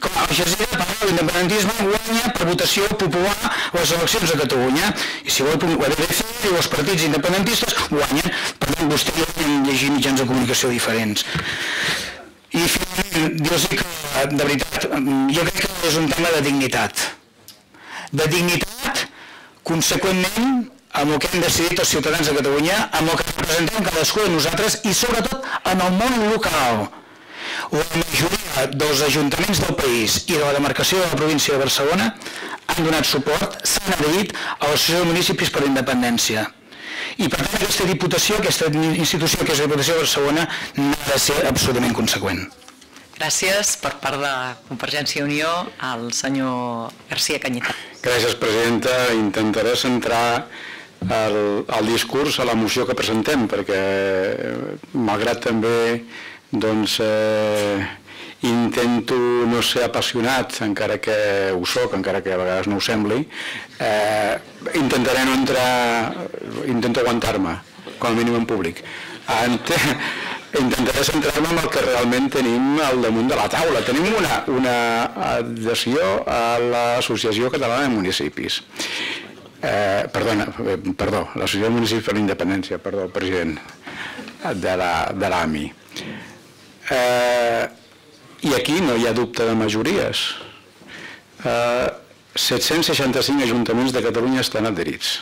Speaker 10: Com a Jazeera parla de l'independentisme guanya per votació popular les eleccions a Catalunya. I si vol, la BBC i els partits independentistes guanyen. Per tant, vostè i jo llegir mitjans de comunicació diferents. I finalment, dir-los que, de veritat, jo crec que és un tema de dignitat. De dignitat, conseqüentment, amb el que hem decidit els ciutadans de Catalunya, amb el que representem cadascú de nosaltres i sobretot en el món local. La majoria dels ajuntaments del país i de la demarcació de la província de Barcelona han donat suport, s'han adherit a l'Associació de Municipis per la Independència i per tant aquesta diputació, aquesta institució que és la Diputació de Barcelona n'ha de ser absolutament conseqüent.
Speaker 1: Gràcies per part de Convergència i Unió al senyor García Canyita.
Speaker 5: Gràcies, presidenta. Intentaré centrar el, el discurs a la moció que presentem, perquè malgrat també doncs, eh, intento no ser apassionat, encara que ho soc, encara que a vegades no ho sembli, eh, intentaré no entrar, intento aguantar-me, com a mínim en públic. Ent intentaré centrar-me en el que realment tenim al damunt de la taula. Tenim una, una adhesió a l'Associació Catalana de Municipis. Eh, perdona, eh, perdó, l'Associació de Municipis per la Independència, perdó, president, de l'AMI. La, eh, I aquí no hi ha dubte de majories. Eh, 765 ajuntaments de Catalunya estan adherits.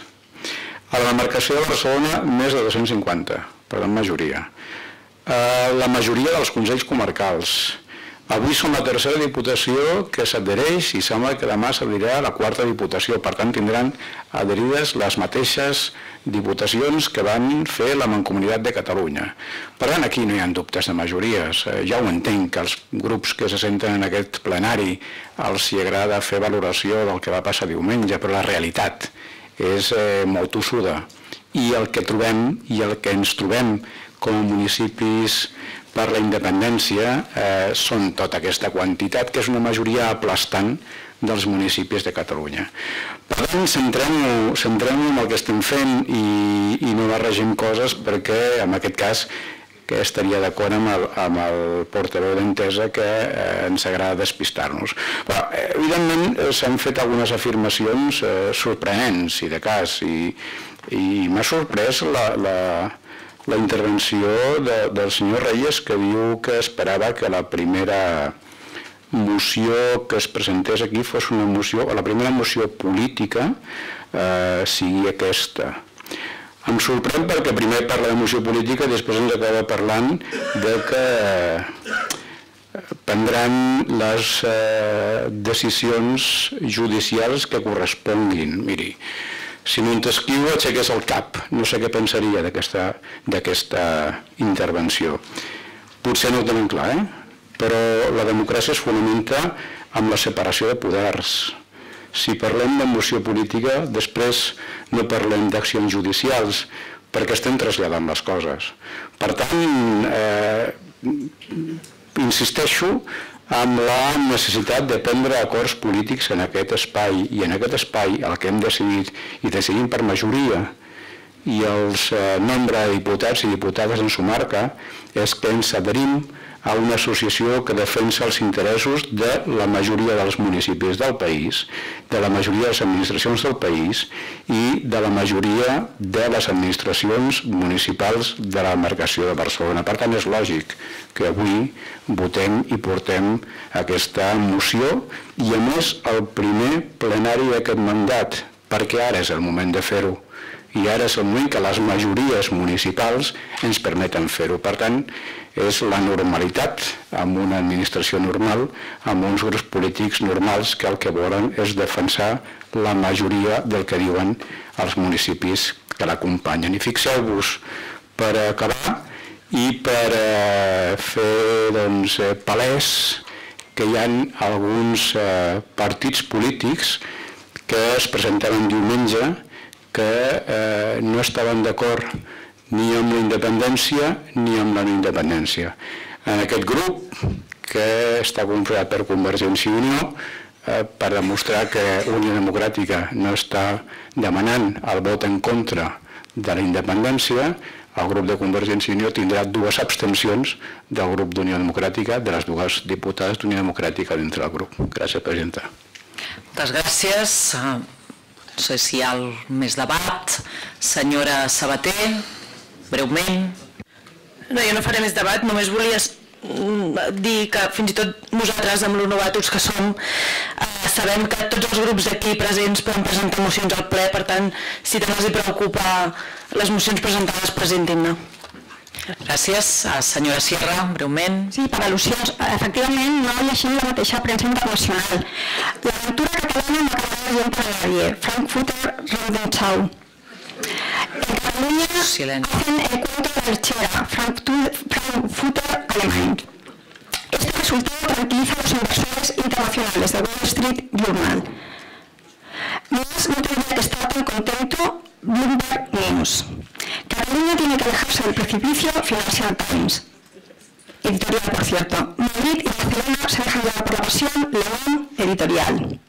Speaker 5: A la demarcació de Barcelona, més de 250, per tant, majoria. Eh, la majoria dels consells comarcals. Avui som la tercera diputació que s'adhereix i sembla que demà s'adherirà la quarta diputació. Per tant, tindran adherides les mateixes diputacions que van fer la Mancomunitat de Catalunya. Per tant, aquí no hi ha dubtes de majories. Eh, ja ho entenc, que els grups que se senten en aquest plenari els hi agrada fer valoració del que va passar diumenge, però la realitat és eh, molt tossuda. I el que trobem i el que ens trobem com a municipis per la independència eh, són tota aquesta quantitat, que és una majoria aplastant dels municipis de Catalunya. Per tant, centrem-nos centrem en el que estem fent i, i no barregem coses perquè, en aquest cas, que estaria d'acord amb, el, amb el portaveu d'entesa que eh, ens agrada despistar-nos. Però, eh, evidentment, eh, s'han fet algunes afirmacions eh, sorprenents, si de cas, i, i m'ha sorprès la, la, la intervenció de, del senyor Reyes que diu que esperava que la primera moció que es presentés aquí fos una moció, o la primera moció política eh, sigui aquesta. Em sorprèn perquè primer parla de moció política i després ens acaba parlant de que eh, prendran les eh, decisions judicials que corresponguin. Miri, si Montesquieu aixequés el cap, no sé què pensaria d'aquesta intervenció. Potser no ho tenim clar, eh? però la democràcia es fonamenta amb la separació de poders. Si parlem de moció política, després no parlem d'accions judicials, perquè estem traslladant les coses. Per tant, eh, insisteixo amb la necessitat de prendre acords polítics en aquest espai i en aquest espai el que hem decidit i decidim per majoria i els eh, nombre de diputats i diputades en Sumarca és que ens adherim a una associació que defensa els interessos de la majoria dels municipis del país, de la majoria de les administracions del país i de la majoria de les administracions municipals de la demarcació de Barcelona. Per tant, és lògic que avui votem i portem aquesta moció i, a més, el primer plenari d'aquest mandat, perquè ara és el moment de fer-ho i ara és el moment que les majories municipals ens permeten fer-ho. Per tant, és la normalitat amb una administració normal, amb uns grups polítics normals que el que volen és defensar la majoria del que diuen els municipis que l'acompanyen. I fixeu-vos, per acabar i per eh, fer doncs, eh, palès que hi ha alguns eh, partits polítics que es presentaven diumenge que eh, no estaven d'acord ni amb la independència ni amb la no independència. En aquest grup, que està conformat per Convergència i Unió, eh, per demostrar que Unió Democràtica no està demanant el vot en contra de la independència, el grup de Convergència i Unió tindrà dues abstencions del grup d'Unió Democràtica, de les dues diputades d'Unió Democràtica dintre del grup. Gràcies, presidenta.
Speaker 1: Moltes gràcies. No sé si hi ha més debat. Senyora Sabater breument.
Speaker 11: No, jo no faré més debat, només volia mm, dir que fins i tot nosaltres, amb l'Unovatus que som, eh, sabem que tots els grups d'aquí presents poden presentar mocions al ple, per tant, si també els preocupa les mocions presentades, presentin-ne.
Speaker 1: Gràcies. Senyora Sierra, breument.
Speaker 8: Sí, per al·lusions. Efectivament, no llegim la mateixa premsa internacional. L'aventura catalana no acaba de llegir per a. Frankfurter Rundschau. En
Speaker 1: Silencio.
Speaker 8: hacen el cuento de Berchera, Frankfurter Alemán. Este resultado tranquiliza a los inversores internacionales de Wall Street Journal. Más no tendría que estar tan contento Bloomberg News. Cataluña tiene que dejarse del precipicio Financial Times. Editorial, por cierto. Madrid y Barcelona se dejan llevar por la pasión León Editorial.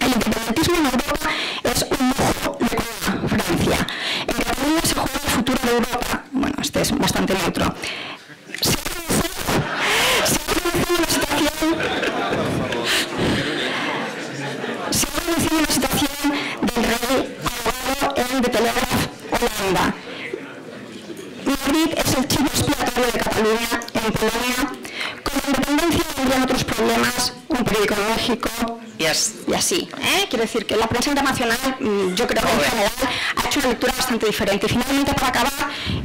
Speaker 8: El independentismo en Europa es un mojo de cuna, Francia. En Cataluña se juega el futuro de Europa. Bueno, este es bastante neutro. Se ha una situación... Producido una situación del rey abogado en The Telegraph Holanda. Madrid es el chivo expiatorio de Cataluña en Polonia. Independencia tendrían otros problemas, un periódico México,
Speaker 1: Yes.
Speaker 8: y así. ¿eh? Quiero decir que la prensa internacional, mm, yo creo que en general ha hecho una lectura bastante diferente. Y finalmente, para acabar,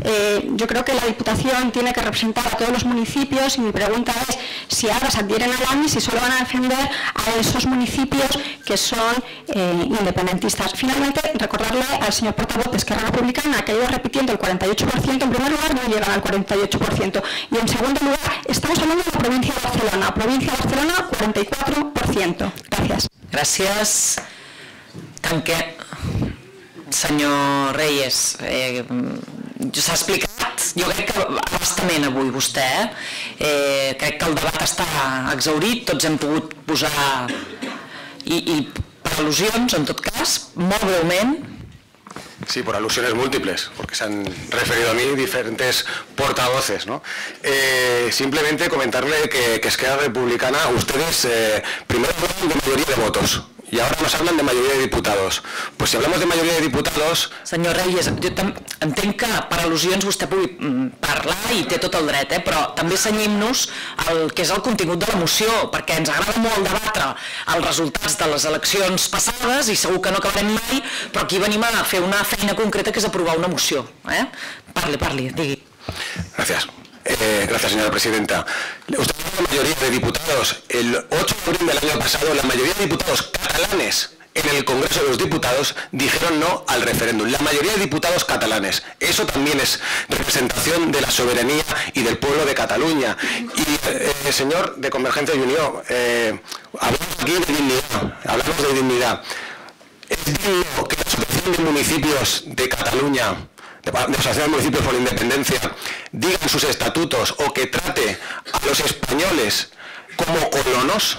Speaker 8: eh, yo creo que la Diputación tiene que representar a todos los municipios y mi pregunta es si ahora se adhieren al AMI, si solo van a defender a esos municipios que son eh, independentistas. Finalmente, recordarle al señor portavoz de Esquerra Republicana que ha ido repitiendo el 48%, en primer lugar no llegan al 48%, y en segundo lugar estamos hablando de provincia de Barcelona, provincia de Barcelona 44%. Gràcies.
Speaker 1: Gràcies. Tanque. Senyor Reyes, eh, s'ha explicat, jo crec que abastament avui vostè, eh? eh? crec que el debat està exaurit, tots hem pogut posar, i, i per al·lusions en tot cas, molt breument,
Speaker 7: Sí, por alusiones múltiples, porque se han referido a mí diferentes portavoces. ¿no? Eh, simplemente comentarle que, que Esquerra Republicana, ustedes eh, primero de mayoría de votos y ahora nos hablan de mayoría de diputados. Pues si hablamos de mayoría de diputados...
Speaker 1: Senyor Reyes, jo entenc que per al·lusions vostè pugui mm, parlar i té tot el dret, eh? però també senyim-nos el que és el contingut de la moció, perquè ens agrada molt debatre els resultats de les eleccions passades i segur que no acabarem mai, però aquí venim a fer una feina concreta que és aprovar una moció. Eh? Parli, parli, digui.
Speaker 7: Gràcies. Eh, gracias, señora presidenta. Usted la mayoría de diputados. El 8 de abril del año pasado, la mayoría de diputados catalanes en el Congreso de los Diputados dijeron no al referéndum. La mayoría de diputados catalanes. Eso también es representación de la soberanía y del pueblo de Cataluña. Y, eh, señor de Convergencia y Unión, eh, hablamos aquí de dignidad. Hablamos de dignidad. Es digno que la Asociación de Municipios de Cataluña de de Municipios por Independencia digan sus estatutos o que trate a los españoles como colonos,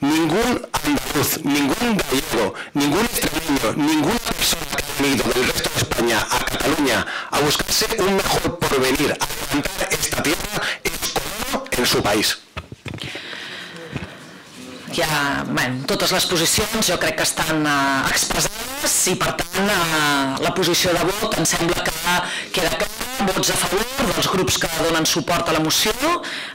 Speaker 7: ningún andaluz, ningún gallego, ningún extremeño, ninguna persona que ha venido del resto de España a Cataluña a buscarse un mejor porvenir, a levantar esta tierra, es en su país.
Speaker 1: hi ha bueno, totes les posicions jo crec que estan eh, i per tant eh, la posició de vot em sembla que queda clara, vots a favor dels grups que donen suport a la moció,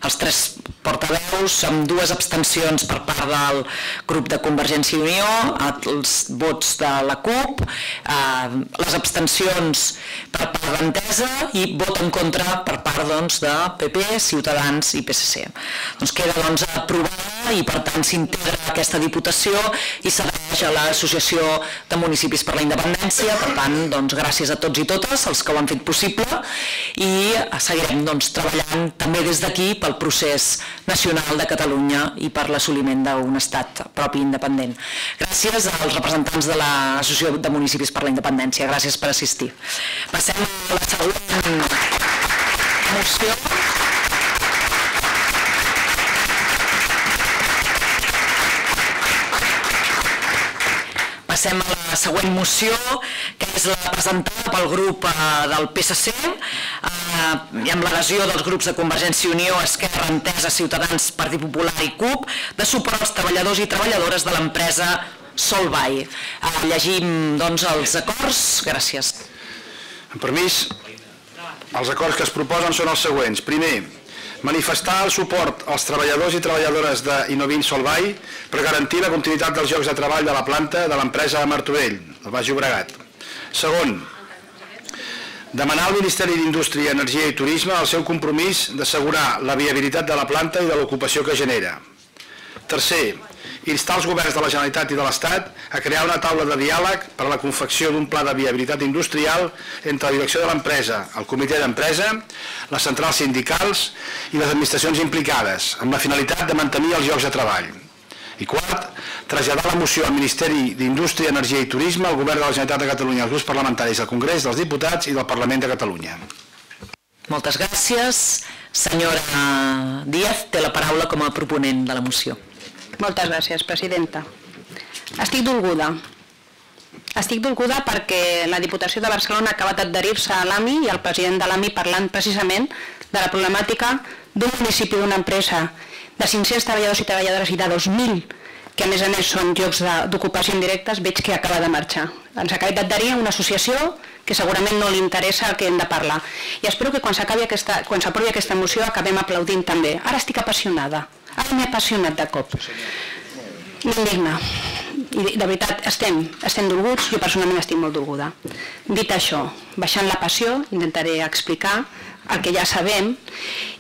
Speaker 1: els tres portaveus amb dues abstencions per part del grup de Convergència i Unió, els vots de la CUP, eh, les abstencions per part d'Entesa i vot en contra per part doncs, de PP, Ciutadans i PSC. Doncs queda doncs, aprovada i per tant s'integra aquesta Diputació i s'adhereix a l'Associació de Municipis per la Independència, per tant, doncs, gràcies a tots i totes, els que ho han fet possible, i seguirem doncs, treballant també des d'aquí pel procés nacional de Catalunya i per l'assoliment d'un estat propi independent. Gràcies als representants de l'Associació de Municipis per la Independència. Gràcies per assistir. Passem a la següent moció. Passem a la següent moció, que és la presentada pel grup eh, del PSC, eh, i amb l'adhesió dels grups de Convergència i Unió, Esquerra, Entesa, Ciutadans, Partit Popular i CUP, de suport als treballadors i treballadores de l'empresa Solvay. Eh, llegim doncs, els acords. Gràcies.
Speaker 2: En permís, els acords que es proposen són els següents. Primer, manifestar el suport als treballadors i treballadores d'Innovin Solvay per garantir la continuïtat dels llocs de treball de la planta de l'empresa de Martorell, el Baix Llobregat. Segon, demanar al Ministeri d'Indústria, Energia i Turisme el seu compromís d'assegurar la viabilitat de la planta i de l'ocupació que genera. Tercer, instar els governs de la Generalitat i de l'Estat a crear una taula de diàleg per a la confecció d'un pla de viabilitat industrial entre la direcció de l'empresa, el comitè d'empresa, les centrals sindicals i les administracions implicades, amb la finalitat de mantenir els llocs de treball. I quart, traslladar la moció al Ministeri d'Indústria, Energia i Turisme, al Govern de la Generalitat de Catalunya, als grups parlamentaris del Congrés, dels Diputats i del Parlament de Catalunya.
Speaker 1: Moltes gràcies. Senyora Díaz, té la paraula com a proponent de la moció.
Speaker 9: Moltes gràcies, presidenta. Estic dolguda. Estic dolguda perquè la Diputació de Barcelona ha acabat d'adherir-se a l'AMI i el president de l'AMI parlant precisament de la problemàtica d'un municipi, d'una empresa de 500 treballadors i treballadores i de 2.000 que a més a més són llocs d'ocupació indirectes, veig que acaba de marxar. Ens acaba d'adherir a una associació que segurament no li interessa el que hem de parlar. I espero que quan s'aprovi aquesta, quan aquesta moció acabem aplaudint també. Ara estic apassionada. Ara m'he apassionat de cop. M'indigna. I de veritat, estem, estem dolguts, jo personalment estic molt dolguda. Dit això, baixant la passió, intentaré explicar el que ja sabem,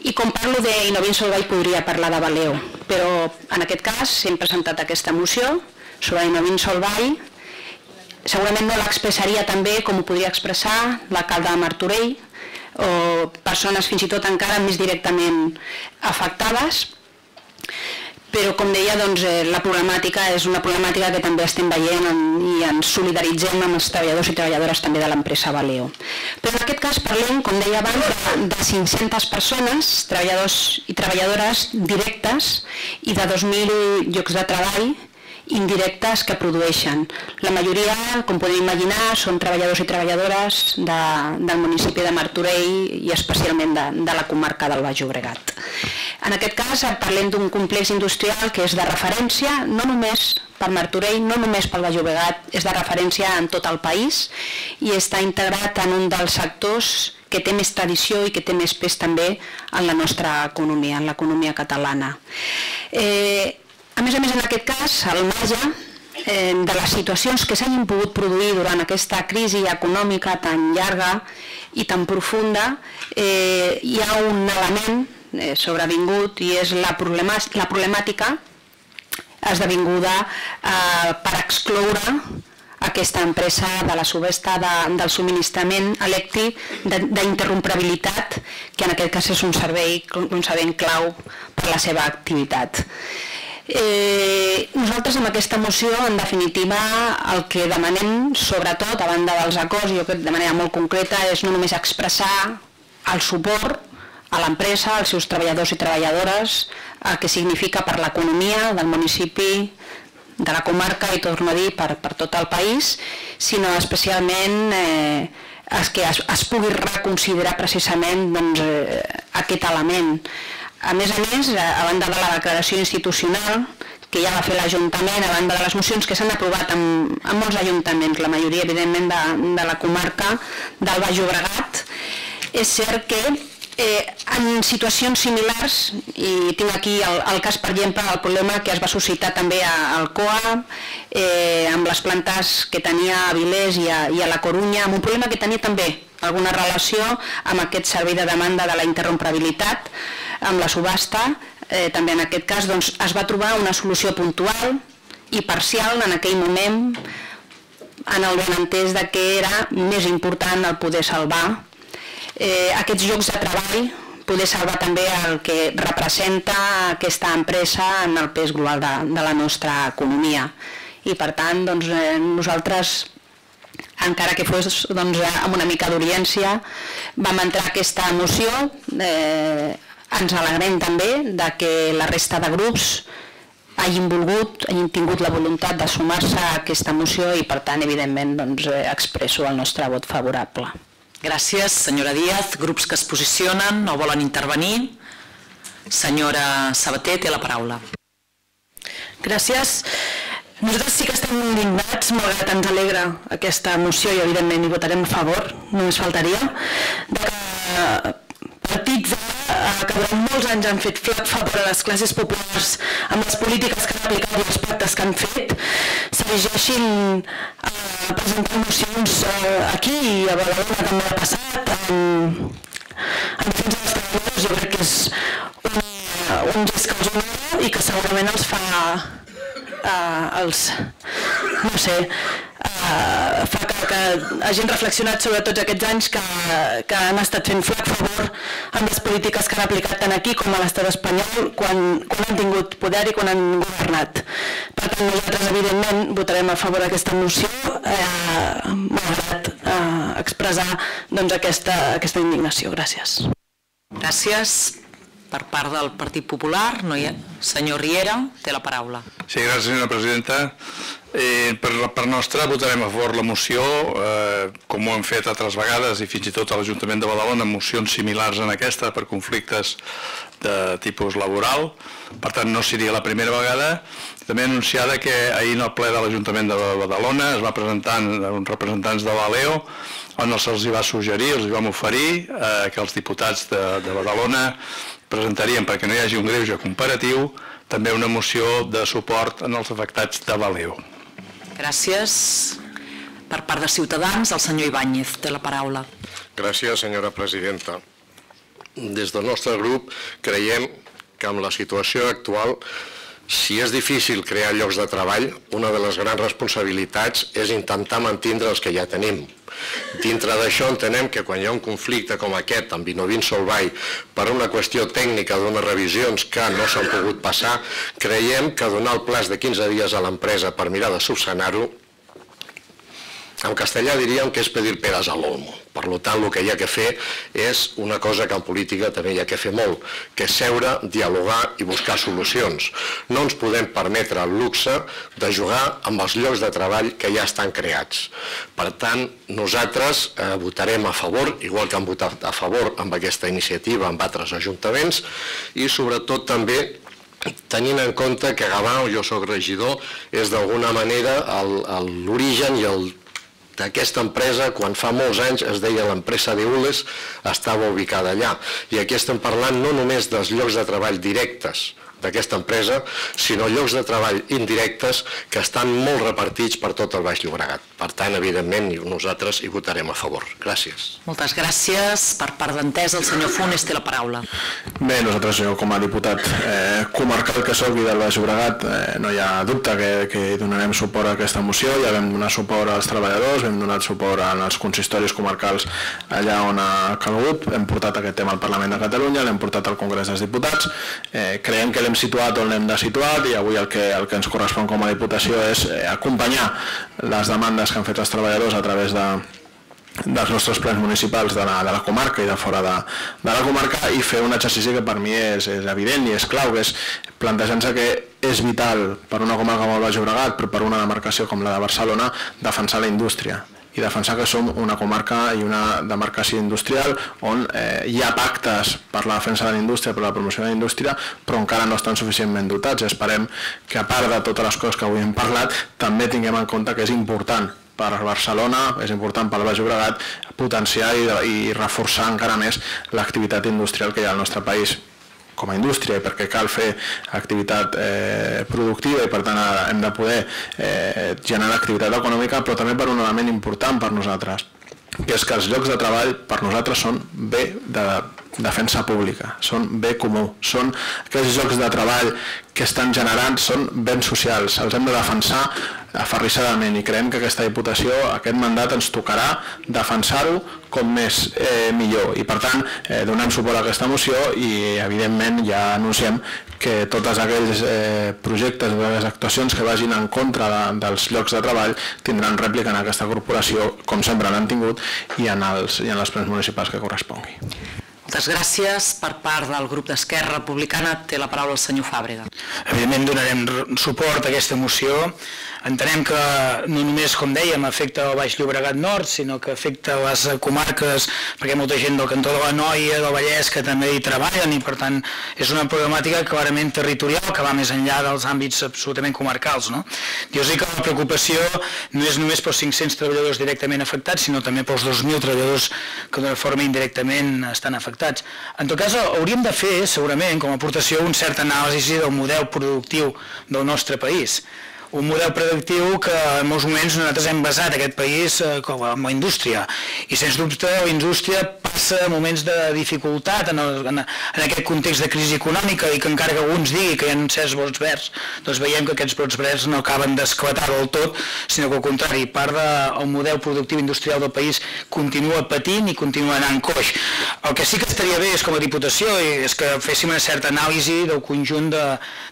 Speaker 9: i com parlo d'Innovin Solvay podria parlar de Valeo, però en aquest cas hem presentat aquesta moció sobre Innovin Solvay, segurament no l'expressaria també com ho podria expressar l'alcalde de Martorell, o persones fins i tot encara més directament afectades, però com deia doncs, eh, la problemàtica és una problemàtica que també estem veient en, i ens solidaritzem amb els treballadors i treballadores també de l'empresa Valeo. Però en aquest cas parlem, com deia abans, de, de 500 persones, treballadors i treballadores directes i de 2.000 llocs de treball indirectes que produeixen. La majoria, com podem imaginar, són treballadors i treballadores de, del municipi de Martorell i especialment de, de la comarca del Baix Llobregat. En aquest cas parlem d'un complex industrial que és de referència no només per Martorell, no només pel Baix Llobregat, és de referència en tot el país i està integrat en un dels sectors que té més tradició i que té més pes també en la nostra economia, en l'economia catalana. Eh, a més a més, en aquest cas, al marge eh, de les situacions que s'hagin pogut produir durant aquesta crisi econòmica tan llarga i tan profunda, eh, hi ha un element eh, sobrevingut i és la, problemàtica esdevinguda eh, per excloure aquesta empresa de la subesta de, del subministrament elèctric d'interrompibilitat, que en aquest cas és un servei, un servei clau per la seva activitat. Eh, nosaltres amb aquesta moció, en definitiva, el que demanem, sobretot, a banda dels acords, jo crec de manera molt concreta, és no només expressar el suport a l'empresa, als seus treballadors i treballadores, el que significa per l'economia del municipi, de la comarca i torno a dir per, per tot el país, sinó especialment eh, que es, es pugui reconsiderar precisament doncs, eh, aquest element. A més a més, a banda de la declaració institucional que ja va fer l'Ajuntament, a banda de les mocions que s'han aprovat en, en molts ajuntaments, la majoria evidentment de, de la comarca del Baix Llobregat, és cert que eh, en situacions similars, i tinc aquí el, el cas, per exemple, el problema que es va suscitar també al COA, eh, amb les plantes que tenia a Vilés i a, i a la Corunya, amb un problema que tenia també alguna relació amb aquest servei de demanda de la interrompibilitat, amb la subhasta, eh, també en aquest cas doncs, es va trobar una solució puntual i parcial en aquell moment en el benentès de que era més important el poder salvar eh, aquests llocs de treball, poder salvar també el que representa aquesta empresa en el pes global de, la nostra economia. I per tant, doncs, eh, nosaltres encara que fos doncs, amb una mica d'audiència, vam entrar aquesta moció eh, ens alegrem també de que la resta de grups hagin volgut, hagin tingut la voluntat de sumar-se a aquesta moció i per tant, evidentment, doncs, eh, expresso el nostre vot favorable.
Speaker 1: Gràcies, senyora Díaz. Grups que es posicionen o volen intervenir. Senyora Sabater té la paraula.
Speaker 11: Gràcies. Nosaltres sí que estem indignats, malgrat ens alegra aquesta moció i evidentment hi votarem a favor, només faltaria, de que partits que durant molts anys han fet flac favor a les classes populars amb les polítiques que han aplicat i els pactes que han fet, s'elegeixin a presentar mocions eh, aquí i a Badalona també ha passat en, en defensa dels treballadors. Jo crec que és un, un gest que els i que segurament els fa eh, els, no sé, eh, fa que, que hagin reflexionat sobre tots aquests anys que, que han estat fent flac favor amb les polítiques que han aplicat tant aquí com a l'estat espanyol quan, quan han tingut poder i quan han governat. Per tant, nosaltres evidentment votarem a favor d'aquesta moció, eh, malgrat eh, expressar doncs, aquesta, aquesta indignació. Gràcies.
Speaker 1: Gràcies per part del Partit Popular. No ha... Senyor Riera, té la paraula.
Speaker 2: Sí, gràcies, senyora presidenta. Eh, per part nostra votarem a favor la moció, eh, com ho hem fet altres vegades i fins i tot a l'Ajuntament de Badalona, mocions similars en aquesta per conflictes de tipus laboral. Per tant, no seria la primera vegada. També anunciada que ahir en el ple de l'Ajuntament de Badalona es va presentar uns representants de Valeo on se'ls va suggerir, els vam oferir eh, que els diputats de, de Badalona presentaríem, perquè no hi hagi un greuge comparatiu, també una moció de suport en els afectats de Valeo.
Speaker 1: Gràcies. Per part de Ciutadans, el senyor Ibáñez té la paraula.
Speaker 13: Gràcies, senyora presidenta. Des del nostre grup creiem que amb la situació actual, si és difícil crear llocs de treball, una de les grans responsabilitats és intentar mantindre els que ja tenim. Dintre d'això entenem que quan hi ha un conflicte com aquest amb Vinovin Solvay per una qüestió tècnica d'unes revisions que no s'han pogut passar, creiem que donar el plaç de 15 dies a l'empresa per mirar de subsanar-ho en castellà diríem que és pedir peres a l'olmo. Per tant, el que hi ha que fer és una cosa que en política també hi ha que fer molt, que és seure, dialogar i buscar solucions. No ens podem permetre el luxe de jugar amb els llocs de treball que ja estan creats. Per tant, nosaltres eh, votarem a favor, igual que han votat a favor amb aquesta iniciativa amb altres ajuntaments, i sobretot també tenint en compte que Gavà, jo sóc regidor, és d'alguna manera l'origen i el aquesta empresa, quan fa molts anys es deia l'empresa d'Eules, estava ubicada allà. I aquí estem parlant no només dels llocs de treball directes, d'aquesta empresa, sinó llocs de treball indirectes que estan molt repartits per tot el Baix Llobregat. Per tant, evidentment, nosaltres hi votarem a favor. Gràcies.
Speaker 1: Moltes gràcies. Per part d'entesa, el senyor Funes té la paraula.
Speaker 4: Bé, nosaltres, jo com a diputat eh, comarcal que sóc i del Baix Llobregat, eh, no hi ha dubte que, que donarem suport a aquesta moció, ja vam donar suport als treballadors, vam donar suport als consistoris comarcals allà on ha calgut, hem portat aquest tema al Parlament de Catalunya, l'hem portat al Congrés dels Diputats, eh, creiem que l'hem situat on l'hem de situat i avui el que, el que ens correspon com a Diputació és eh, acompanyar les demandes que han fet els treballadors a través de, dels nostres plans municipals de la, de la comarca i de fora de, de la comarca i fer un exercici que per mi és, és evident i és clau, que és plantejant-se que és vital per una comarca com el Baix Llobregat, però per una demarcació com la de Barcelona, defensar la indústria i defensar que som una comarca i una demarcació industrial on eh, hi ha pactes per la defensa de la indústria, per la promoció de la indústria, però encara no estan suficientment dotats. I esperem que a part de totes les coses que avui hem parlat, també tinguem en compte que és important per Barcelona, és important pel Baix Llobregat potenciar i, i reforçar encara més l'activitat industrial que hi ha al nostre país com a indústria i perquè cal fer activitat eh, productiva i per tant hem de poder eh, generar activitat econòmica però també per un element important per nosaltres que és que els llocs de treball per nosaltres són bé de defensa pública, són bé comú, són aquells llocs de treball que estan generant, són béns socials, els hem de defensar aferrissadament i creiem que aquesta Diputació, aquest mandat ens tocarà defensar-ho com més eh, millor. I per tant eh, donem suport a aquesta moció i evidentment ja anunciem que tots aquells eh, projectes o les actuacions que vagin en contra de, dels llocs de treball tindran rèplica en aquesta corporació com sempre l'han tingut i en, els, i en les plens municipals que correspongui.
Speaker 1: Moltes gràcies. Per part del grup d'Esquerra Republicana té la paraula el senyor Fàbrega.
Speaker 10: Evidentment donarem suport a aquesta moció Entenem que no només, com dèiem, afecta el Baix Llobregat Nord, sinó que afecta les comarques, perquè molta gent del cantó de la Noia, del Vallès, que també hi treballen i per tant és una problemàtica clarament territorial que va més enllà dels àmbits absolutament comarcals. No? Jo sé que la preocupació no és només pels 500 treballadors directament afectats, sinó també pels 2.000 treballadors que d'una forma indirectament estan afectats. En tot cas, hauríem de fer, segurament, com a aportació, un cert anàlisi del model productiu del nostre país un model predictiu que en molts moments nosaltres hem basat aquest país eh, com a, indústria. I sens dubte la indústria passa moments de dificultat en, el, en, en aquest context de crisi econòmica i que encara que alguns digui que hi ha certs brots verds doncs veiem que aquests brots verds no acaben d'esclatar del tot sinó que al contrari part del model productiu industrial del país continua patint i continua anant coix. El que sí que estaria bé és com a Diputació és que féssim una certa anàlisi del conjunt de,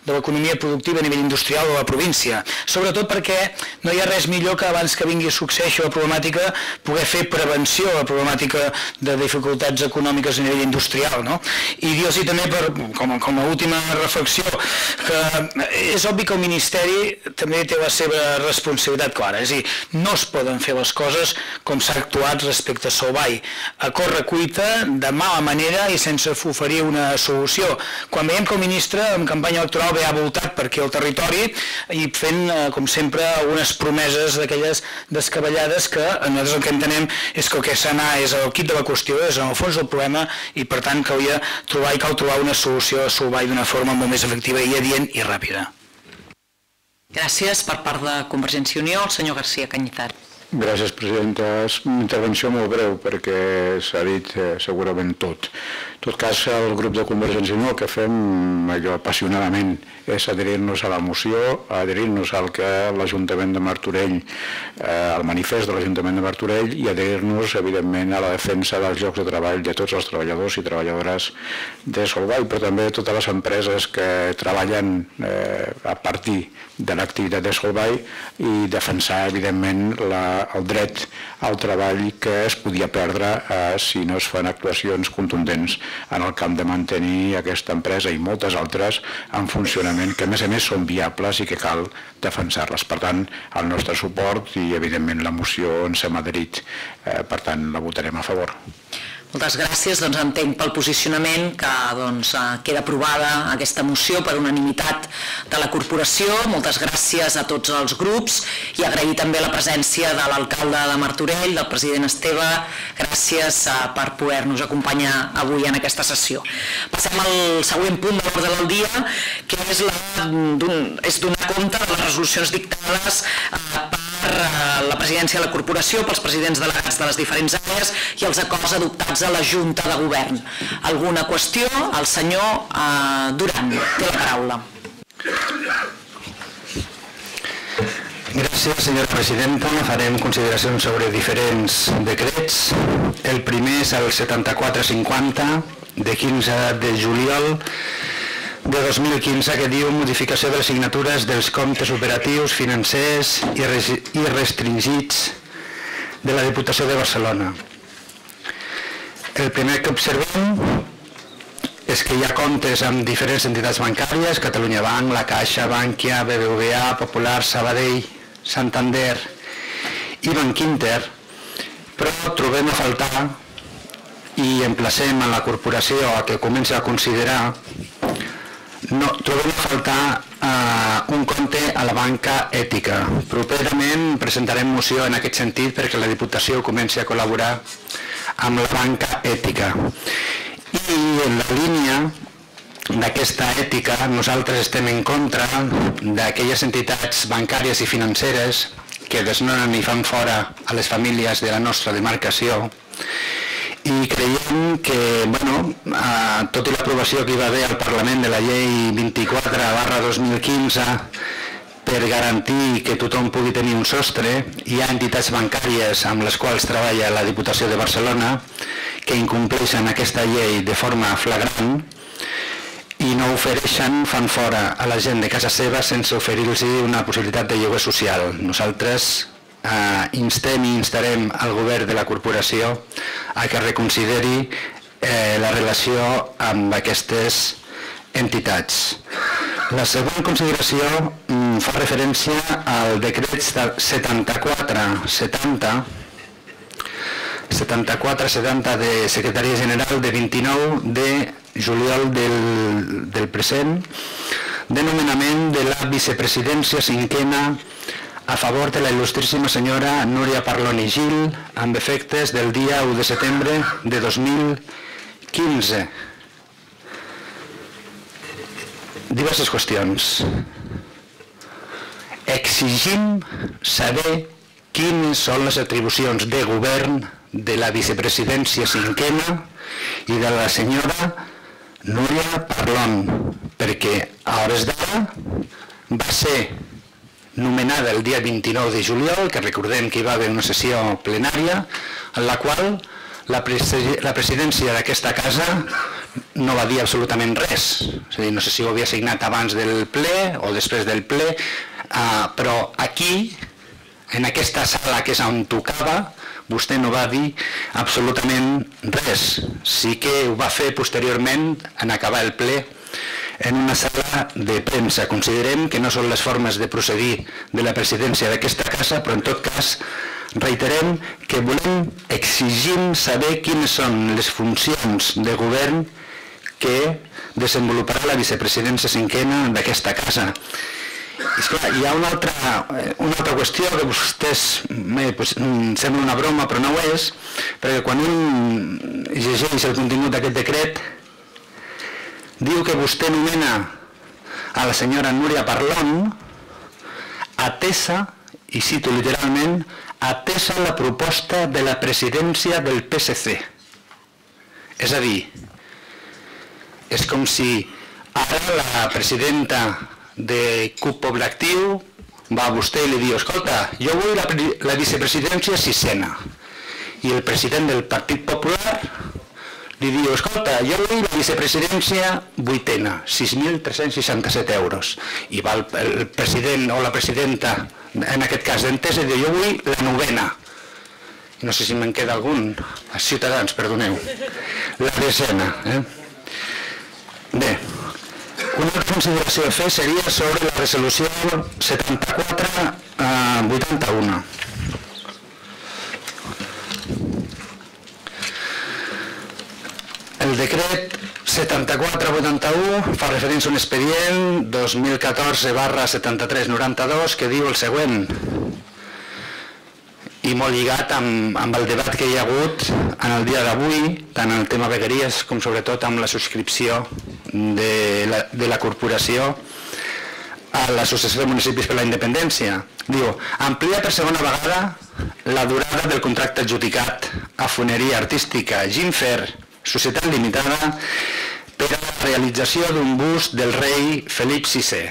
Speaker 10: de l'economia productiva a nivell industrial de la província sobretot perquè no hi ha res millor que abans que vingui a succeeixi la problemàtica poder fer prevenció a la problemàtica de dificultats econòmiques a nivell industrial. No? I dir-los també, per, com, com a última reflexió, que és obvi que el Ministeri també té la seva responsabilitat clara, és a dir, no es poden fer les coses com s'ha actuat respecte a Solvay, a corre cuita, de mala manera i sense oferir una solució. Quan veiem que el ministre en campanya electoral ve ha voltat per aquí al territori i fent fent, eh, com sempre, algunes promeses d'aquelles descabellades que nosaltres el que entenem és que el que s'ha d'anar és el kit de la qüestió, és en el fons del problema i per tant cauria trobar i cal trobar una solució a solvar d'una forma molt més efectiva i adient i ràpida.
Speaker 1: Gràcies per part de Convergència i Unió, el senyor García Canyitat.
Speaker 5: Gràcies, presidenta. És una intervenció molt breu perquè s'ha dit eh, segurament tot. En tot cas, el grup de Convergència i Unió que fem allò apassionadament és adherir-nos a la moció, adherir-nos al que l'Ajuntament de Martorell, eh, al manifest de l'Ajuntament de Martorell i adherir-nos, evidentment, a la defensa dels llocs de treball de tots els treballadors i treballadores de Solvall, però també de totes les empreses que treballen eh, a partir de l'activitat de Solvall i defensar, evidentment, la, el dret al treball que es podia perdre eh, si no es fan actuacions contundents en el camp de mantenir aquesta empresa i moltes altres en funcionament que a més a més són viables i que cal defensar-les. Per tant, el nostre suport i evidentment la moció ens hem adherit, eh, per tant la votarem a favor.
Speaker 1: Moltes gràcies, doncs entenc pel posicionament que doncs, eh, queda aprovada aquesta moció per unanimitat de la corporació. Moltes gràcies a tots els grups i agrair també la presència de l'alcalde de Martorell, del president Esteve. Gràcies eh, per poder-nos acompanyar avui en aquesta sessió. Passem al següent punt de l'ordre del dia, que és, la, és donar compte de les resolucions dictades eh, per la presidència de la corporació, pels presidents delegats de les diferents àrees i els acords adoptats a la Junta de Govern. Alguna qüestió? El senyor eh, Duran té la paraula.
Speaker 3: Gràcies, senyora presidenta. Farem consideracions sobre diferents decrets. El primer és el 7450, de 15 de juliol de 2015, que diu modificació de les signatures dels comptes operatius, financers i restringits de la Diputació de Barcelona. El primer que observem és que hi ha comptes amb diferents entitats bancàries, Catalunya Banc, La Caixa, Bankia, BBVA, Popular, Sabadell, Santander i Banc Inter, però trobem a faltar i emplacem a la corporació a que comenci a considerar no, trobem a faltar uh, un compte a la banca ètica. Properament presentarem moció en aquest sentit perquè la Diputació comenci a col·laborar amb la banca ètica. I en la línia d'aquesta ètica nosaltres estem en contra d'aquelles entitats bancàries i financeres que desnonen i fan fora a les famílies de la nostra demarcació i creiem que, bueno, eh, tot i l'aprovació que hi va haver al Parlament de la llei 24 barra 2015 per garantir que tothom pugui tenir un sostre, hi ha entitats bancàries amb les quals treballa la Diputació de Barcelona que incompleixen aquesta llei de forma flagrant i no ofereixen, fan fora a la gent de casa seva sense oferir-los una possibilitat de lloguer social. Nosaltres eh, instem i instarem al govern de la corporació a que reconsideri eh, la relació amb aquestes entitats. La següent consideració mm, fa referència al decret 74-70 74-70 de Secretaria General de 29 de juliol del, del present de nomenament de la vicepresidència cinquena a favor de la il·lustríssima senyora Núria Parloni Gil amb efectes del dia 1 de setembre de 2015 diverses qüestions. Exigim saber quines són les atribucions de govern de la vicepresidència cinquena i de la senyora Núria Parlon, perquè a hores d'ara va ser nomenada el dia 29 de juliol, que recordem que hi va haver una sessió plenària, en la qual la, presidència d'aquesta casa no va dir absolutament res. És a dir, no sé si ho havia signat abans del ple o després del ple, uh, però aquí, en aquesta sala que és on tocava, vostè no va dir absolutament res. Sí que ho va fer posteriorment en acabar el ple en una sala de premsa. Considerem que no són les formes de procedir de la presidència d'aquesta casa, però en tot cas reiterem que volem exigim saber quines són les funcions de govern que desenvoluparà la vicepresidència cinquena d'aquesta casa. Esclar, hi ha una altra, eh, una altra qüestió que vostès bé, pues, mm, sembla una broma però no ho és, perquè quan un llegeix el contingut d'aquest decret diu que vostè nomena a la senyora Núria Parlon atesa, i cito literalment, atesa la proposta de la presidència del PSC. És a dir, és com si ara la presidenta de CUP Poble Actiu va a vostè i li diu, escolta, jo vull la, la vicepresidència sisena. I el president del Partit Popular li diu, escolta, jo vull la vicepresidència vuitena, 6.367 euros. I va el, el president o la presidenta, en aquest cas d'Entesa, i diu, jo vull la novena. No sé si me'n queda algun, els ciutadans, perdoneu. La desena. Eh? Bé, una consideració a fer seria sobre la resolució 74 a 81. El decret 7481 fa referència a un expedient 2014 barra 7392 que diu el següent i molt lligat amb, amb el debat que hi ha hagut en el dia d'avui, tant en el tema vegueries com sobretot amb la subscripció de la, de la corporació a l'Associació de Municipis per la Independència. Diu, amplia per segona vegada la durada del contracte adjudicat a Foneria Artística Ginfer, Societat Limitada, per a la realització d'un bust del rei Felip VI,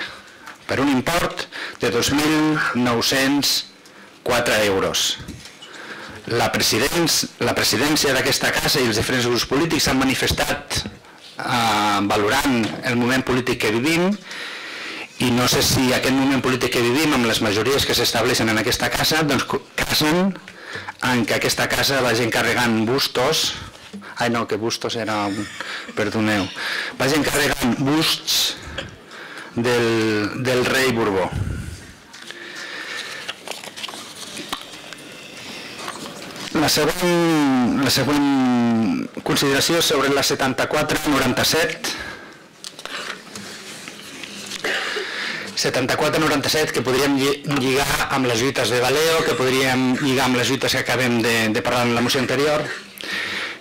Speaker 3: per un import de 2.904 euros. La, presidència d'aquesta casa i els diferents grups polítics han manifestat eh, valorant el moment polític que vivim i no sé si aquest moment polític que vivim amb les majories que s'estableixen en aquesta casa doncs casen en que aquesta casa vagi encarregant bustos ai no, que bustos era un... perdoneu. Vagi encarregant busts del, del rei Borbó. La següent, la següent consideració sobre la 74-97 74-97 que podríem lligar amb les lluites de Valeo, que podríem lligar amb les lluites que acabem de, de parlar en la moció anterior,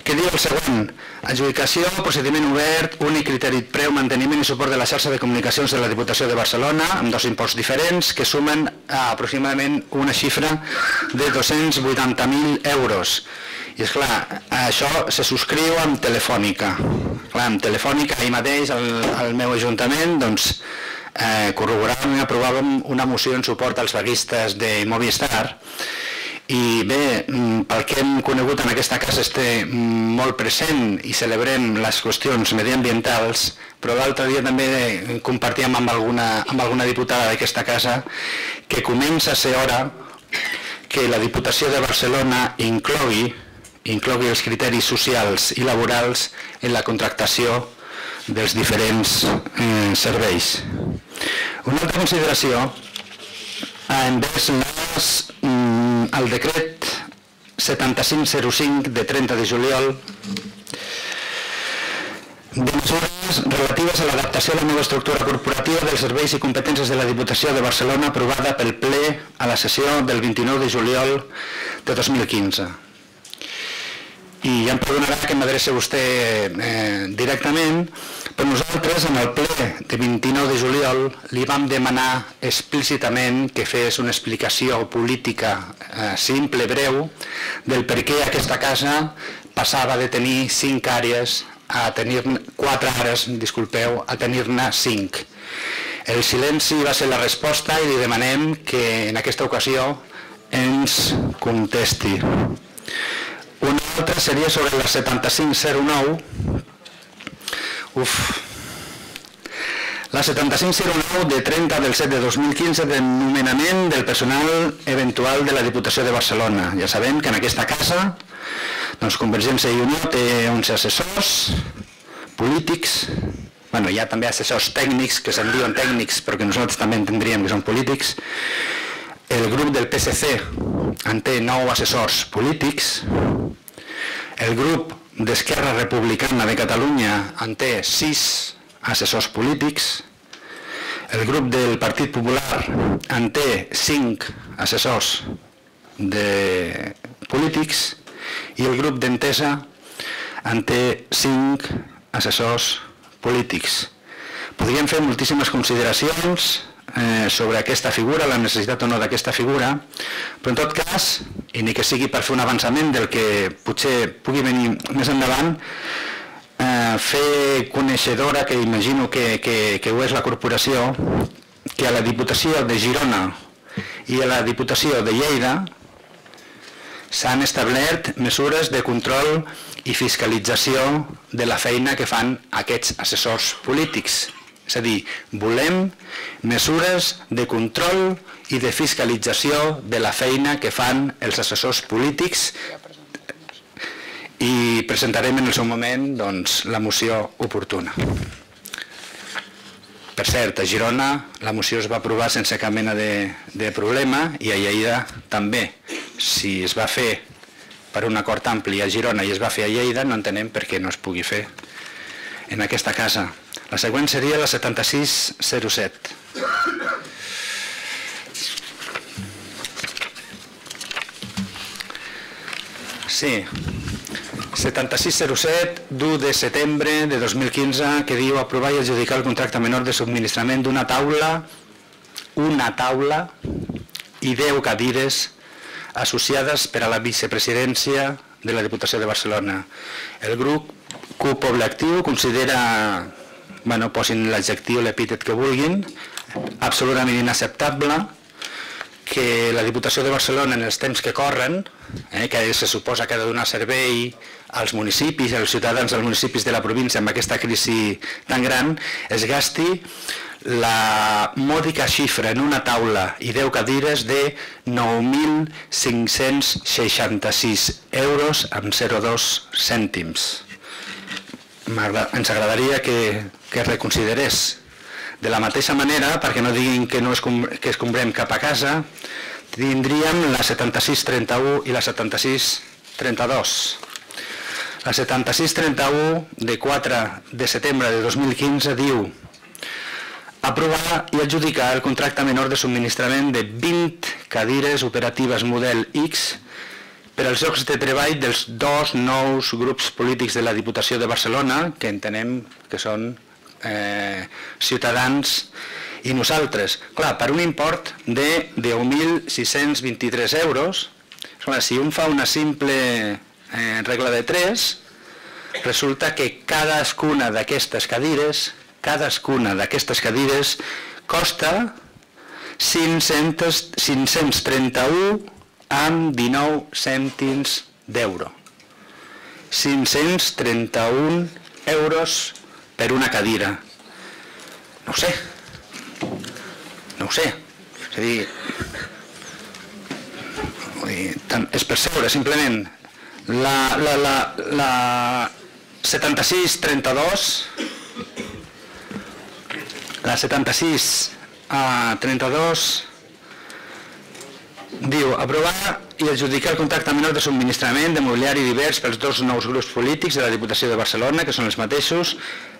Speaker 3: que diu el següent, adjudicació, procediment obert, únic criteri preu, manteniment i suport de la xarxa de comunicacions de la Diputació de Barcelona, amb dos imports diferents que sumen a aproximadament una xifra de 280.000 euros. I és clar, això se subscriu amb Telefònica. Clar, amb Telefònica, ahir mateix, al, al meu ajuntament, doncs, eh, corroboràvem i aprovàvem una moció en suport als vaguistes de Movistar, i bé, mm, pel que hem conegut en aquesta casa esté molt present i celebrem les qüestions mediambientals, però l'altre dia també compartíem amb alguna, amb alguna diputada d'aquesta casa que comença a ser hora que la Diputació de Barcelona inclogui, inclogui els criteris socials i laborals en la contractació dels diferents eh, serveis. Una altra consideració envers les el decret 7505 de 30 de juliol de mesures relatives a l'adaptació a la nova estructura corporativa dels serveis i competències de la Diputació de Barcelona aprovada pel ple a la sessió del 29 de juliol de 2015 i ja em perdonarà que m'adreci a vostè eh, directament, però nosaltres en el ple de 29 de juliol li vam demanar explícitament que fes una explicació política eh, simple, breu, del per què aquesta casa passava de tenir cinc àrees a tenir quatre àrees, disculpeu, a tenir-ne cinc. El silenci va ser la resposta i li demanem que en aquesta ocasió ens contesti. Una altra seria sobre la 7509. Uf. La 7509 de 30 del 7 de 2015 de nomenament del personal eventual de la Diputació de Barcelona. Ja sabem que en aquesta casa doncs Convergència i Unió té 11 assessors polítics, bueno, hi ha també assessors tècnics que se'n diuen tècnics però que nosaltres també entendríem que són polítics, el grup del PSC en té nou assessors polítics, el grup d'Esquerra Republicana de Catalunya en té sis assessors polítics, el grup del Partit Popular en té cinc assessors de polítics i el grup d'Entesa en té cinc assessors polítics. Podríem fer moltíssimes consideracions eh, sobre aquesta figura, la necessitat o no d'aquesta figura, però en tot cas, i ni que sigui per fer un avançament del que potser pugui venir més endavant, eh, fer coneixedora, que imagino que, que, que ho és la corporació, que a la Diputació de Girona i a la Diputació de Lleida s'han establert mesures de control i fiscalització de la feina que fan aquests assessors polítics. És a dir, volem mesures de control i de fiscalització de la feina que fan els assessors polítics i presentarem en el seu moment doncs, la moció oportuna. Per cert, a Girona la moció es va aprovar sense cap mena de, de problema i a Lleida també. Si es va fer per un acord ampli a Girona i es va fer a Lleida, no entenem per què no es pugui fer en aquesta casa. La següent seria la 7607. Sí, 7607 d'1 de setembre de 2015 que diu aprovar i adjudicar el contracte menor de subministrament d'una taula una taula i 10 cadires associades per a la vicepresidència de la Diputació de Barcelona. El grup CUP Poble Actiu considera, bueno, posin l'adjectiu, l'epítet que vulguin, absolutament inacceptable que la Diputació de Barcelona en els temps que corren, eh, que se suposa que ha de donar servei als municipis, als ciutadans dels municipis de la província amb aquesta crisi tan gran, es gasti la mòdica xifra en una taula i 10 cadires de 9.566 euros amb 0,2 cèntims. Ens agradaria que, que reconsiderés de la mateixa manera, perquè no diguin que, no es, que es comprem cap a casa, tindríem la 7631 i la 7632. La 7631 de 4 de setembre de 2015 diu aprovar i adjudicar el contracte menor de subministrament de 20 cadires operatives model X per als llocs de treball dels dos nous grups polítics de la Diputació de Barcelona, que entenem que són eh, ciutadans i nosaltres. Clar, per un import de 10.623 euros, si un fa una simple eh, regla de 3, resulta que cadascuna d'aquestes cadires, cadascuna d'aquestes cadires costa 500, 531 amb 19 cèntims d'euro. 531 euros per una cadira. No ho sé. No ho sé. És a dir, és per seure, simplement. La, la, la, la 76-32 la 76 a 32 diu aprovar i adjudicar el contracte menor de subministrament de mobiliari divers pels dos nous grups polítics de la Diputació de Barcelona, que són els mateixos,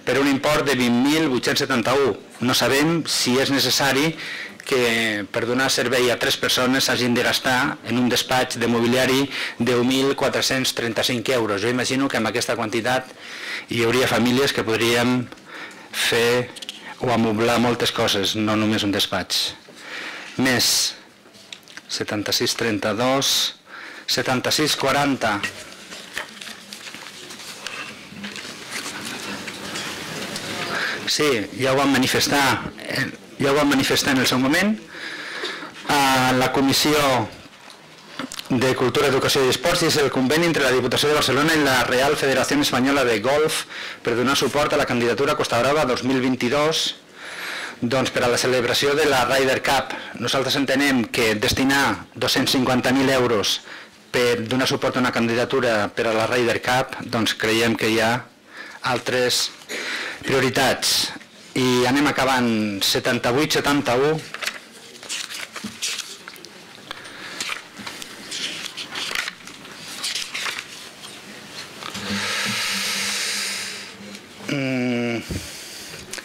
Speaker 3: per un import de 20.871. No sabem si és necessari que per donar servei a tres persones s'hagin de gastar en un despatx de mobiliari 10.435 euros. Jo imagino que amb aquesta quantitat hi hauria famílies que podríem fer o amoblar moltes coses, no només un despatx. Més 76.32, 76.40, Sí, ja ho vam manifestar, eh, ja ho vam manifestar en el seu moment. A la Comissió de Cultura, Educació i Esports és el conveni entre la Diputació de Barcelona i la Real Federació Espanyola de Golf per donar suport a la candidatura Costa Brava 2022 doncs per a la celebració de la Ryder Cup. Nosaltres entenem que destinar 250.000 euros per donar suport a una candidatura per a la Ryder Cup, doncs creiem que hi ha altres Prioritats. I anem acabant 78-71. Mm,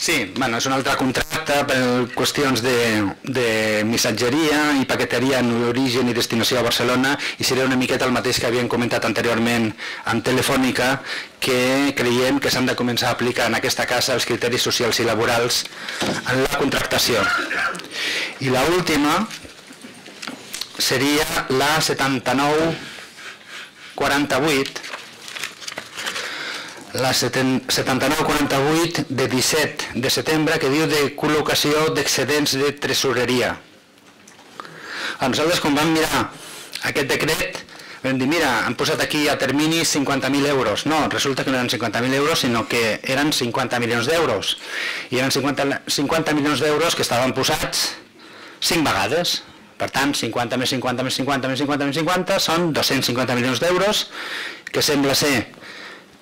Speaker 3: sí, bueno, és un altre contracte per qüestions de, de missatgeria i paqueteria en origen i destinació a Barcelona i seria una miqueta el mateix que havíem comentat anteriorment amb Telefònica que creiem que s'han de començar a aplicar en aquesta casa els criteris socials i laborals en la contractació. I la última seria la 79 48 la 7948 de 17 de setembre que diu de col·locació d'excedents de tresoreria. A nosaltres quan vam mirar aquest decret vam dir, mira, han posat aquí a termini 50.000 euros. No, resulta que no eren 50.000 euros, sinó que eren 50 milions d'euros. I eren 50, 50 milions d'euros que estaven posats 5 vegades. Per tant, 50 més 50 més 50 més 50 més 50 són 250 milions d'euros, que sembla ser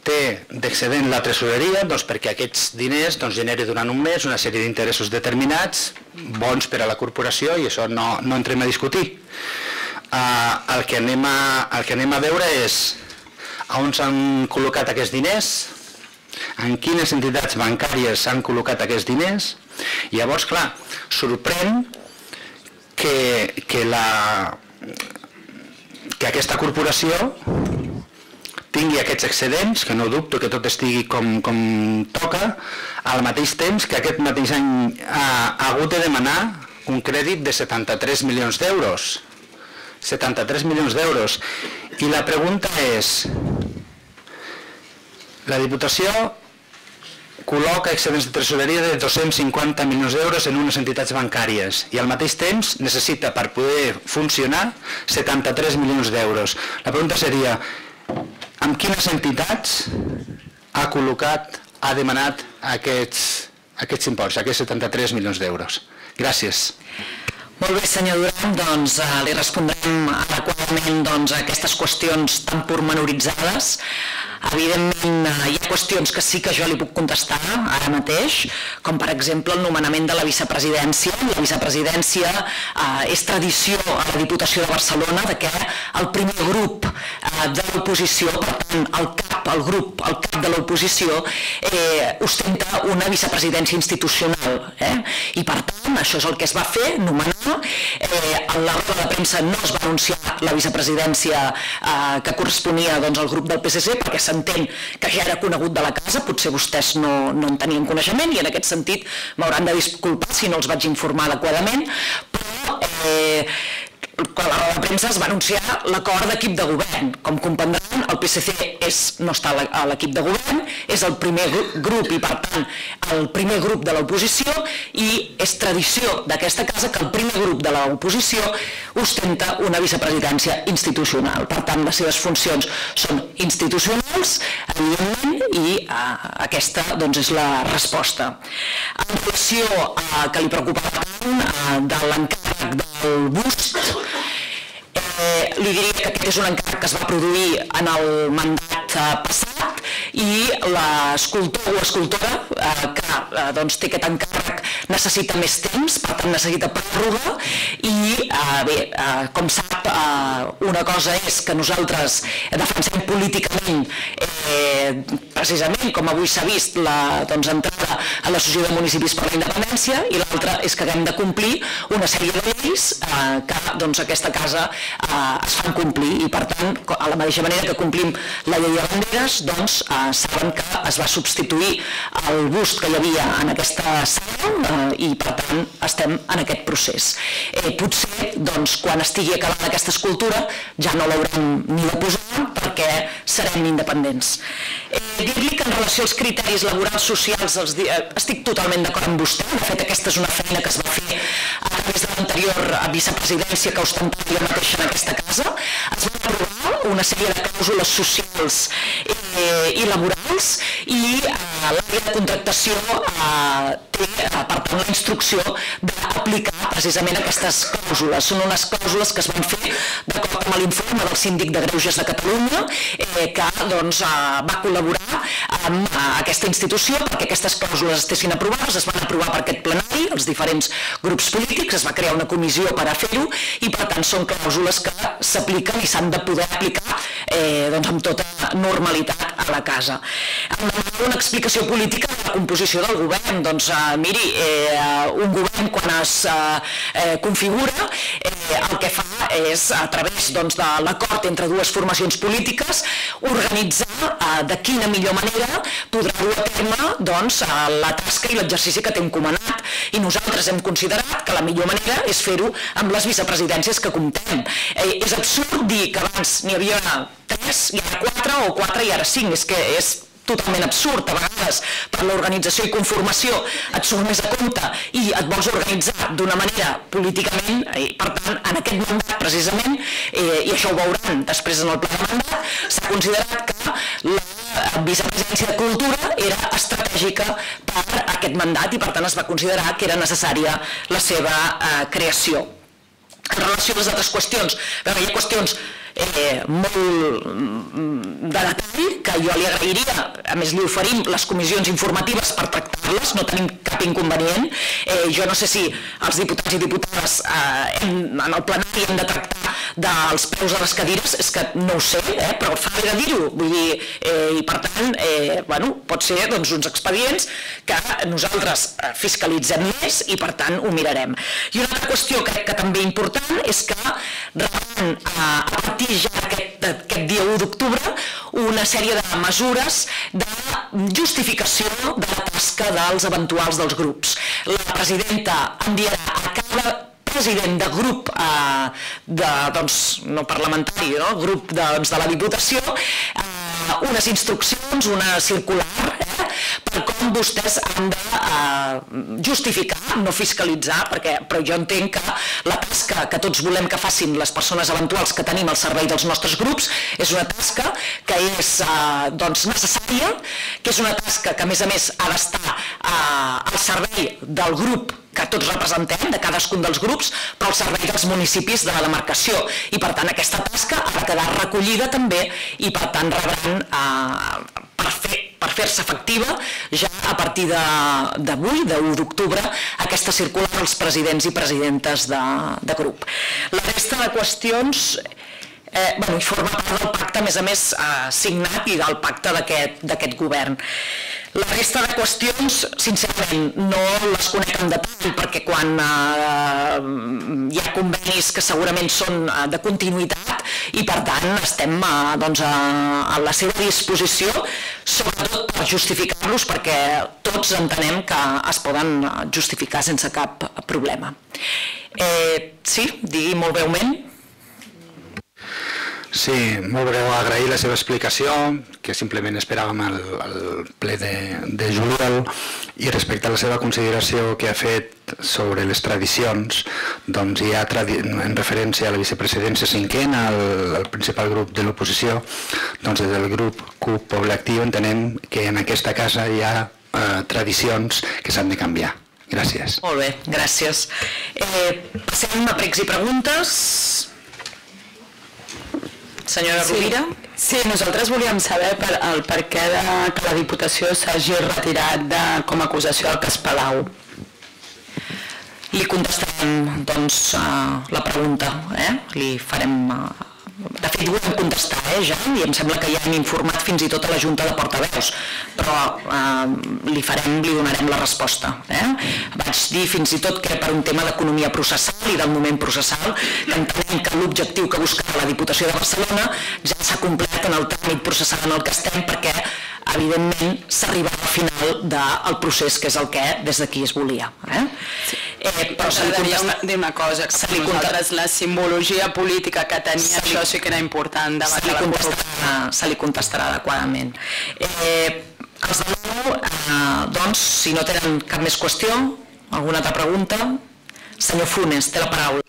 Speaker 3: té d'excedent la tresoreria doncs perquè aquests diners doncs, generi durant un mes una sèrie d'interessos determinats bons per a la corporació i això no, no entrem a discutir. Eh, el, que anem a, el que anem a veure és on s'han col·locat aquests diners, en quines entitats bancàries s'han col·locat aquests diners, i llavors, clar, sorprèn que, que, la, que aquesta corporació tingui aquests excedents, que no dubto que tot estigui com, com toca, al mateix temps que aquest mateix any ha, ha hagut de demanar un crèdit de 73 milions d'euros 73 milions d'euros. I la pregunta és, la Diputació col·loca excedents de tresoreria de 250 milions d'euros en unes entitats bancàries i al mateix temps necessita per poder funcionar 73 milions d'euros. La pregunta seria, amb quines entitats ha col·locat, ha demanat aquests, aquests imports, aquests 73 milions d'euros? Gràcies.
Speaker 1: Molt bé, senyor Duran, doncs eh, li respondrem adequadament doncs, a aquestes qüestions tan pormenoritzades. Evidentment, eh, hi ha qüestions que sí que jo li puc contestar ara mateix, com per exemple el nomenament de la vicepresidència. La vicepresidència eh, és tradició a la Diputació de Barcelona de que el primer grup eh, de l'oposició, per tant, el cap, el grup, el cap de l'oposició, eh, ostenta una vicepresidència institucional. Eh? I per tant, això és el que es va fer, nomenar. Eh, a la roda de premsa no es va anunciar la vicepresidència eh, que corresponia doncs, al grup del PSC perquè s'entén que ja era conegut de la casa, potser vostès no, no en tenien coneixement i en aquest sentit m'hauran de disculpar si no els vaig informar adequadament, però eh, quan la roda de premsa es va anunciar l'acord d'equip de govern. Com comprendran, el PSC és, no està a l'equip de govern, és el primer grup i per tant el primer grup de l'oposició i és tradició d'aquesta casa que el primer grup de l'oposició ostenta una vicepresidència institucional. Per tant, les seves funcions són institucionals, evidentment, i eh, aquesta doncs, és la resposta. En relació a que li preocupava tant eh, de l'encàrrec del bust, eh, li diria que aquest és un encàrrec que es va produir en el mandat eh, passat i l'escultor o escultora eh, que eh, doncs, té aquest encàrrec necessita més temps, per tant necessita pròrroga. I eh, bé, eh, com sap, eh, una cosa és que nosaltres defensem políticament eh, precisament, com avui s'ha vist, la doncs, entrada a l'Associació de Municipis per la Independència i l'altra és que haguem de complir una sèrie de lleis eh, que doncs, aquesta casa eh, es fan complir. I per tant, a la mateixa manera que complim la llei de banderes, doncs eh, saben que es va substituir el bust que hi havia en aquesta sala eh, i per tant estem en aquest procés. Eh, potser doncs, quan estigui acabada aquesta escultura ja no l'haurem ni de posar perquè serem independents. Eh, Dir-li que en relació als criteris laborals socials els, eh, estic totalment d'acord amb vostè, de fet aquesta és una feina que es va fer a través de l'anterior vicepresidència que ostentava jo mateixa en aquesta casa, es va aprovar una sèrie de clàusules socials eh, i laborals i eh, l'àrea de contractació eh, té eh, per tant la instrucció d'aplicar precisament aquestes clàusules. Són unes clàusules que es van fer d'acord amb l'informe del síndic de Greuges de Catalunya eh, que doncs, eh, va col·laborar amb eh, aquesta institució perquè aquestes clàusules estessin aprovades, es van aprovar per aquest plenari, els diferents grups polítics, es va crear una comissió per a fer-ho i per tant són clàusules que s'apliquen i s'han de poder aplicar eh, doncs, amb tota normalitat a la casa. Una explicació política de la composició del govern, doncs eh, miri, eh, un govern quan es eh, eh, configura eh, el que fa és a través doncs, de l'acord entre dues formacions polítiques organitzar eh, de quina millor manera podrà dur a terme doncs, la tasca i l'exercici que té encomanat i nosaltres hem considerat que la millor manera és fer-ho amb les vicepresidències que comptem. Eh, és absurd dir que abans n'hi havia tres i ara quatre o quatre i ara cinc, és que és totalment absurd a vegades per l'organització i conformació et surt més a compte i et vols organitzar d'una manera políticament i per tant en aquest mandat precisament eh, i això ho veuran després en el pla de mandat s'ha considerat que la vicepresidència de Cultura era estratègica per aquest mandat i per tant es va considerar que era necessària la seva eh, creació. En relació a les altres qüestions, però hi ha qüestions eh, molt mm, de detall que jo li agrairia, a més li oferim les comissions informatives per tractar-les, no tenim cap inconvenient. Eh, jo no sé si els diputats i diputades eh, hem, en el plenari hem de tractar dels preus de les cadires, és que no ho sé, eh, però fa bé de dir-ho, vull dir, eh, i per tant, eh, bueno, pot ser doncs, uns expedients que nosaltres eh, fiscalitzem més i per tant ho mirarem. I una altra qüestió crec que també important és que a, a partir ja aquest, aquest dia 1 d'octubre una sèrie de mesures de justificació de la tasca dels eventuals dels grups. La presidenta enviarà a cada president de grup eh, de, doncs, no parlamentari, no? grup de, doncs, de la Diputació, eh, unes instruccions, una circular, eh, per com vostès han de eh, justificar, no fiscalitzar, perquè, però jo entenc que la tasca que tots volem que facin les persones eventuals que tenim al servei dels nostres grups és una tasca que és eh, doncs, necessària, que és una tasca que a més a més ha d'estar eh, al servei del grup que tots representem, de cadascun dels grups, però al servei dels municipis de la demarcació. I per tant aquesta tasca ha de quedar recollida també i per tant rebran eh, per fer per fer-se efectiva ja a partir d'avui, de, de 1 d'octubre, aquesta circular als presidents i presidentes de, de grup. La resta de qüestions eh, bueno, i forma part del pacte, a més a més, eh, signat i del pacte d'aquest govern. La resta de qüestions, sincerament, no les conec en detall perquè quan eh, hi ha convenis que segurament són eh, de continuïtat i per tant estem eh, doncs, a, a la seva disposició sobretot per justificar-los perquè tots entenem que es poden justificar sense cap problema. Eh, sí, digui molt breument.
Speaker 3: Sí, molt breu, agrair la seva explicació, que simplement esperàvem el, el ple de, de juliol, i respecte a la seva consideració que ha fet sobre les tradicions, doncs hi ha, en referència a la vicepresidència cinquena, al, al principal grup de l'oposició, doncs des del grup CUP Poble Actiu entenem que en aquesta casa hi ha eh, tradicions que s'han de canviar. Gràcies.
Speaker 1: Molt bé, gràcies. Eh, passem a pregs i preguntes. Senyora
Speaker 6: sí.
Speaker 1: Rovira.
Speaker 6: Sí, nosaltres volíem saber per, el per què de, que la Diputació s'hagi retirat de, com a acusació al cas Palau.
Speaker 1: Li contestarem doncs, uh, la pregunta, eh? li farem uh, de fet, ho hem contestat eh, ja, i em sembla que ja hem informat fins i tot a la Junta de Portaveus, però eh, li farem, li donarem la resposta. Eh? Vaig dir fins i tot que per un tema d'economia processal i del moment processal, que entenem que l'objectiu que buscava la Diputació de Barcelona ja s'ha complet en el tràmit processal en el que estem, perquè evidentment s'arriba al final del procés que és el que des d'aquí es volia. Eh?
Speaker 6: Sí. Eh, però se li contesta... dir una cosa, que li nosaltres la simbologia política que tenia, això sí que era important
Speaker 1: se li, contestarà, se li contestarà adequadament. Eh, els de nou, eh, doncs, si no tenen cap més qüestió, alguna altra pregunta, senyor Funes, té la paraula.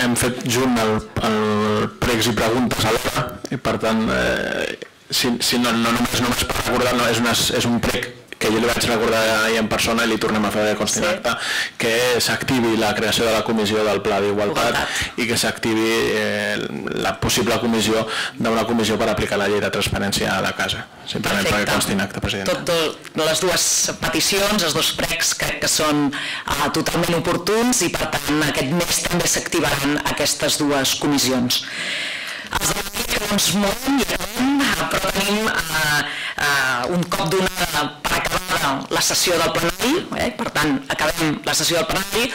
Speaker 4: Hem fet junt el, el pregs i preguntes alhora i per tant eh, si, si no, no només, només per recordar, no, és, una, és un prec que jo li vaig recordar ahir en persona i li tornem a fer de constant sí. acte, que s'activi la creació de la comissió del Pla d'Igualtat i que s'activi eh, la possible comissió d'una comissió per aplicar la llei de transparència a la casa. Simplement Perfecte. perquè consti en acte, president.
Speaker 1: Tot, tot, les dues peticions, els dos precs, crec que són uh, totalment oportuns i per tant aquest mes també s'activaran aquestes dues comissions. Els movem i acabem, però tenim uh, uh, un cop donada per acabada la sessió del plenari, eh? per tant, acabem la sessió del plenari,